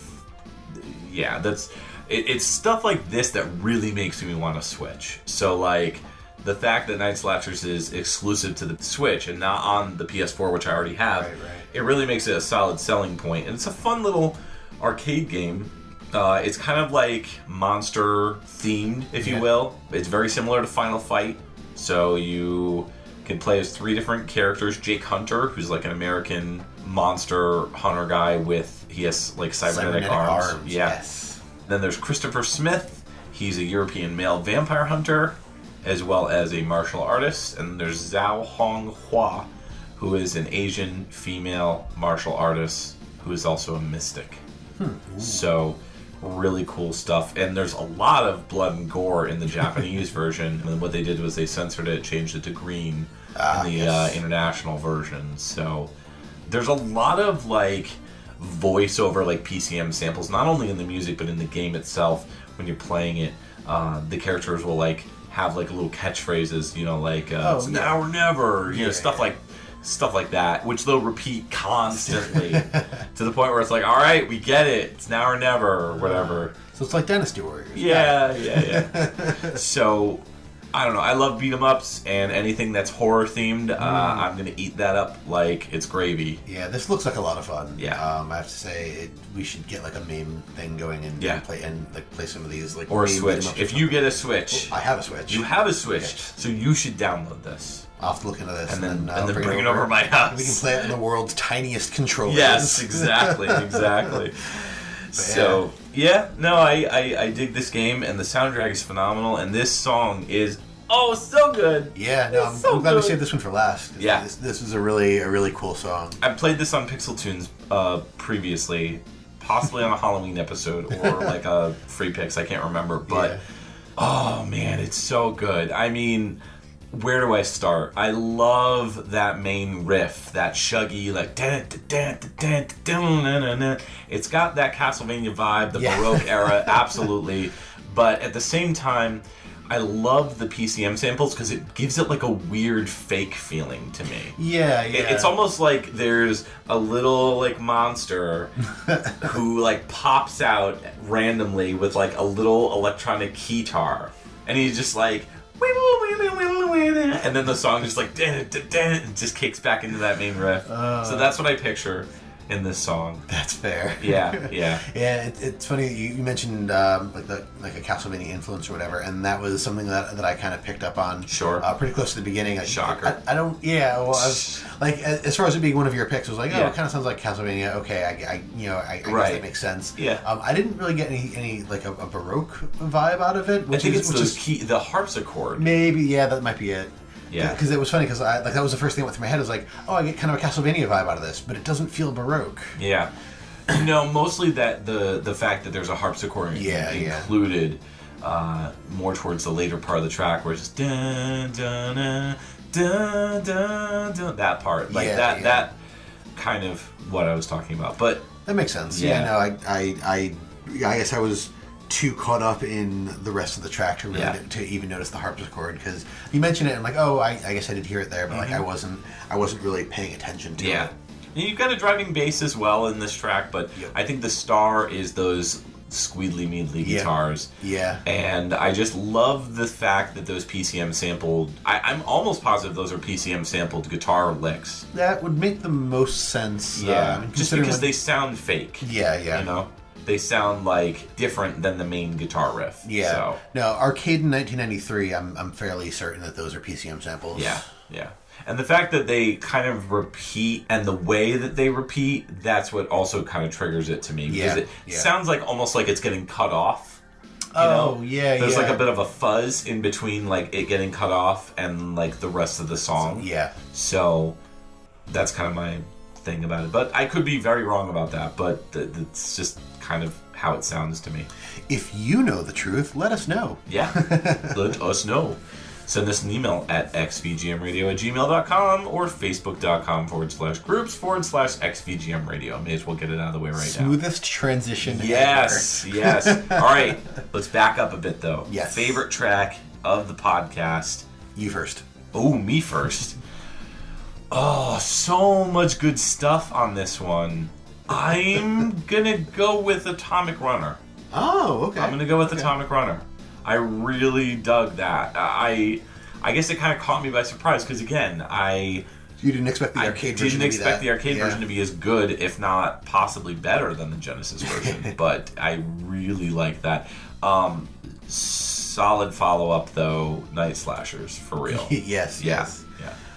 [SPEAKER 2] yeah, that's it, it's stuff like this that really makes me want to switch. So like the fact that Night Slashers is exclusive to the Switch and not on the PS4, which I already have,
[SPEAKER 1] Right, right.
[SPEAKER 2] it really makes it a solid selling point. And it's a fun little arcade game. Uh, it's kind of like monster themed, if you will. It's very similar to Final Fight. So you can play as three different characters. Jake Hunter, who's like an American monster hunter guy with he has like cybernetic, arms. Yeah.
[SPEAKER 1] Yes.
[SPEAKER 2] Then there's Christopher Smith. He's a European male vampire hunter, as well as a martial artist. And there's Zhao Hong Hua, who is an Asian female martial artist who is also a mystic. So, really cool stuff. And there's a lot of blood and gore in the Japanese version. And what they did was they censored it, changed it to green
[SPEAKER 1] Ah,
[SPEAKER 2] in the
[SPEAKER 1] yes.
[SPEAKER 2] uh, international version. So, there's a lot of like voiceover like PCM samples, not only in the music but in the game itself. When you're playing it, uh, the characters will like have like little catchphrases, you know, like uh,
[SPEAKER 1] Oh,
[SPEAKER 2] it's
[SPEAKER 1] yeah.
[SPEAKER 2] now or never, you know, stuff
[SPEAKER 1] yeah.
[SPEAKER 2] like stuff like that, which they'll repeat constantly to the point where it's like, all right, we get it, it's now or never, or whatever.
[SPEAKER 1] So it's like Dynasty Warriors.
[SPEAKER 2] Yeah, yeah, yeah. so, I don't know. I love beat 'em ups and anything that's horror themed. Uh,
[SPEAKER 1] Mm.
[SPEAKER 2] I'm gonna eat that up like it's gravy.
[SPEAKER 1] Yeah, this looks like a lot of fun.
[SPEAKER 2] Yeah.
[SPEAKER 1] um, I have to say it, we should get like a meme thing going and,
[SPEAKER 2] Yeah.
[SPEAKER 1] play and like play some of these like
[SPEAKER 2] Or a Switch. If you get a Switch,
[SPEAKER 1] I have a Switch.
[SPEAKER 2] you have a Switch,
[SPEAKER 1] Yes.
[SPEAKER 2] so you should download this.
[SPEAKER 1] I'll have to look into this
[SPEAKER 2] And
[SPEAKER 1] and,
[SPEAKER 2] then-
[SPEAKER 1] uh,
[SPEAKER 2] and then bring it over to my house.
[SPEAKER 1] We can play it in the world's tiniest controllers.
[SPEAKER 2] Yes, exactly, exactly. so yeah, no, I, I I dig this game, and the soundtrack is phenomenal, and this song is oh so good.
[SPEAKER 1] Yeah, no, I'm,
[SPEAKER 2] so
[SPEAKER 1] I'm glad we
[SPEAKER 2] good.
[SPEAKER 1] saved this one for last. 'cause
[SPEAKER 2] Yeah.
[SPEAKER 1] this, this is a really a really cool song.
[SPEAKER 2] I played this on Pixel Tunes uh, previously, possibly on a Halloween episode or like a free picks. I can't remember, but
[SPEAKER 1] Yeah.
[SPEAKER 2] oh man, it's so good. I mean, where do I start? I love that main riff, that shuggy like. It's got that Castlevania vibe, the
[SPEAKER 1] Yeah.
[SPEAKER 2] Baroque era, absolutely. But at the same time. I love the PCM samples because it gives it like a weird fake feeling to me.
[SPEAKER 1] Yeah,
[SPEAKER 2] It-
[SPEAKER 1] yeah.
[SPEAKER 2] It's almost like there's a little like monster who like pops out randomly with like a little electronic keytar, and he's just like. And then the song just like and just kicks back into that main riff. Uh. so that's what I picture in this song.
[SPEAKER 1] That's fair.
[SPEAKER 2] Yeah, yeah.
[SPEAKER 1] Yeah, it, it's funny you, you mentioned um, like the like a Castlevania influence or whatever, and that was something that, that I kind of picked up on.
[SPEAKER 2] Sure.
[SPEAKER 1] Uh, pretty close to the beginning. I,
[SPEAKER 2] Shocker.
[SPEAKER 1] I, I don't. Yeah. Well, I was, like as, as far as it being one of your picks, I was like, oh,
[SPEAKER 2] Yeah.
[SPEAKER 1] it kind of sounds like Castlevania. Okay, I, I you know, I, I guess that makes sense.
[SPEAKER 2] Yeah.
[SPEAKER 1] Um, I didn't really get any any like a, a baroque vibe out of it.
[SPEAKER 2] I
[SPEAKER 1] Which
[SPEAKER 2] think
[SPEAKER 1] is,
[SPEAKER 2] it's
[SPEAKER 1] which is
[SPEAKER 2] key, the harpsichord.
[SPEAKER 1] maybe yeah, that might be it.
[SPEAKER 2] Yeah.
[SPEAKER 1] Because it was funny because I like that was the first thing that went through my head. I was like, oh, I get kind of a Castlevania vibe out of this, but it doesn't feel baroque.
[SPEAKER 2] Yeah. No, mostly that the the fact that there's a harpsichord
[SPEAKER 1] Yeah, yeah.
[SPEAKER 2] included uh, more towards the later part of the track where it's just dun dun dun dun dun, dun that part like
[SPEAKER 1] Yeah,
[SPEAKER 2] that
[SPEAKER 1] yeah.
[SPEAKER 2] that kind of what I was talking about. But
[SPEAKER 1] That makes sense.
[SPEAKER 2] Yeah.
[SPEAKER 1] Yeah. no, I, I, I, I guess I was too caught up in the rest of the track to really
[SPEAKER 2] Yeah.
[SPEAKER 1] to even notice the harpsichord because you mentioned it. I'm like, oh, I, I guess I did hear it there, but like I wasn't I wasn't really paying attention to
[SPEAKER 2] Mm-hmm. Yeah.
[SPEAKER 1] it.
[SPEAKER 2] And you've got a driving bass as well in this track, but
[SPEAKER 1] Yep.
[SPEAKER 2] I think the star is those squeedly meadly
[SPEAKER 1] Yeah.
[SPEAKER 2] guitars.
[SPEAKER 1] Yeah.
[SPEAKER 2] And I just love the fact that those PCM sampled. I, I'm almost positive those are PCM sampled guitar licks.
[SPEAKER 1] That would make the most sense. um,
[SPEAKER 2] just because
[SPEAKER 1] what-
[SPEAKER 2] they sound fake.
[SPEAKER 1] Yeah, yeah.
[SPEAKER 2] You know, they sound like different than the main guitar riff.
[SPEAKER 1] Yeah.
[SPEAKER 2] So
[SPEAKER 1] No, Arcade in 1993. I'm I'm fairly certain that those are PCM samples.
[SPEAKER 2] yeah, yeah. And the fact that they kind of repeat and the way that they repeat, that's what also kind of triggers it to me. Because
[SPEAKER 1] Yeah,
[SPEAKER 2] it
[SPEAKER 1] yeah.
[SPEAKER 2] sounds like almost like it's getting cut off. you
[SPEAKER 1] Oh,
[SPEAKER 2] know?
[SPEAKER 1] yeah,
[SPEAKER 2] There's
[SPEAKER 1] yeah.
[SPEAKER 2] like a bit of a fuzz in between like it getting cut off and like the rest of the song.
[SPEAKER 1] Yeah.
[SPEAKER 2] So that's kind of my thing about it. But I could be very wrong about that, but th- it's just kind of how it sounds to me.
[SPEAKER 1] If you know the truth, let us know.
[SPEAKER 2] Yeah. Let us know. Send us an email at xvgmradio at gmail.com or facebook.com forward slash groups forward slash xvgmradio. May as well get it out of the way right now.
[SPEAKER 1] Smoothest transition.
[SPEAKER 2] Yes, yes. All right, let's back up a bit though.
[SPEAKER 1] Yes.
[SPEAKER 2] Favorite track of the podcast.
[SPEAKER 1] You first.
[SPEAKER 2] Oh, me first. Oh, so much good stuff on this one. I'm gonna go with Atomic Runner.
[SPEAKER 1] Oh, okay.
[SPEAKER 2] I'm gonna go with
[SPEAKER 1] Okay.
[SPEAKER 2] Atomic Runner. I really dug that. I, I guess it kind of caught me by surprise because again, I,
[SPEAKER 1] You didn't expect the
[SPEAKER 2] I
[SPEAKER 1] arcade
[SPEAKER 2] didn't
[SPEAKER 1] version. to be
[SPEAKER 2] expect the arcade
[SPEAKER 1] Yeah.
[SPEAKER 2] version to be as good, if not possibly better than the Genesis version. but I really like that. Um, solid follow up though, Night Slashers for real.
[SPEAKER 1] yes.
[SPEAKER 2] Yeah,
[SPEAKER 1] Yes.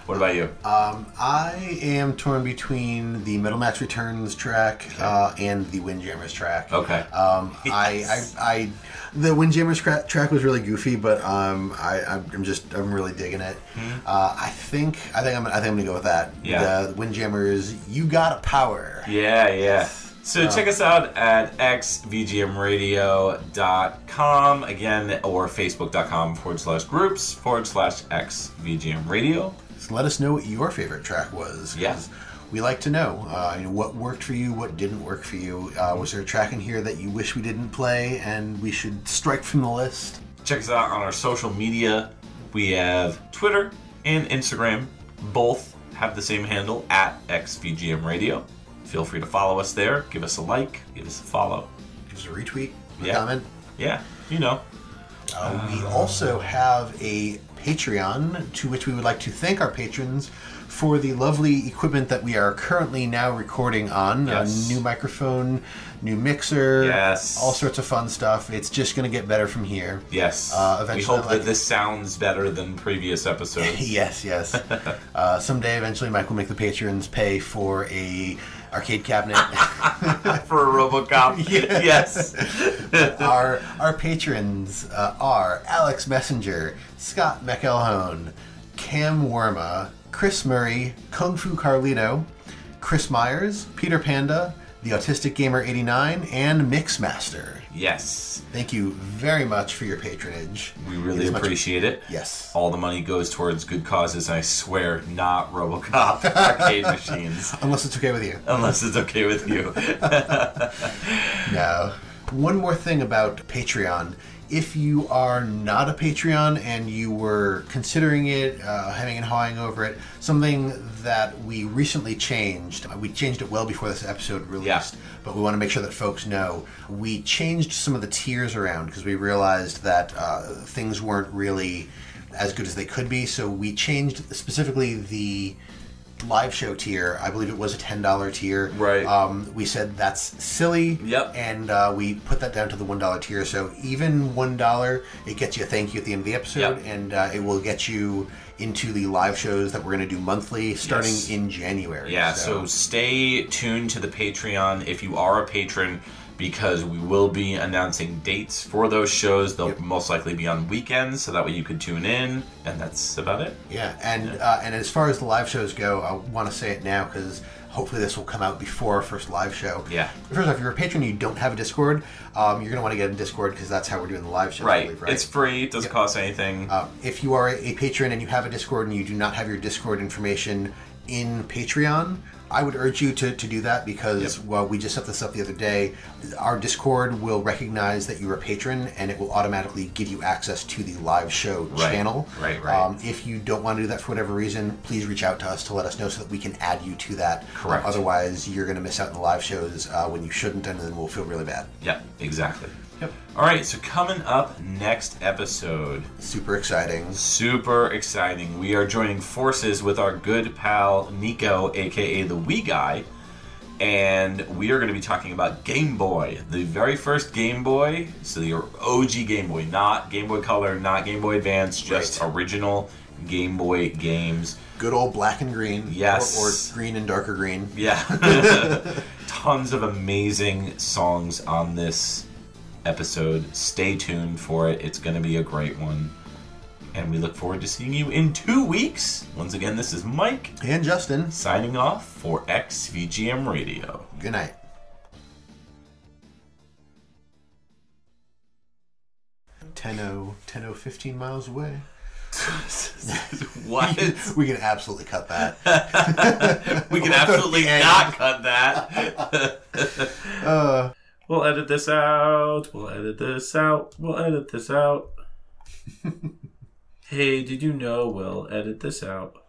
[SPEAKER 2] What about you?
[SPEAKER 1] Um, I am torn between the Metal Max Returns track uh, and the Windjammers track.
[SPEAKER 2] Okay.
[SPEAKER 1] Um,
[SPEAKER 2] Yes.
[SPEAKER 1] I, I, I, the Windjammers cra- track was really goofy, but um, I, I'm just, I'm really digging it. Uh, I think, I think I'm, I think I'm gonna go with that.
[SPEAKER 2] Hmm. Yeah.
[SPEAKER 1] The, the Windjammers, you got a power.
[SPEAKER 2] Yeah, yeah. So check us out at xvgmradio.com again or facebook.com forward slash groups forward slash xvgmradio.
[SPEAKER 1] Let us know what your favorite track was.
[SPEAKER 2] Yeah.
[SPEAKER 1] We like to know, uh, you know, what worked for you, what didn't work for you. Uh, was there a track in here that you wish we didn't play and we should strike from the list?
[SPEAKER 2] Check us out on our social media. We have Twitter and Instagram. Both have the same handle at xvgmradio. Feel free to follow us there. Give us a like. Give us a follow.
[SPEAKER 1] Give us a retweet, a
[SPEAKER 2] Yeah.
[SPEAKER 1] comment.
[SPEAKER 2] Yeah, you know.
[SPEAKER 1] Uh, we also have a Patreon to which we would like to thank our patrons for the lovely equipment that we are currently now recording on.
[SPEAKER 2] Yes.
[SPEAKER 1] A new microphone, new mixer,
[SPEAKER 2] Yes.
[SPEAKER 1] all sorts of fun stuff. It's just going to get better from here.
[SPEAKER 2] Yes.
[SPEAKER 1] Uh,
[SPEAKER 2] we
[SPEAKER 1] eventually,
[SPEAKER 2] hope
[SPEAKER 1] like-
[SPEAKER 2] that this sounds better than previous episodes.
[SPEAKER 1] yes, yes. uh, someday, eventually, Mike will make the patrons pay for a arcade cabinet.
[SPEAKER 2] For a Robocop.
[SPEAKER 1] Yeah.
[SPEAKER 2] Yes.
[SPEAKER 1] our our patrons uh, are Alex Messenger, Scott McElhone, Cam Werme, Chris Murray, Kung Fu Carlito, Chris Myers, Peter Panda, the Autistic Gamer 89, and Mixxmaster.
[SPEAKER 2] Yes.
[SPEAKER 1] Thank you very much for your patronage.
[SPEAKER 2] We really
[SPEAKER 1] is much-
[SPEAKER 2] appreciate it.
[SPEAKER 1] Yes.
[SPEAKER 2] All the money goes towards good causes, I swear, not Robocop arcade machines.
[SPEAKER 1] Unless it's okay with you.
[SPEAKER 2] Unless it's okay with you.
[SPEAKER 1] No. One more thing about Patreon. If you are not a Patreon and you were considering it, uh, having and hawing over it, something that we recently changed, uh, we changed it well before this episode released,
[SPEAKER 2] Yeah.
[SPEAKER 1] but we want to make sure that folks know. We changed some of the tiers around because we realized that uh, things weren't really as good as they could be, so we changed specifically the live show tier. I believe it was a ten dollar tier.
[SPEAKER 2] Right.
[SPEAKER 1] Um, we said that's silly.
[SPEAKER 2] Yep.
[SPEAKER 1] And uh, we put that down to the one dollar tier. So even one dollar, it gets you a thank you at the end of the episode,
[SPEAKER 2] Yep.
[SPEAKER 1] and uh, it will get you into the live shows that we're going to do monthly starting
[SPEAKER 2] Yes.
[SPEAKER 1] in January.
[SPEAKER 2] yeah, so stay tuned to the Patreon if you are a patron because we will be announcing dates for those shows. They'll
[SPEAKER 1] Yep.
[SPEAKER 2] most likely be on weekends, so that way you could tune in, and that's about it.
[SPEAKER 1] Yeah, and Uh, and as far as the live shows go, I want to say it now because hopefully this will come out before our first live show.
[SPEAKER 2] Yeah.
[SPEAKER 1] First off, if you're a patron and you don't have a Discord, um, you're going to want to get in Discord because that's how we're doing the live shows. I
[SPEAKER 2] Right.
[SPEAKER 1] believe, right?
[SPEAKER 2] It's free, it doesn't cost anything.
[SPEAKER 1] Uh, if you are a patron and you have a Discord and you do not have your Discord information in Patreon, I would urge you to, to do that because well, we just set this up the other day. Our Discord will recognize that you're a patron and it will automatically give you access to the live show
[SPEAKER 2] Right,
[SPEAKER 1] channel.
[SPEAKER 2] right, right.
[SPEAKER 1] Um, if you don't want to do that for whatever reason, please reach out to us to let us know so that we can add you to that.
[SPEAKER 2] Correct.
[SPEAKER 1] otherwise, you're going to miss out on the live shows uh, when you shouldn't, and then we'll feel really bad.
[SPEAKER 2] Yeah, exactly.
[SPEAKER 1] Yep.
[SPEAKER 2] All right, so coming up next episode,
[SPEAKER 1] Super exciting.
[SPEAKER 2] super exciting. We are joining forces with our good pal Nico, aka the Wee Guy, and we are going to be talking about Game Boy, the very first Game Boy, so the OG Game Boy, not Game Boy Color, not Game Boy Advance, just
[SPEAKER 1] Right.
[SPEAKER 2] original Game Boy games.
[SPEAKER 1] Good old black and green.
[SPEAKER 2] Yes.
[SPEAKER 1] Or, or green and darker green.
[SPEAKER 2] Yeah. Tons of amazing songs on this episode. Stay tuned for it. It's going to be a great one. And we look forward to seeing you in two weeks. Once again, this is Mike
[SPEAKER 1] And Justin,
[SPEAKER 2] signing off for XVGM Radio.
[SPEAKER 1] good night. Ten oh, ten oh, fifteen miles away.
[SPEAKER 2] what?
[SPEAKER 1] We can absolutely cut that.
[SPEAKER 2] we can absolutely not cut that.
[SPEAKER 1] Uh,
[SPEAKER 2] we'll edit this out. We'll edit this out. We'll edit this out. hey, did you know we'll edit this out?